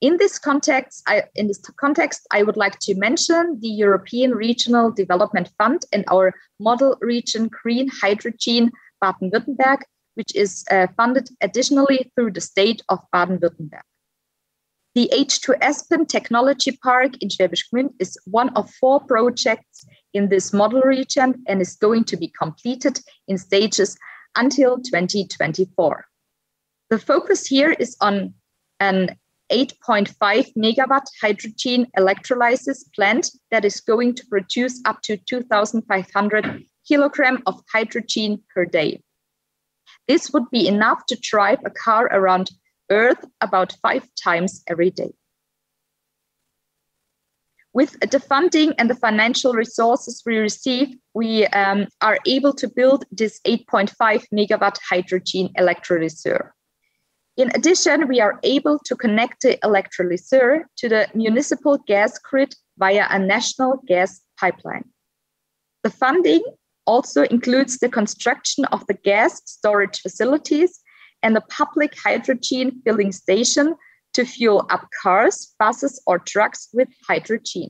In this context, I, in this context, I would like to mention the European Regional Development Fund and our model region Green Hydrogen Baden-Württemberg, which is uh, funded additionally through the state of Baden-Württemberg. The H2 Aspen Technology Park in Schwäbisch Gmünd is one of four projects in this model region and is going to be completed in stages until 2024. The focus here is on an 8.5 megawatt hydrogen electrolysis plant that is going to produce up to 2,500 kilogram of hydrogen per day. This would be enough to drive a car around Earth about five times every day. With the funding and the financial resources we receive, we um, are able to build this 8.5 megawatt hydrogen electrolyzer. In addition, we are able to connect the electrolyzer to the municipal gas grid via a national gas pipeline. The funding also includes the construction of the gas storage facilities and a public hydrogen filling station to fuel up cars, buses, or trucks with hydrogen.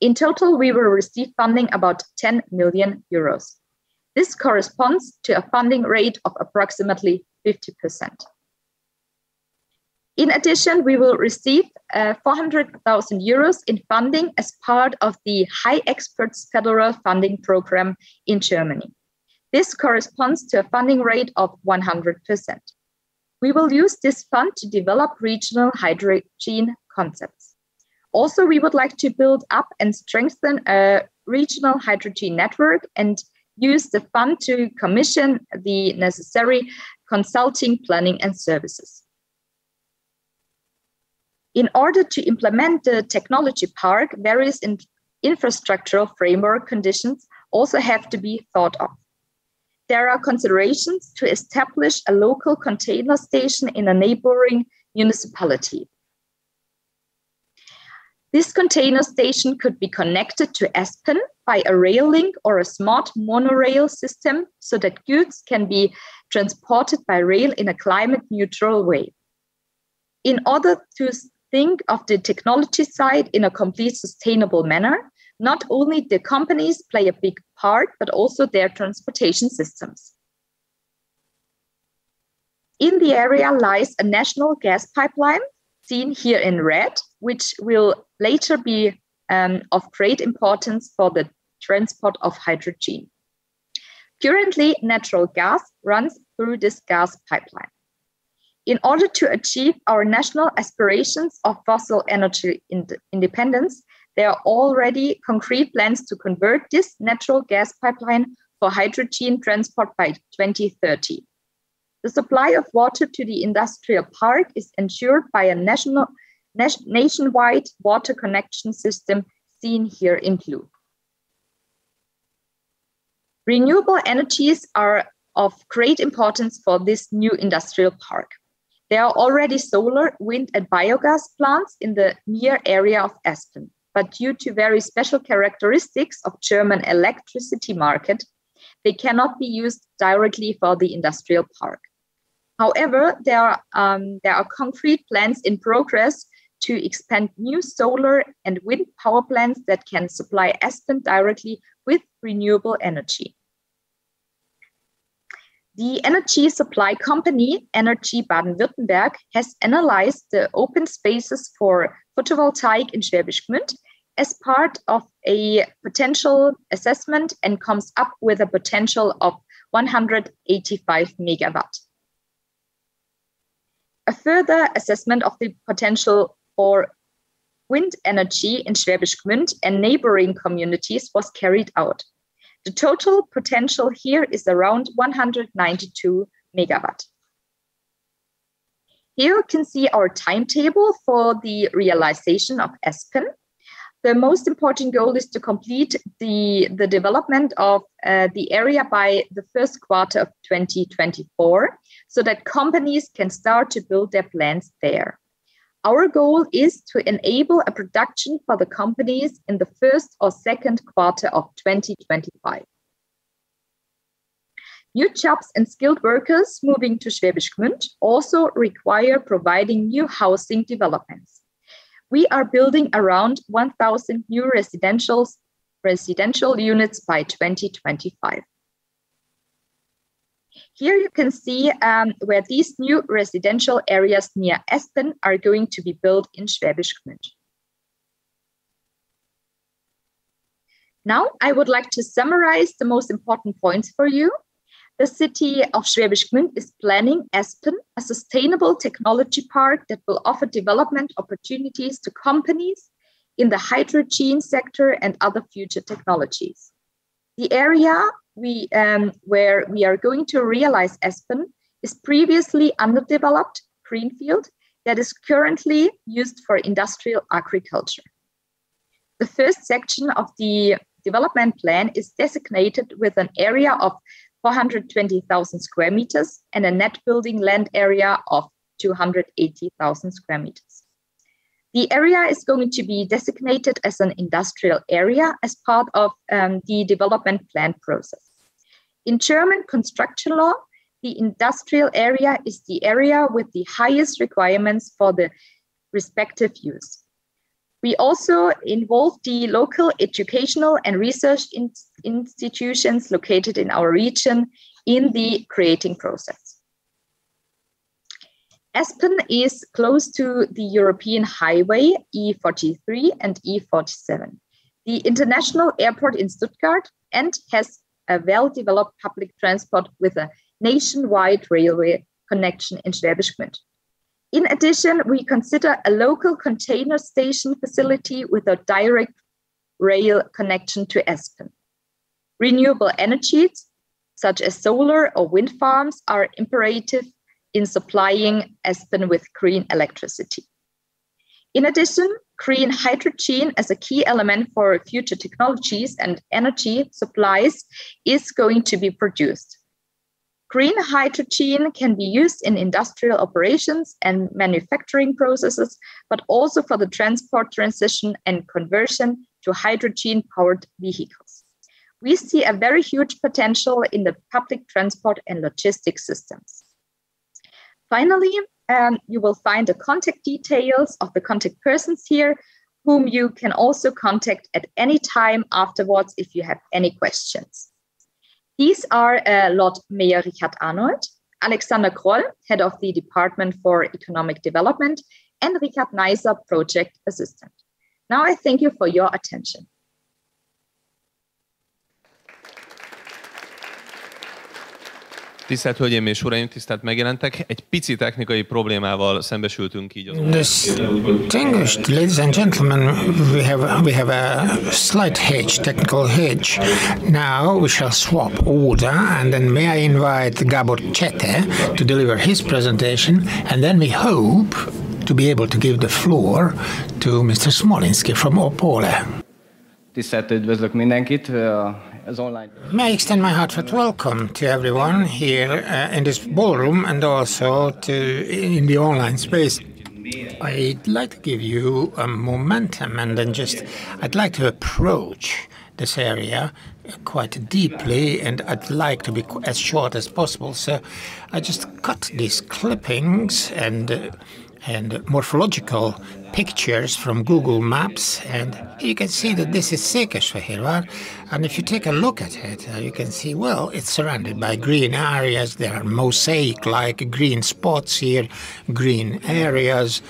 In total, we will receive funding about 10 million euros. This corresponds to a funding rate of approximately 50%. In addition, we will receive uh, 400,000 euros in funding as part of the HyExperts Federal Funding Program in Germany. This corresponds to a funding rate of 100%. We will use this fund to develop regional hydrogen concepts. Also, we would like to build up and strengthen a regional hydrogen network and use the fund to commission the necessary consulting, planning, and services. In order to implement the technology park, various in infrastructural framework conditions also have to be thought of. There are considerations to establish a local container station in a neighboring municipality. This container station could be connected to Aspen by a rail link or a smart monorail system so that goods can be transported by rail in a climate neutral way. In order to think of the technology side in a complete sustainable manner, not only the companies play a big part, but also their transportation systems. In the area lies a national gas pipeline, seen here in red, which will later be um, of great importance for the transport of hydrogen. Currently, natural gas runs through this gas pipeline. In order to achieve our national aspirations of fossil energy ind independence, there are already concrete plans to convert this natural gas pipeline for hydrogen transport by 2030. The supply of water to the industrial park is ensured by a national, nationwide water connection system seen here in blue. Renewable energies are of great importance for this new industrial park. There are already solar, wind, and biogas plants in the near area of Aspen but due to very special characteristics of German electricity market, they cannot be used directly for the industrial park. However, there are, um, there are concrete plans in progress to expand new solar and wind power plants that can supply Aspen directly with renewable energy. The energy supply company Energy Baden-Württemberg has analyzed the open spaces for photovoltaic in Schwäbisch Gmünd as part of a potential assessment and comes up with a potential of 185 megawatt. A further assessment of the potential for wind energy in Schwäbisch Gmünd and neighboring communities was carried out. The total potential here is around 192 megawatt. Here you can see our timetable for the realization of Aspen. The most important goal is to complete the, the development of uh, the area by the first quarter of 2024 so that companies can start to build their plants there. Our goal is to enable a production for the companies in the first or second quarter of 2025. New jobs and skilled workers moving to Schwäbisch Gmünd also require providing new housing developments. We are building around 1,000 new residential, residential units by 2025. Here you can see um, where these new residential areas near Aspen are going to be built in Schwäbisch Gmünd. Now I would like to summarize the most important points for you the city of Schwäbisch Gmünd is planning Aspen, a sustainable technology park that will offer development opportunities to companies in the hydrogen sector and other future technologies. The area we, um, where we are going to realize Aspen is previously underdeveloped greenfield that is currently used for industrial agriculture. The first section of the development plan is designated with an area of 420,000 square meters and a net building land area of 280,000 square meters. The area is going to be designated as an industrial area as part of um, the development plan process. In German construction law, the industrial area is the area with the highest requirements for the respective use. We also involve the local educational and research in institutions located in our region in the creating process. Aspen is close to the European highway E43 and E47, the international airport in Stuttgart, and has a well developed public transport with a nationwide railway connection in Schwäbisch Gmünd. In addition, we consider a local container station facility with a direct rail connection to Aspen. Renewable energies, such as solar or wind farms, are imperative in supplying Aspen with green electricity. In addition, green hydrogen as a key element for future technologies and energy supplies is going to be produced. Green hydrogen can be used in industrial operations and manufacturing processes, but also for the transport transition and conversion to hydrogen powered vehicles. We see a very huge potential in the public transport and logistics systems. Finally, um, you will find the contact details of the contact persons here, whom you can also contact at any time afterwards if you have any questions. These are uh, Lord Mayor Richard Arnold, Alexander Kroll, Head of the Department for Economic Development, and Richard Neiser, Project Assistant. Now I thank you for your attention. Tisztelt Hölgyeim és Uraim, tisztelt megjelentek. Egy pici technikai problémával szembesültünk így az Distinguished ladies and gentlemen, we have, we have a slight hedge, technical hedge. Now we shall swap order and then may I invite Gabor Csete to deliver his presentation and then we hope to be able to give the floor to Mr. Smolinski from Opole. Tisztelt üdvözlök mindenkit! online. May I extend my heartfelt welcome to everyone here uh, in this ballroom and also to in the online space. I'd like to give you a momentum and then just I'd like to approach this area quite deeply and I'd like to be as short as possible. So I just cut these clippings and uh, and morphological pictures from Google Maps, and you can see that this is Székesfehérvár. And if you take a look at it, uh, you can see, well, it's surrounded by green areas. There are mosaic-like green spots here, green areas,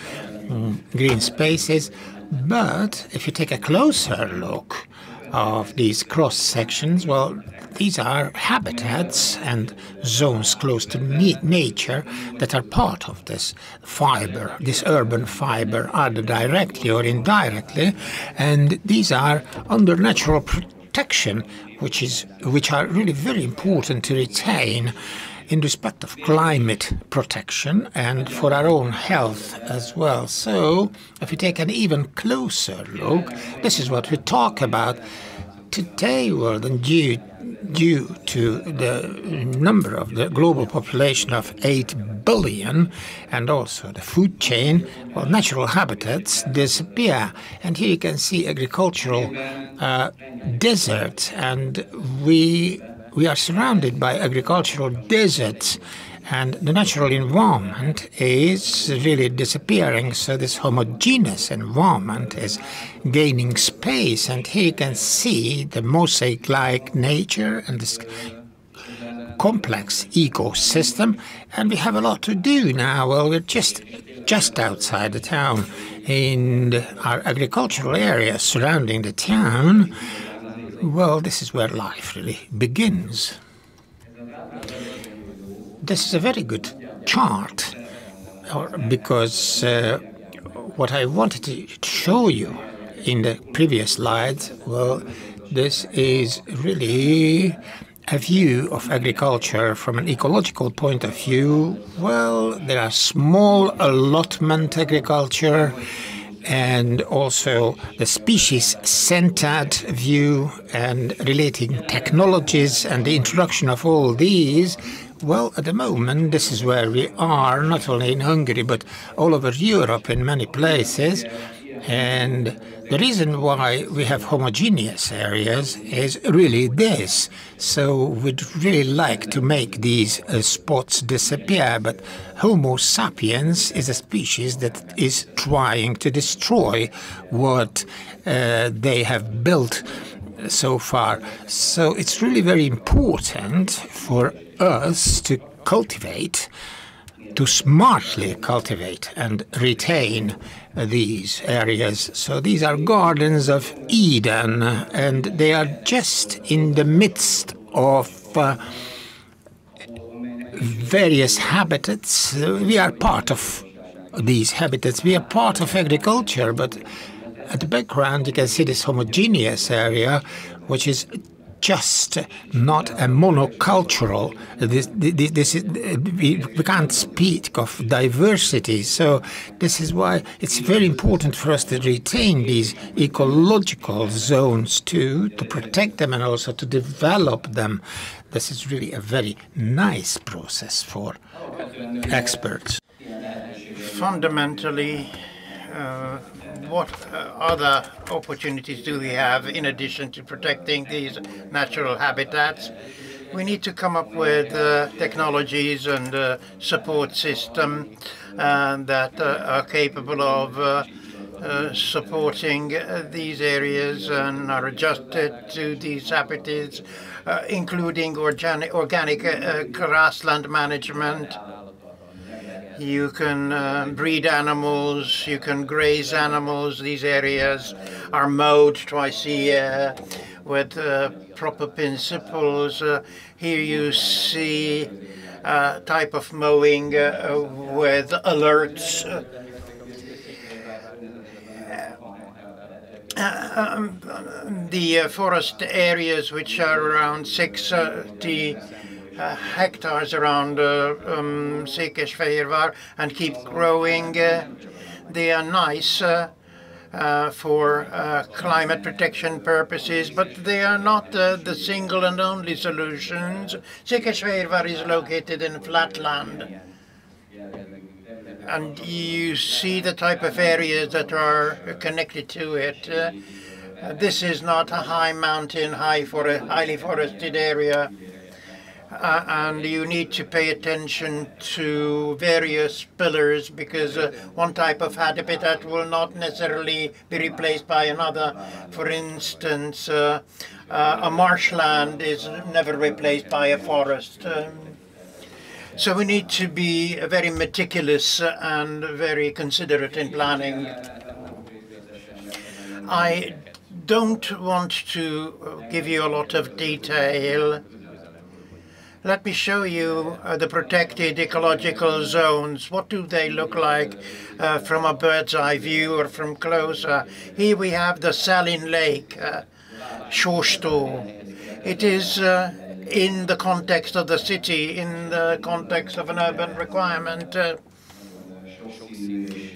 mm, green spaces. But if you take a closer look of these cross sections, well, these are habitats and zones close to nature that are part of this fiber, this urban fiber, either directly or indirectly, and these are under natural protection, which is which are really very important to retain in respect of climate protection and for our own health as well. So, if we take an even closer look, this is what we talk about today. Well, then due due to the number of the global population of 8 billion and also the food chain, well, natural habitats disappear. And here you can see agricultural uh, deserts, and we we are surrounded by agricultural deserts and the natural environment is really disappearing. So this homogeneous environment is gaining space, and here you can see the mosaic-like nature and this complex ecosystem. And we have a lot to do now. Well, we're just just outside the town in our agricultural area surrounding the town. Well, this is where life really begins this is a very good chart because uh, what I wanted to show you in the previous slides, well, this is really a view of agriculture from an ecological point of view. Well, there are small allotment agriculture and also the species centered view and relating technologies and the introduction of all these well, at the moment, this is where we are, not only in Hungary, but all over Europe in many places. And the reason why we have homogeneous areas is really this. So we'd really like to make these uh, spots disappear, but Homo sapiens is a species that is trying to destroy what uh, they have built so far. So it's really very important for us to cultivate to smartly cultivate and retain these areas. So these are gardens of Eden, and they are just in the midst of uh, various habitats. We are part of these habitats. We are part of agriculture, but at the background you can see this homogeneous area, which is just not a monocultural. This, this, this is, we, we can't speak of diversity. So this is why it's very important for us to retain these ecological zones too, to protect them and also to develop them. This is really a very nice process for experts. Fundamentally, uh, what uh, other opportunities do we have in addition to protecting these natural habitats? We need to come up with uh, technologies and uh, support system uh, that uh, are capable of uh, supporting these areas and are adjusted to these habitats, including organic, organic grassland management, you can uh, breed animals, you can graze animals. These areas are mowed twice a year with uh, proper principles. Uh, here you see a type of mowing uh, with alerts. Uh, um, the uh, forest areas, which are around 60 uh, hectares around uh, um, and keep growing. Uh, they are nice uh, uh, for uh, climate protection purposes, but they are not the single and only solutions. Székesfehérvár is located in flatland. And you see the type of areas that are connected to it. this is not a high mountain, high for a highly forested area uh, and you need to pay attention to various pillars because uh, one type of habitat will not necessarily be replaced by another. For instance, uh, uh a marshland is never replaced by a forest. Um, so we need to be very meticulous and very considerate in planning. I don't want to give you a lot of detail let me show you uh, the protected ecological zones. What do they look like uh, from a bird's eye view or from closer? Here we have the Saline Lake, uh, It is uh, in the context of the city, in the context of an urban requirement. Uh,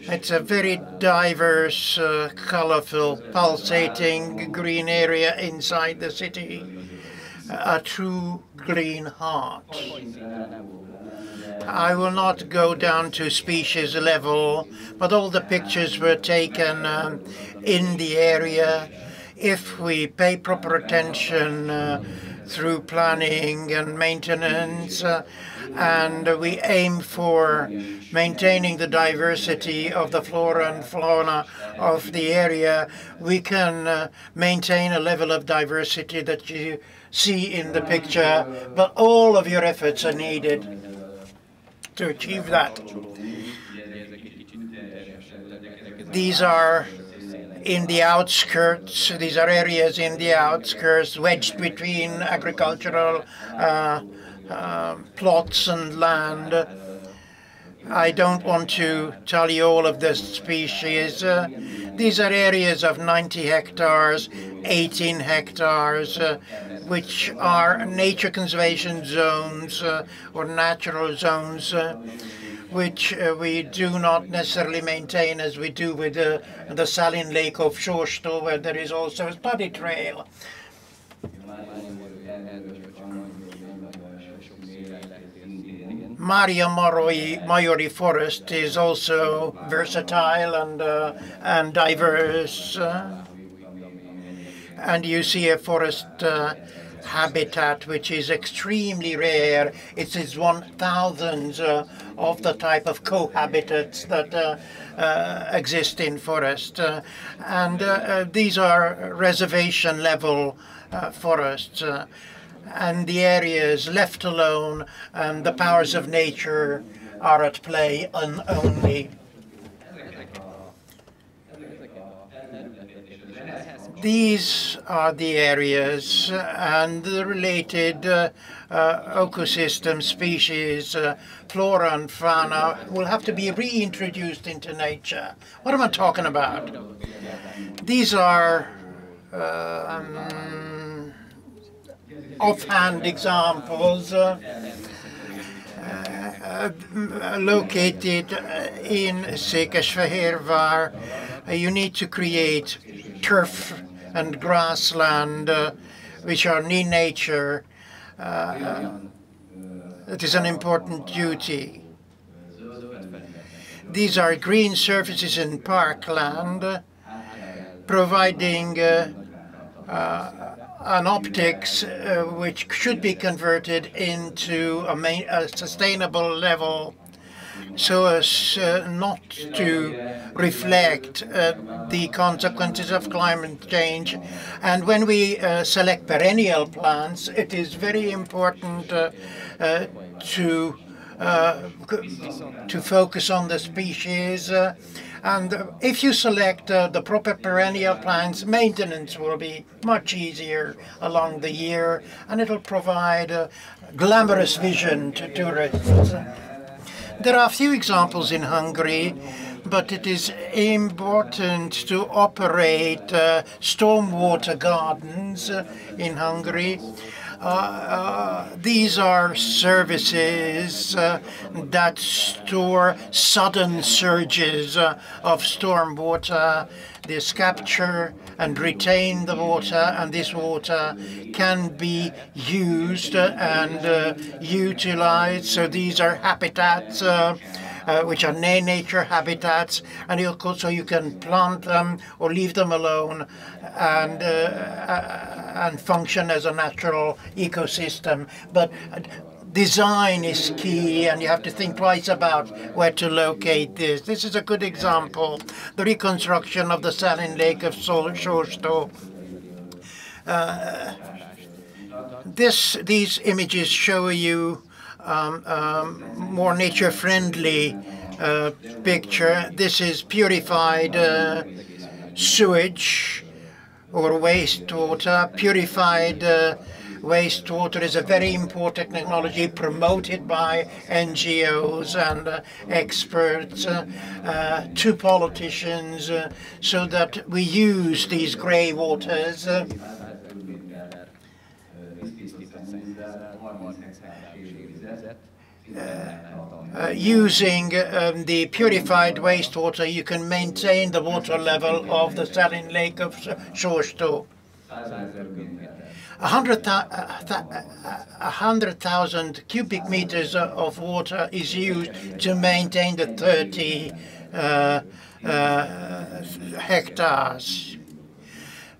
it's a very diverse, uh, colorful, pulsating green area inside the city a true green heart. I will not go down to species level, but all the pictures were taken um, in the area. If we pay proper attention uh, through planning and maintenance, uh, and we aim for maintaining the diversity of the flora and fauna of the area, we can uh, maintain a level of diversity that you see in the picture, but all of your efforts are needed to achieve that. These are in the outskirts, these are areas in the outskirts wedged between agricultural uh, uh, plots and land. I don't want to tell you all of the species. Uh, these are areas of 90 hectares, 18 hectares, uh, which are nature conservation zones uh, or natural zones, uh, which uh, we do not necessarily maintain as we do with the Saline Lake of Sóstó, where there is also a study trail. Maria Maiori Forest is also versatile and uh, and diverse. Uh, and you see a forest uh, habitat which is extremely rare. It is one thousandth uh, of the type of cohabitats that uh, exist in forest. And these are reservation level forests. And the areas left alone and the powers of nature are at play on only. These are the areas and the related uh, uh, ecosystem species, uh, flora and fauna will have to be reintroduced into nature. What am I talking about? These are um, offhand examples uh, uh, located in Székesfehérvár. you need to create turf and grassland uh, which are in nature. Uh, it is an important duty. These are green surfaces in parkland, providing uh, an optics uh, which should be converted into a, main, a sustainable level so as uh, not to reflect uh, the consequences of climate change. And when we uh, select perennial plants, it is very important uh, uh, to uh, to focus on the species. And if you select the proper perennial plants, maintenance will be much easier along the year, and it'll provide a glamorous vision to tourists. There are a few examples in Hungary, but it is important to operate uh, stormwater gardens uh, in Hungary. Uh, uh, these are services uh, that store sudden surges uh, of stormwater. This capture and retain the water, and this water can be used and uh, utilized. So these are habitats. Uh, which are nature habitats, and you also you can plant them or leave them alone, and uh, uh, and function as a natural ecosystem. But design is key and you have to think twice about where to locate this. This is a good example, the reconstruction of the saline lake of Sosto. Uh, this, these images show you um, um, more nature-friendly uh, picture. This is purified uh, sewage or wastewater, purified uh, wastewater is a very important technology promoted by NGOs and uh, experts uh, uh, to politicians so that we use these grey waters uh, uh, using um, the purified wastewater, you can maintain the water level of the saline lake of Sosto. 100,000 cubic meters of water is used to maintain the 30 uh, uh, hectares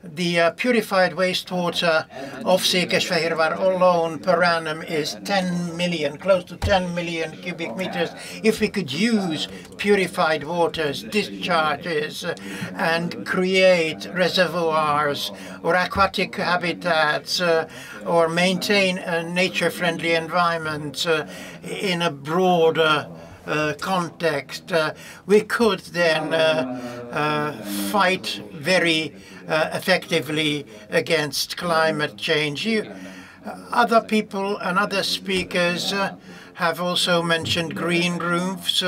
the uh, purified wastewater of Székesfehérvár alone per annum is 10 million, close to 10 million cubic meters. If we could use purified waters, discharges, uh, and create reservoirs or aquatic habitats uh, or maintain a nature-friendly environment uh, in a broader uh, context, uh, we could then uh, fight very Uh, effectively against climate change. You, uh, other people and other speakers uh, have also mentioned green roofs.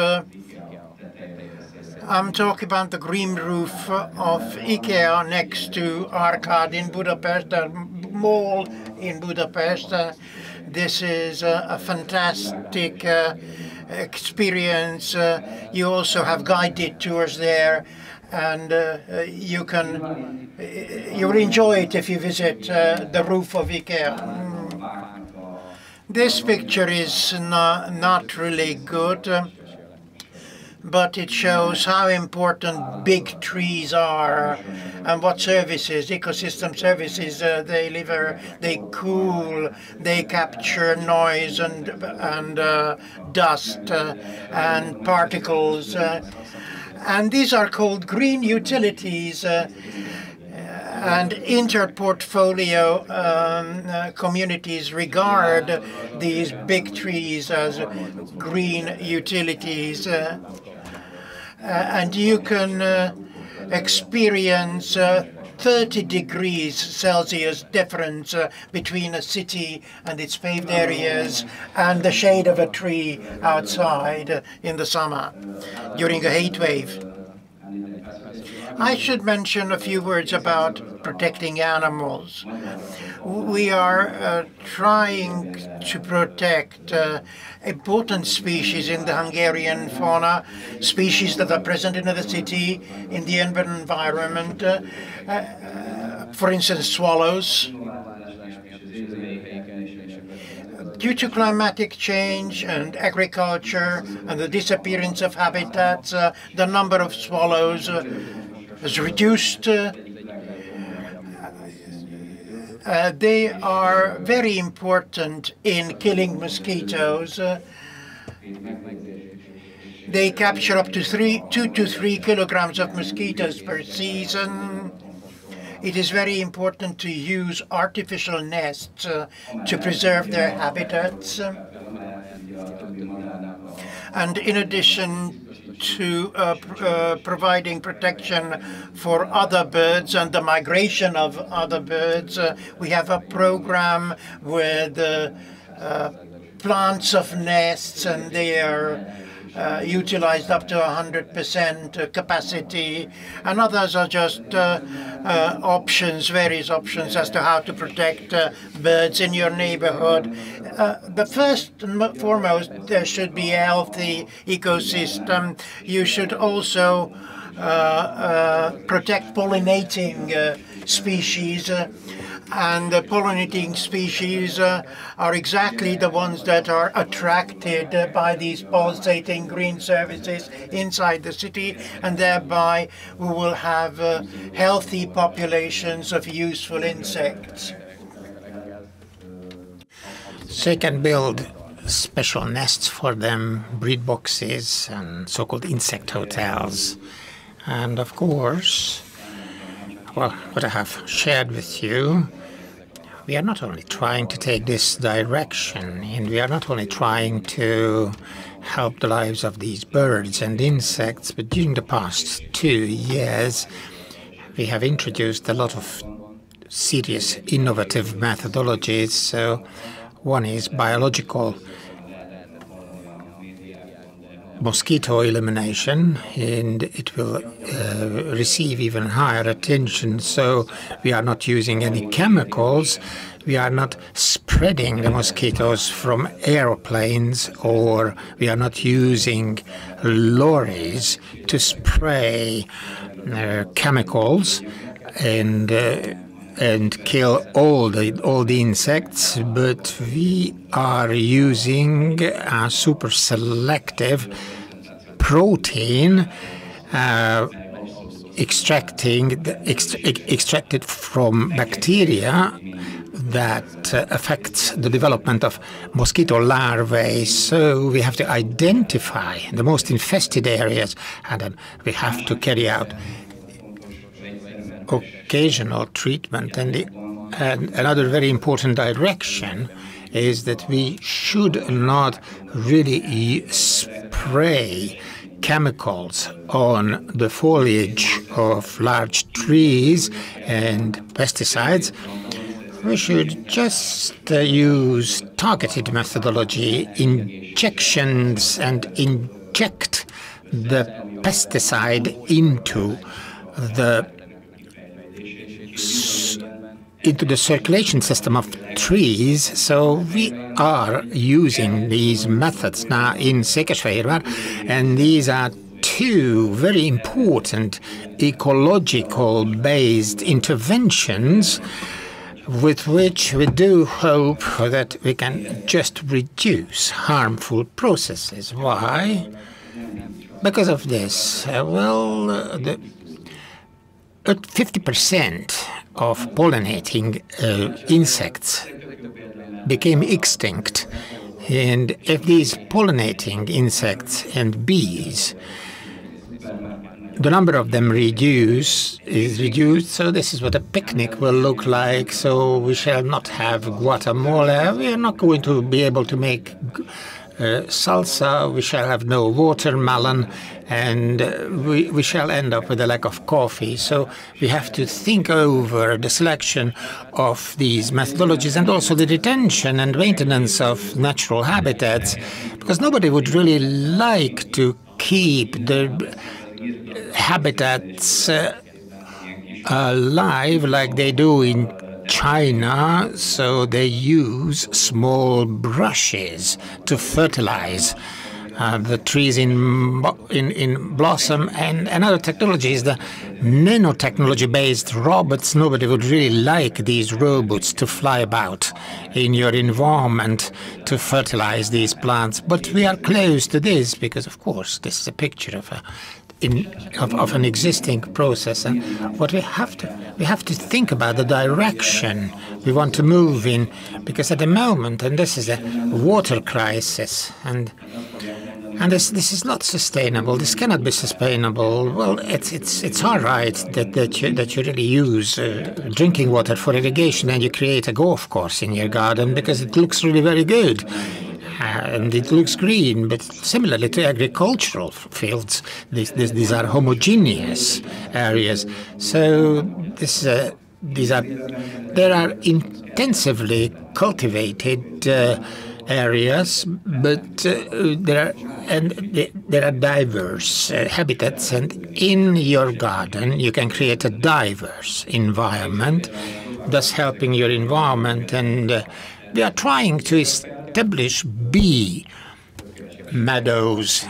I'm talking about the green roof of IKEA next to Árkád in Budapest, the mall in Budapest. This is a, fantastic uh, experience. Uh, you also have guided tours there, and uh, you can you will enjoy it if you visit uh, the roof of IKEA. Mm. This picture is not, not really good but it shows how important big trees are and what services, ecosystem services uh, they deliver. They cool, they capture noise and and uh, dust uh, and particles, uh, and these are called green utilities. Uh, and inter-portfolio um, uh, communities regard these big trees as green utilities. Uh, uh, and you can uh, experience uh, 30 degrees Celsius difference uh, between a city and its paved areas and the shade of a tree outside uh, in the summer during a heat wave. I should mention a few words about protecting animals. We are uh, trying to protect uh, important species in the Hungarian fauna, species that are present in the city, in the environment. Uh, uh, for instance, swallows. Due to climatic change and agriculture and the disappearance of habitats, uh, the number of swallows uh, has reduced. Uh, uh, they are very important in killing mosquitoes. Uh, they capture up to three, two to three kilograms of mosquitoes per season. It is very important to use artificial nests uh, to preserve their habitats. And in addition to uh, pr uh, providing protection for other birds and the migration of other birds. Uh, we have a program with uh, plants of nests and they are uh, utilized up to 100% uh, capacity, and others are just uh, uh, options, various options as to how to protect uh, birds in your neighborhood. Uh, but first and foremost, there should be a healthy ecosystem. You should also protect pollinating species and the pollinating species uh, are exactly the ones that are attracted uh, by these pulsating green services inside the city, and thereby we will have uh, healthy populations of useful insects. So you can build special nests for them, breed boxes, and so-called insect hotels. And of course, well, what I have shared with you, we are not only trying to take this direction, and we are not only trying to help the lives of these birds and insects, but during the past two years, we have introduced a lot of serious innovative methodologies. So one is biological mosquito elimination and it will uh, receive even higher attention. So we are not using any chemicals. We are not spreading the mosquitoes from airplanes or we are not using lorries to spray uh, chemicals and uh, and kill all the all the insects, but we are using a super selective protein uh, extracting ext extracted from bacteria that uh, affects the development of mosquito larvae. So we have to identify the most infested areas and then we have to carry out occasional treatment. And, the, and another very important direction is that we should not really spray chemicals on the foliage of large trees and pesticides. We should just uh, use targeted methodology, injections, and inject the pesticide into the into the circulation system of trees. So we are using these methods now in Székesfehérvár, and these are two very important ecological based interventions with which we do hope that we can just reduce harmful processes. Why? Because of this. Uh, well, uh, the 50% of pollinating uh, insects became extinct. And if these pollinating insects and bees the number of them reduce is reduced. So this is what a picnic will look like. So we shall not have guacamole. We are not going to be able to make salsa. We shall have no watermelon, and uh, we we shall end up with a lack of coffee. So we have to think over the selection of these methodologies and also the retention and maintenance of natural habitats, because nobody would really like to keep the habitats uh, alive like they do in China, so they use small brushes to fertilize uh, the trees in, in, in blossom. And another technology is the nanotechnology based robots. Nobody would really like these robots to fly about in your environment to fertilize these plants. But we are close to this because, of course, this is a picture of a in, of, of, an existing process. And what we have to we have to think about the direction we want to move in, because at the moment, and this is a water crisis, and and this this is not sustainable. This cannot be sustainable. Well, it's it's it's all right that that you that you really use uh, drinking water for irrigation and you create a golf course in your garden because it looks really very good. Uh, and it looks green, but similarly to agricultural fields, these, these, these are homogeneous areas. So this, uh, these are there are intensively cultivated uh, areas, but uh, there are and there are diverse uh, habitats, and in your garden you can create a diverse environment, thus helping your environment. And uh, we are trying to establish bee meadows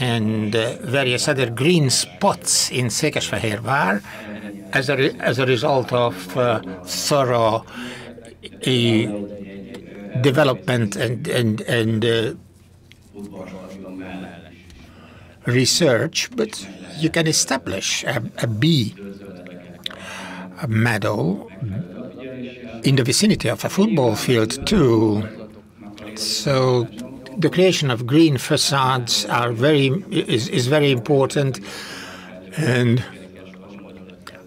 and uh, various other green spots in Székesfehérvár as a, as a result of uh, thorough development and and and uh, research, but you can establish a, a bee a meadow in the vicinity of a football field too. So the creation of green facades are very is, is very important and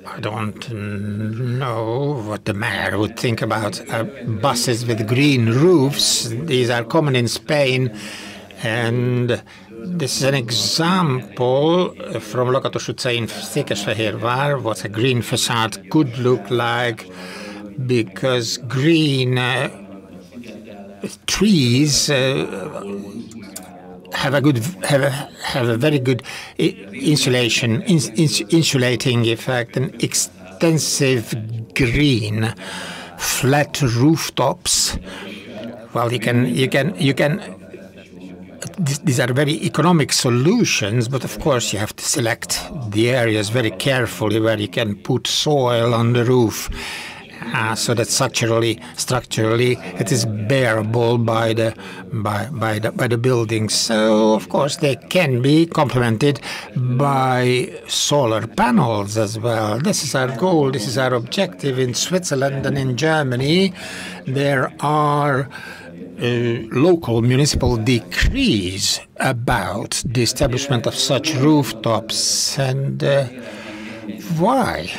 I don't know what the mayor would think about uh, buses with green roofs. These are common in Spain, and this is an example from Lakatos utca in Székesfehérvár what a green facade could look like, because green uh, trees uh, have a good have a, have a very good insulation ins, ins, insulating effect and extensive green flat rooftops. Well you can you can you can these are very economic solutions, but of course you have to select the areas very carefully where you can put soil on the roof uh, so that structurally, structurally it is bearable by the by by the by the buildings. So of course they can be complemented by solar panels as well. This is our goal. This is our objective in Switzerland and in Germany. There are. Uh, local municipal decrees about the establishment of such rooftops and uh, why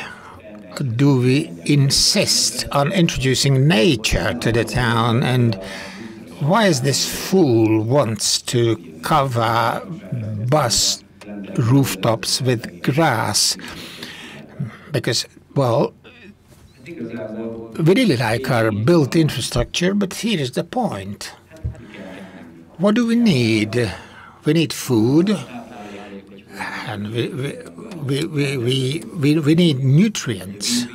do we insist on introducing nature to the town? And why is this fool wants to cover bus rooftops with grass? Because, well, we really like our built infrastructure, but here is the point. What do we need? We need food, and we, we, we, we, we, we need nutrients.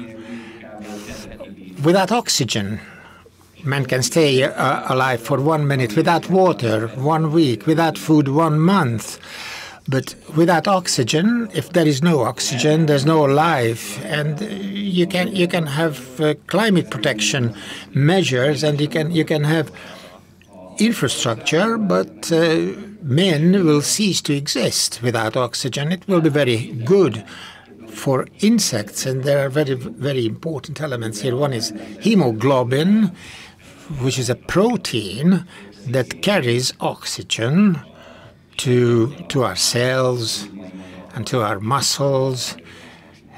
Without oxygen, man can stay uh, alive for one minute. Without water, one week. Without food, one month. But without oxygen, if there is no oxygen, there's no life, and you can you can have uh, climate protection measures, and you can you can have infrastructure, but uh, men will cease to exist without oxygen. It will be very good for insects, and there are very, very important elements here. One is hemoglobin, which is a protein that carries oxygen to, to our cells and to our muscles.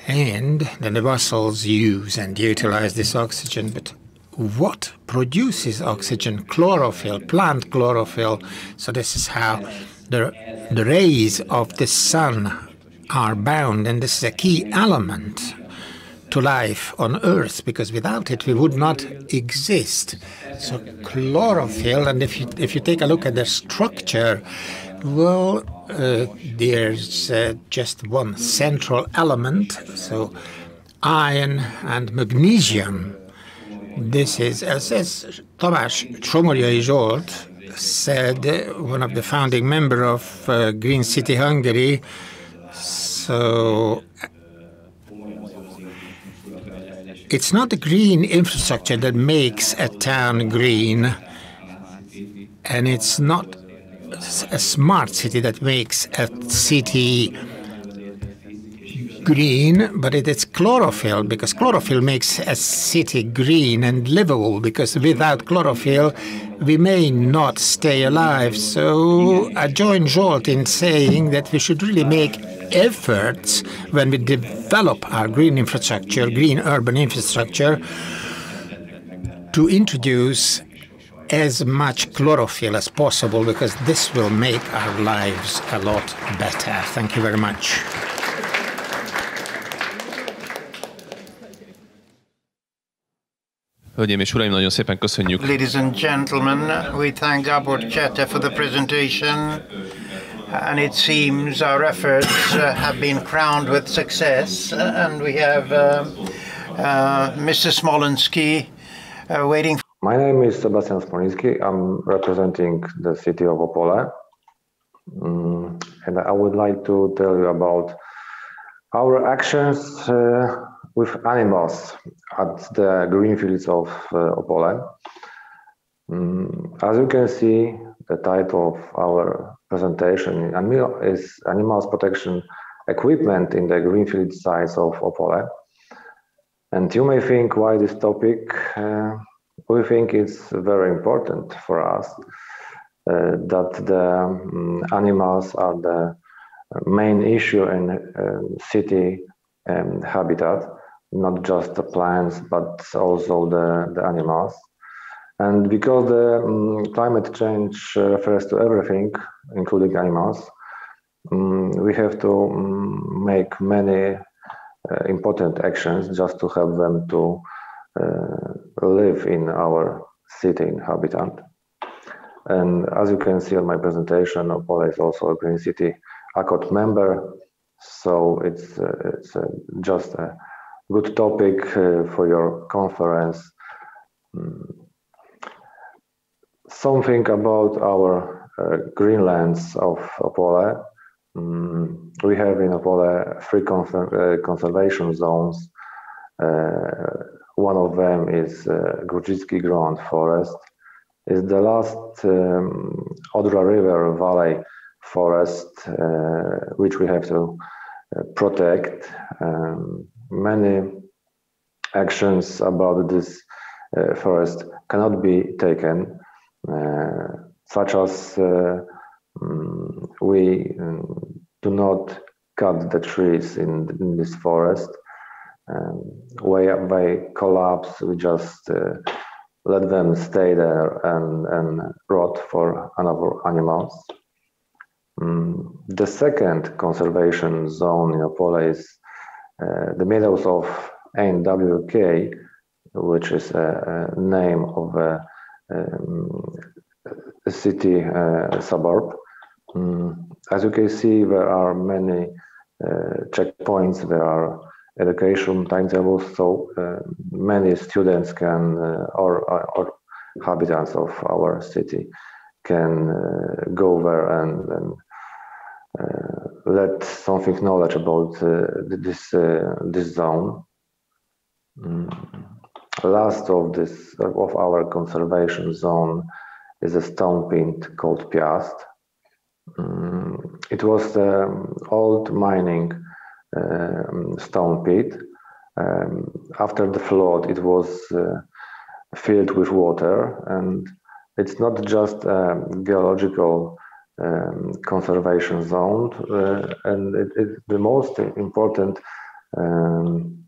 And then the muscles use and utilize this oxygen. But what produces oxygen? Chlorophyll, plant chlorophyll. So this is how the, the rays of the sun are bound, and this is a key element to life on Earth because without it we would not exist. So chlorophyll, and if you if you take a look at the structure, well, uh, there's uh, just one central element. So iron and magnesium. This is as, Tamás Somogyai Zsolt said, one of the founding member of uh, Green City Hungary. So it's not the green infrastructure that makes a town green, and it's not a smart city that makes a city green, but it is chlorophyll because chlorophyll makes a city green and livable because without chlorophyll we may not stay alive. So I join Zsolt in saying that we should really make efforts when we develop our green infrastructure, green urban infrastructure, to introduce as much chlorophyll as possible because this will make our lives a lot better. Thank you very much. Hölgyeim és Uraim, nagyon szépen köszönjük. Ladies and gentlemen, we thank Gabor Csete for the presentation. And it seems our efforts uh, have been crowned with success. And we have uh, uh, Mr. Smolensky uh, waiting. My name is Sebastian Smolinsky. I'm representing the city of Opole. Mm, and I would like to tell you about our actions uh, with animals at the green fields of uh, Opole. Mm, as you can see, the title of our presentation is Animals Protection Equipment in the Greenfield sites of Opole. And you may think why this topic, uh, we think it's very important for us uh, that the um, animals are the main issue in uh, city um, habitat, not just the plants, but also the, the animals. And because the um, climate change uh, refers to everything, including animals, um, we have to um, make many uh, important actions just to help them to uh, live in our city in habitat. And as you can see on my presentation, Opole is also a Green City Accord member. So it's, uh, it's uh, just a good topic uh, for your conference. Um, something about our uh, greenlands of Opole. Um, we have in Opole three uh, conservation zones. Uh, one of them is uh, Grudzicki Ground Forest. It's the last um, Odra River Valley forest, uh, which we have to uh, protect. Um, many actions about this uh, forest cannot be taken uh, such as uh, mm, we um, do not cut the trees in, in this forest. Um, where they collapse, we just uh, let them stay there and, and rot for another animals. Um, the second conservation zone in Opole is the meadows of NWK, which is a, a name of a um, city uh, suburb. Um, as you can see, there are many uh, checkpoints. There are education timetables, so uh, many students can or, or inhabitants of our city can uh, go there and, and uh, let something knowledge about uh, this this zone. Mm last of this of our conservation zone is a stone pit called Piast. Um, it was the um, old mining um, stone pit. Um, after the flood, it was uh, filled with water, and it's not just a geological um, conservation zone, uh, and it, it, the most important um,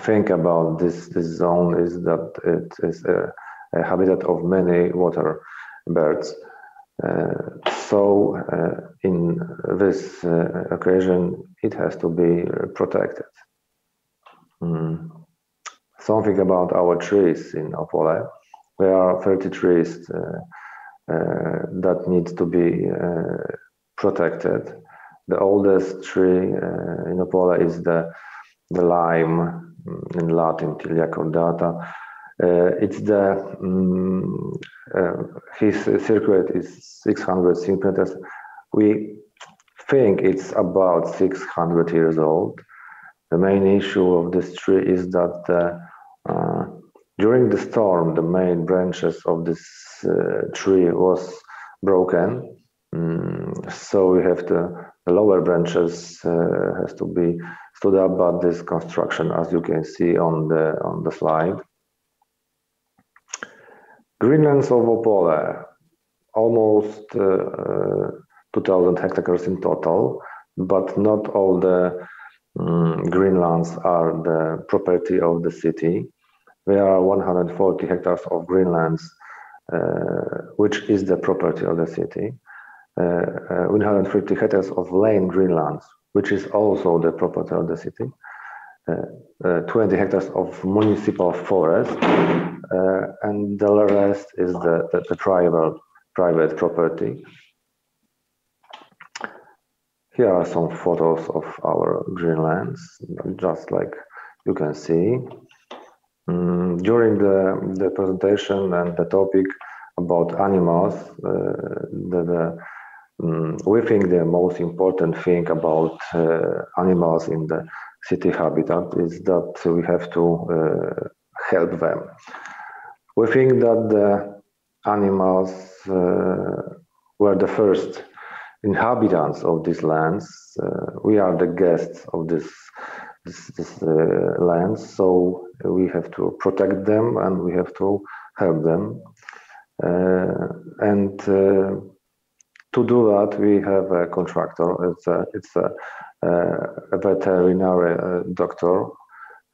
thing about this this zone is that it is a, a habitat of many water birds. Uh, so, uh, in this uh, occasion, it has to be protected. Mm. Something about our trees in Opole. There are 30 trees uh, that needs to be uh, protected. The oldest tree in Opole is the, the lime, mm, in Latin, Tilia cordata. Uh, it's the um, uh, his circuit is 600 centimeters. We think it's about 600 years old. The main issue of this tree is that uh, during the storm, the main branches of this uh, tree was broken. Mm, so we have to, the lower branches uh, has to be stood up, but this construction, as you can see on the on the slide. Greenlands of Opole, almost uh, 2,000 hectares in total, but not all the um, Greenlands are the property of the city. There are 140 hectares of Greenlands, uh, which is the property of the city. Uh, 150 hectares of land Greenlands, which is also the property of the city. Uh, uh, 20 hectares of municipal forest, uh, and the rest is the, the, the private, private property. Here are some photos of our Greenlands, just like you can see. Mm, during the, the presentation and the topic about animals, uh, the, the um, we think the most important thing about uh, animals in the city habitat is that we have to uh, help them. We think that the animals were the first inhabitants of these lands. Uh, we are the guests of this this, this uh, lands, so we have to protect them and we have to help them. Uh, and uh, to do that, we have a contractor. It's a, it's a uh, a veterinary uh, doctor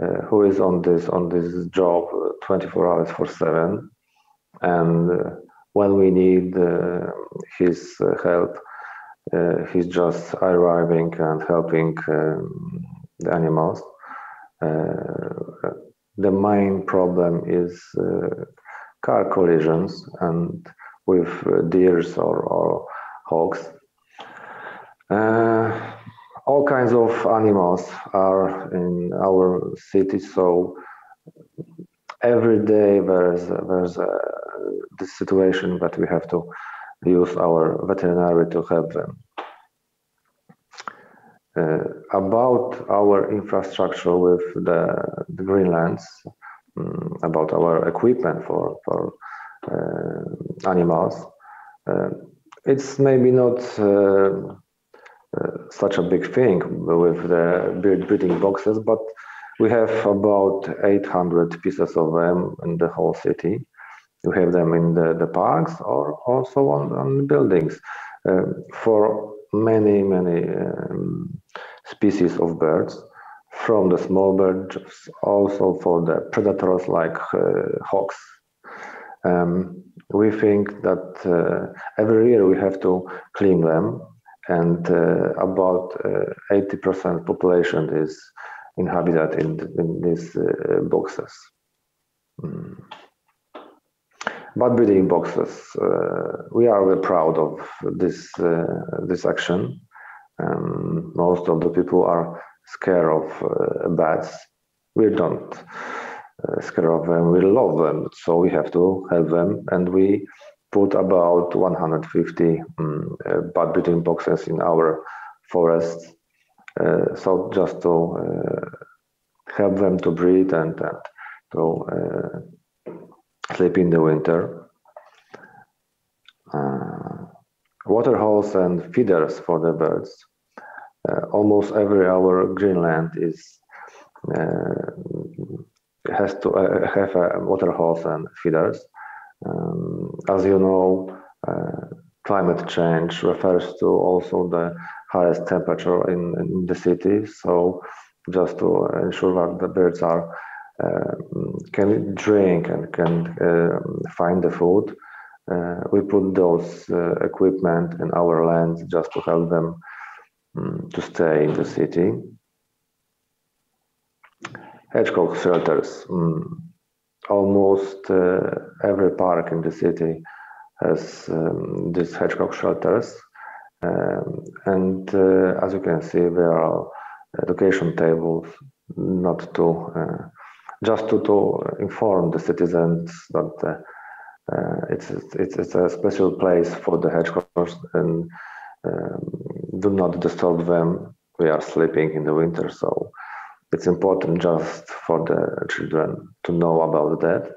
uh, who is on this on this job 24 hours for seven, and when we need his help, he's just arriving and helping um, the animals. Uh, the main problem is uh, car collisions and with uh, deers or, or hogs. Uh, all kinds of animals are in our city, so every day there's there's a, this situation that we have to use our veterinary to help them. Uh, about our infrastructure with the, the Greenlands, um, about our equipment for for uh, animals, uh, it's maybe not such a big thing with the breeding boxes, but we have about 800 pieces of them in the whole city. We have them in the, the parks or also on, on buildings uh, for many, many um, species of birds, from the small birds, also for the predators like uh, hawks. Um, we think that uh, every year we have to clean them and uh, about 80% uh, population is inhabited in, in these uh, boxes. Mm. But breeding boxes, we are very proud of this this action. Um, most of the people are scared of bats. We don't uh, scared of them. We love them, so we have to help them, and we put about 150 um, uh, breeding boxes in our forests. Uh, so just to uh, help them to breed and, and to uh, sleep in the winter. Uh, water holes and feeders for the birds. Uh, almost every our Greenland is has to have a water holes and feeders. Um, as you know, uh, climate change refers to also the highest temperature in, in the city. So just to ensure that the birds are uh, can drink and can uh, find the food, uh, we put those uh, equipment in our lands just to help them um, to stay in the city. Hedgehog shelters. Um, almost uh, every park in the city has um, these hedgehog shelters. Um, and uh, as you can see, there are education tables, not to uh, just to, to inform the citizens that uh, uh, it's, it's, it's a special place for the hedgehogs and um, do not disturb them. We are sleeping in the winter, so it's important just for the children to know about that.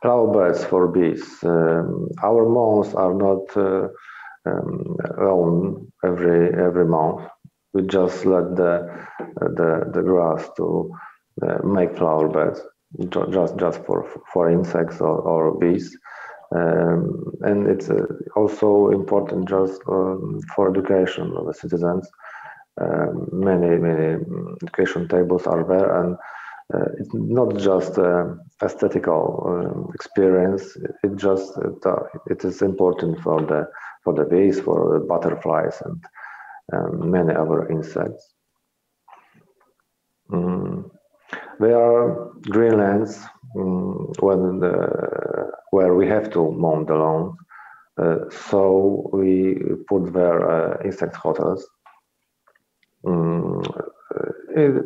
Flower beds for bees. Um, our moths are not uh, um, every every month. We just let the the the grass to uh, make flower beds just just for for insects or, or bees. Um, and it's uh, also important just um, for education of the citizens. Um, many many education tables are there, and uh, it's not just uh, aesthetical um, experience. It just uh, it is important for the for the bees, for the butterflies, and many other insects. Mm. There are greenlands um, when the, where we have to mow the lawn, uh, so we put there uh, insect hotels. Um, it,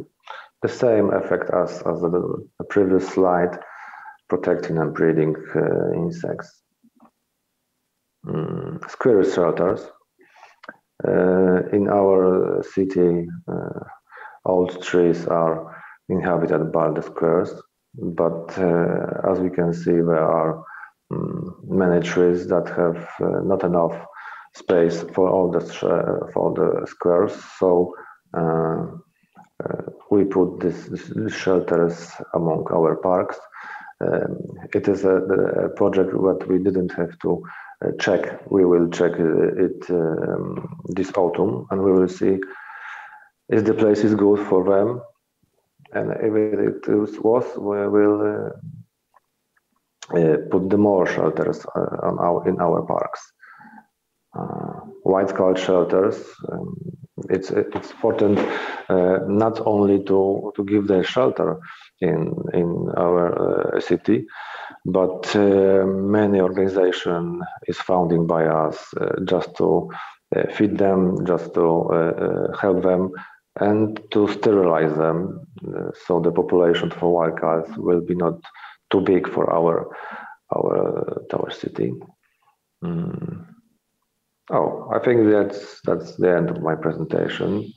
the same effect as, as the, the previous slide, protecting and breeding uh, insects um, squirrel shelters. Uh, in our city, uh, all trees are inhabited by the squares, but uh, as we can see, there are um, many trees that have uh, not enough space for all the for the squirrels. So uh, uh, we put this, shelters among our parks. Um, it is a, a, project that we didn't have to uh, check. We will check it um, this autumn, and we will see if the place is good for them. And if it was, we will uh, uh, put the more shelters on our in our parks. Uh, white skull shelters. Um, it's it's important uh, not only to to give the shelter in in our uh, city, but uh, many organization is founding by us uh, just to uh, feed them, just to help them, and to sterilize them, so the population for wildcats will be not too big for our our our city. Mm. Oh, I think that's that's the end of my presentation.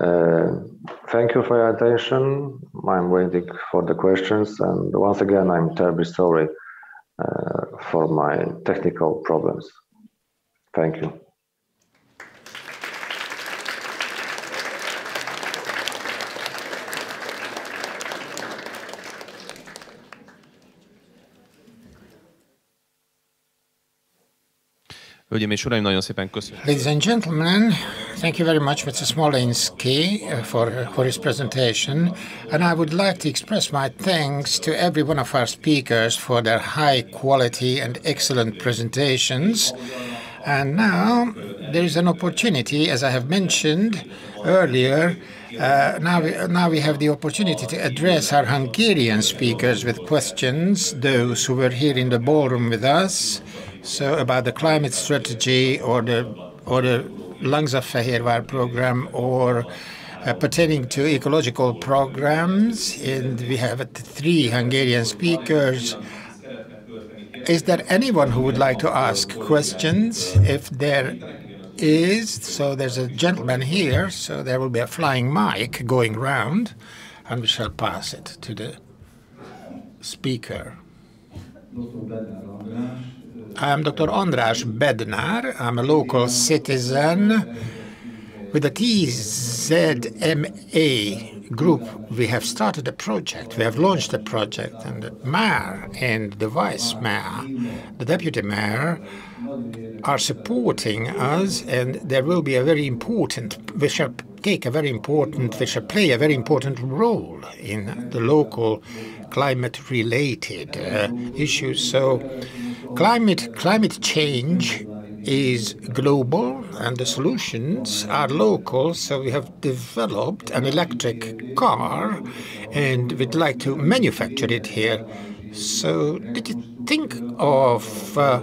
Uh, thank you for your attention. I'm waiting for the questions. And once again, I'm terribly sorry uh, for my technical problems. Thank you. Hölgyeim és Uraim, nagyon szépen köszönöm. Ladies and gentlemen, thank you very much, Mr. Smolinski, uh, for, for his presentation. And I would like to express my thanks to every one of our speakers for their high quality and excellent presentations. And now there is an opportunity, as I have mentioned earlier, uh, now, we, now we have the opportunity to address our Hungarian speakers with questions, those who were here in the ballroom with us. So about the climate strategy or the or the Langzafehérvár program or uh, pertaining to ecological programs, and we have three Hungarian speakers. Is there anyone who would like to ask questions? If there is, so there's a gentleman here, so there will be a flying mic going round, and we shall pass it to the speaker. I'm Dr. András Bednár. I'm a local citizen With the TZMA group, we have started a project. We have launched a project, and the mayor and the vice mayor, the deputy mayor, are supporting us, and there will be a very important, we shall take a very important, we shall play a very important role in the local climate-related uh, issues. So, climate climate change is global and the solutions are local. So we have developed an electric car and we'd like to manufacture it here. So did you think of uh,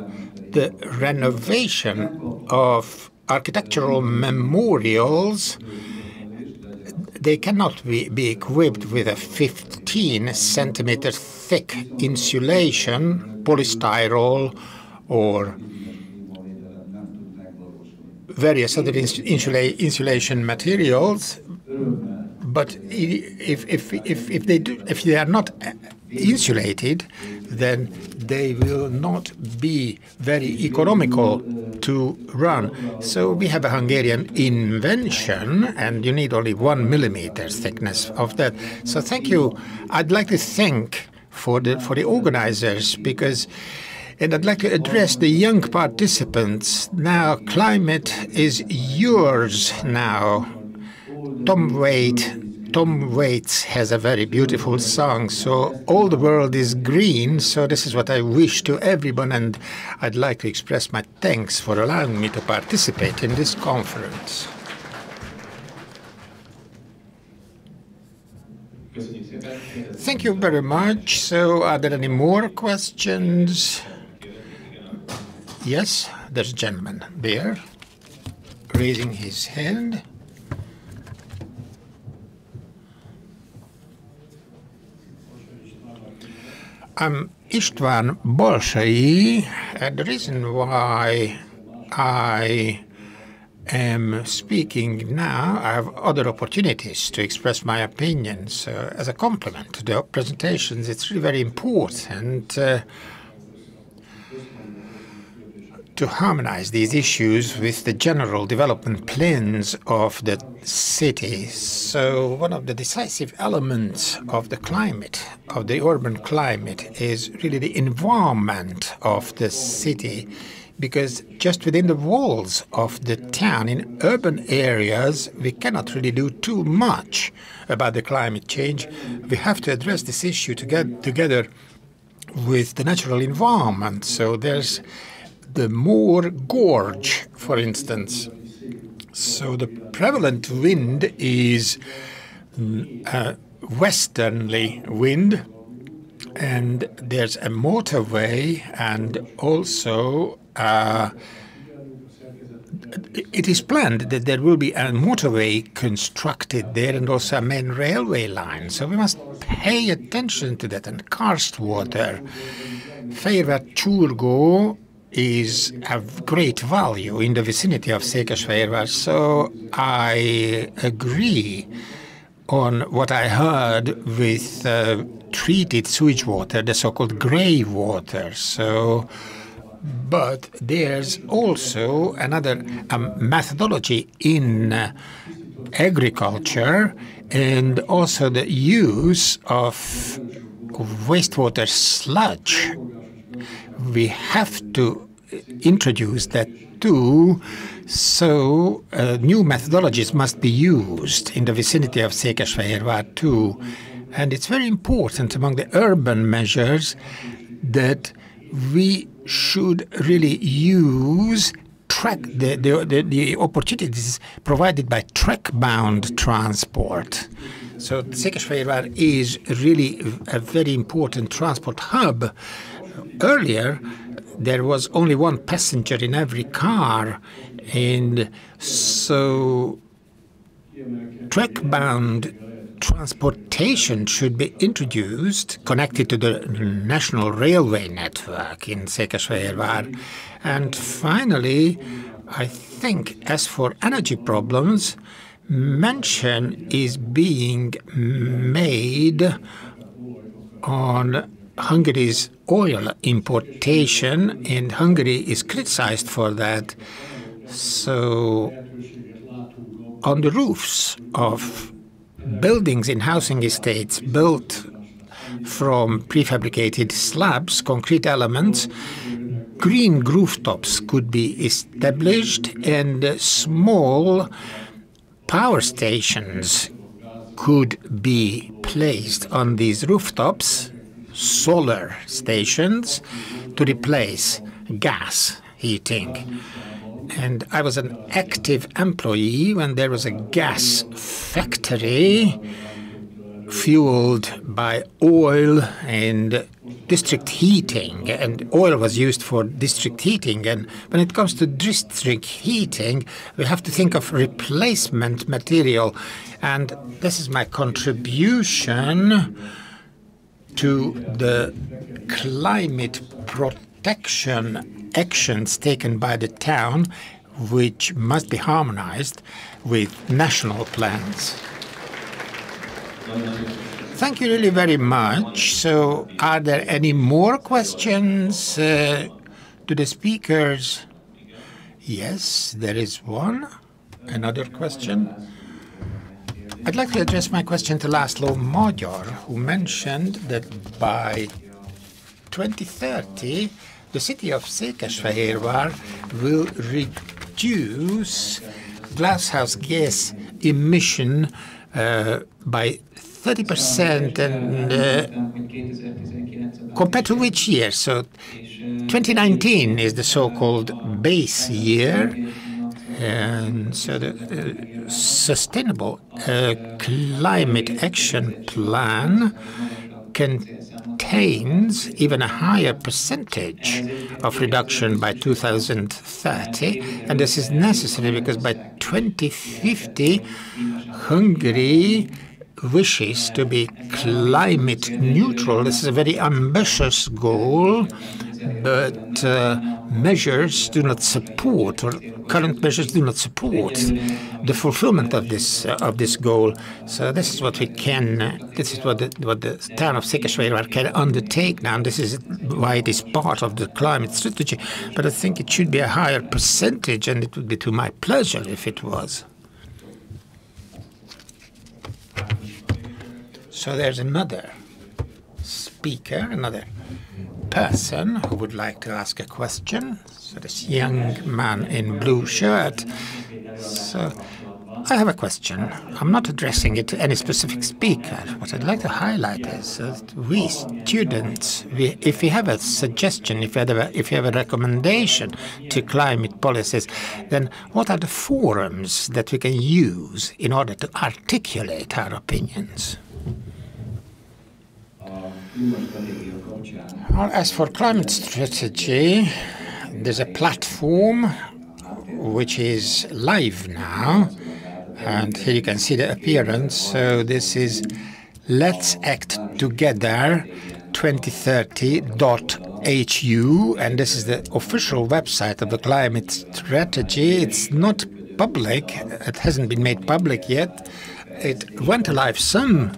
the renovation of architectural memorials? They cannot be, be equipped with a 15 centimeter thick insulation, polystyrol, or various other insula insulation materials, but if, if, if, if, they do, if they are not insulated, then they will not be very economical to run. So we have a Hungarian invention, and you need only one millimeter thickness of that. So thank you. I'd like to thank for the for the organizers because and I'd like to address the young participants. Now, climate is yours now. Tom Waits, Tom Waits has a very beautiful song. So all the world is green. So this is what I wish to everyone, and I'd like to express my thanks for allowing me to participate in this conference. Thank you very much. So are there any more questions? Yes, there's a gentleman there raising his hand. I'm István Balsai, and the reason why I am speaking now, I have other opportunities to express my opinions. Uh, as a compliment to the presentations, it's really very important. Uh, to harmonize these issues with the general development plans of the city. So one of the decisive elements of the climate, of the urban climate, is really the environment of the city because just within the walls of the town, in urban areas, we cannot really do too much about the climate change. We have to address this issue to get together with the natural environment. So there's the Moor Gorge, for instance. So the prevalent wind is a westerly wind, and there's a motorway and also uh, it is planned that there will be a motorway constructed there and also a main railway line. So we must pay attention to that. And Karstwater, Fehérvár Csurgó is of great value in the vicinity of Székesfehérvár. So I agree on what I heard with uh, treated sewage water, the so-called grey water. So, but there's also another um, methodology in agriculture and also the use of wastewater sludge we have to introduce that too. So uh, new methodologies must be used in the vicinity of Székesfehérvár too. And it's very important among the urban measures that we should really use track the, the, the, the opportunities provided by track-bound transport. So Székesfehérvár is really a very important transport hub earlier, there was only one passenger in every car, and so track-bound transportation should be introduced, connected to the national railway network in Székesfehérvár. And finally, I think as for energy problems, mention is being made on Hungary's oil importation, and Hungary is criticized for that. So on the roofs of buildings in housing estates built from prefabricated slabs, concrete elements, green rooftops could be established and small power stations could be placed on these rooftops, solar stations, to replace gas heating. And I was an active employee when there was a gas factory fueled by oil and district heating, and oil was used for district heating. And when it comes to district heating, we have to think of replacement material. And this is my contribution to the climate protection actions taken by the town, which must be harmonized with national plans. Thank you really very much. So, are there any more questions uh, to the speakers? Yes, there is one. Another question. I'd like to address my question to Laszlo Magyar, who mentioned that by 2030, the city of Székesfehérvár will reduce glasshouse gas emission uh, by 30% and uh, compared to which year? So 2019 is the so-called base year. And so the, the sustainable uh, climate action plan contains even a higher percentage of reduction by 2030. And this is necessary because by 2050, Hungary wishes to be climate neutral. This is a very ambitious goal, but uh, measures do not support, or current measures do not support the fulfillment of this uh, of this goal. So this is what we can. Uh, this is what the, what the town of Székesfehérvár can undertake now. And this is why it is part of the climate strategy. But I think it should be a higher percentage, and it would be to my pleasure if it was. So there's another speaker, another person who would like to ask a question. So this young man in blue shirt. So I have a question. I'm not addressing it to any specific speaker. What I'd like to highlight is that we students, we, if we have a suggestion, if we, have a, if we have a recommendation to climate policies, then what are the forums that we can use in order to articulate our opinions? Well, as for climate strategy, there's a platform which is live now, and here you can see the appearance. So this is Let's Act Together 2030.hu, and this is the official website of the climate strategy. It's not public, it hasn't been made public yet. It went live some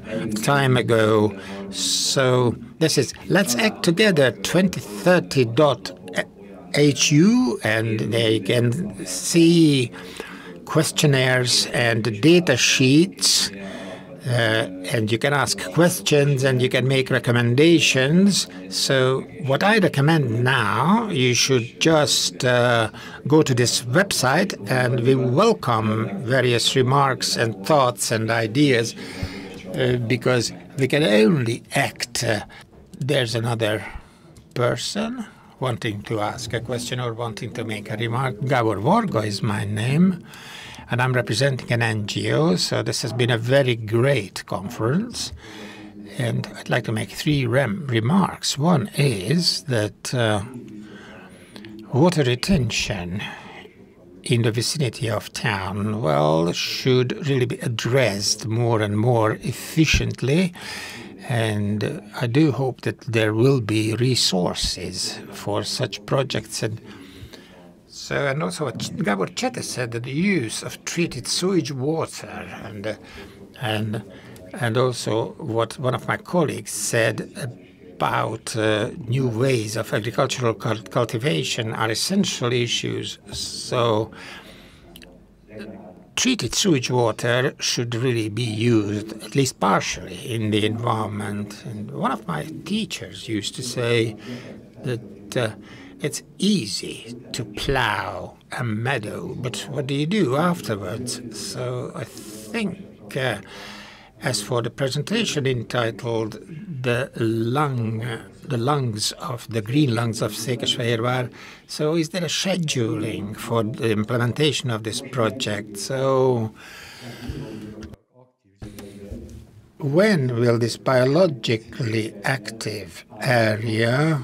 time ago. So this is Let's Act Together 2030.hu, and there you can see questionnaires and data sheets. Uh, and you can ask questions and you can make recommendations. So, what I recommend now, you should just uh, go to this website and we welcome various remarks and thoughts and ideas uh, because we can only act. Uh, there's another person wanting to ask a question or wanting to make a remark. Gabor Varga is my name and I'm representing an NGO. So this has been a very great conference. And I'd like to make three rem remarks. One is that uh, water retention in the vicinity of town, well, should really be addressed more and more efficiently. And I do hope that there will be resources for such projects. And so, and also what Gabor Csete said that the use of treated sewage water and and and also what one of my colleagues said about uh, new ways of agricultural cultivation are essential issues. So treated sewage water should really be used, at least partially, in the environment. And one of my teachers used to say that uh, it's easy to plow a meadow, but what do you do afterwards? So I think, uh, as for the presentation entitled "The Lung," the lungs of the green lungs of Székesfehérvár. So is there a scheduling for the implementation of this project? So when will this biologically active area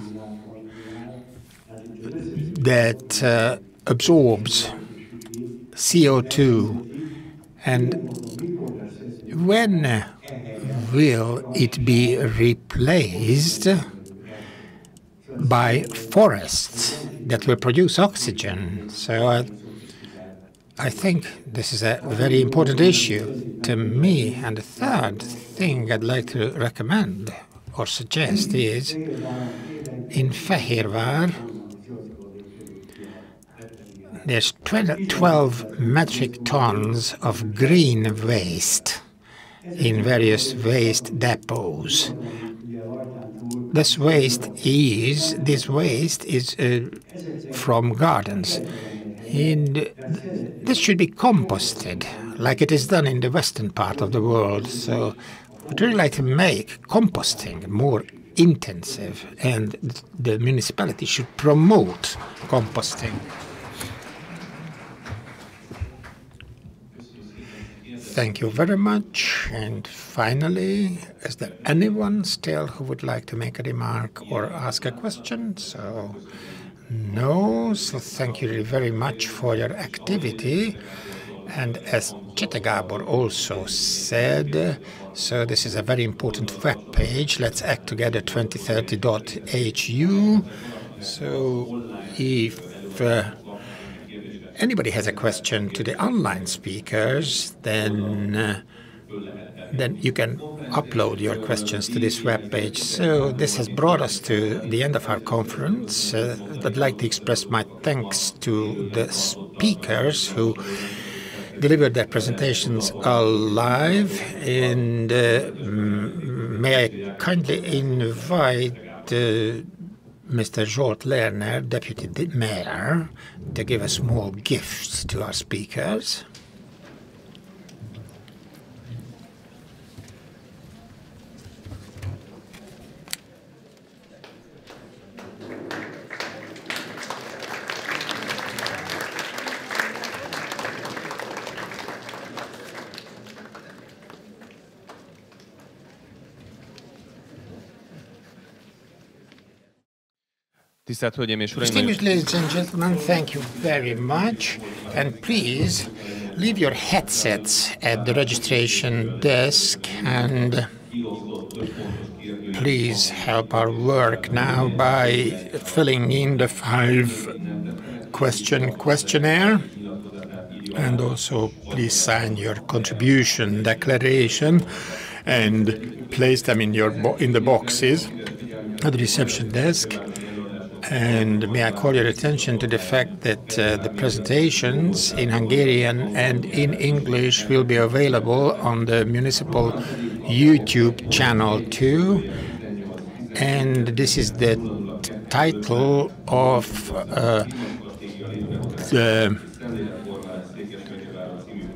that uh, absorbs CO2 and when will it be replaced by forests that will produce oxygen. So I, I think this is a very important issue to me. And the third thing I'd like to recommend or suggest is in Fehérvár, there's 12 metric tons of green waste in various waste depots. This waste is this waste is uh, from gardens. And this should be composted like it is done in the western part of the world. So i'd really like to make composting more intensive and the municipality should promote composting Thank you very much. And finally, is there anyone still who would like to make a remark or ask a question? So, no. So, thank you very much for your activity. And as Csete Gábor also said, so this is a very important web page. Let's act together 2030.hu. So, if uh, anybody has a question to the online speakers, then uh, then you can upload your questions to this web page. So this has brought us to the end of our conference. Uh, I'd like to express my thanks to the speakers who delivered their presentations live. And uh, may I kindly invite uh, Mr. Zsolt Lerner, Deputy Mayor, to give a small gift to our speakers. Tisztelt Hölgyeim és Uraim! Distinguished ladies and gentlemen, thank you very much. And please leave your headsets at the registration desk and please help our work now by filling in the five question questionnaire and also please sign your contribution declaration and place them in your in the boxes at the reception desk and may I call your attention to the fact that uh, the presentations in Hungarian and in English will be available on the municipal YouTube channel too. And this is the title of uh, the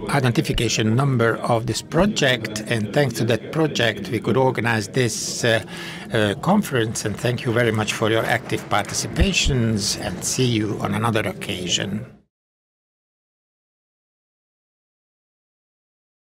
identification number of this project. And thanks to that project, we could organize this uh, uh, conference. And thank you very much for your active participations and see you on another occasion.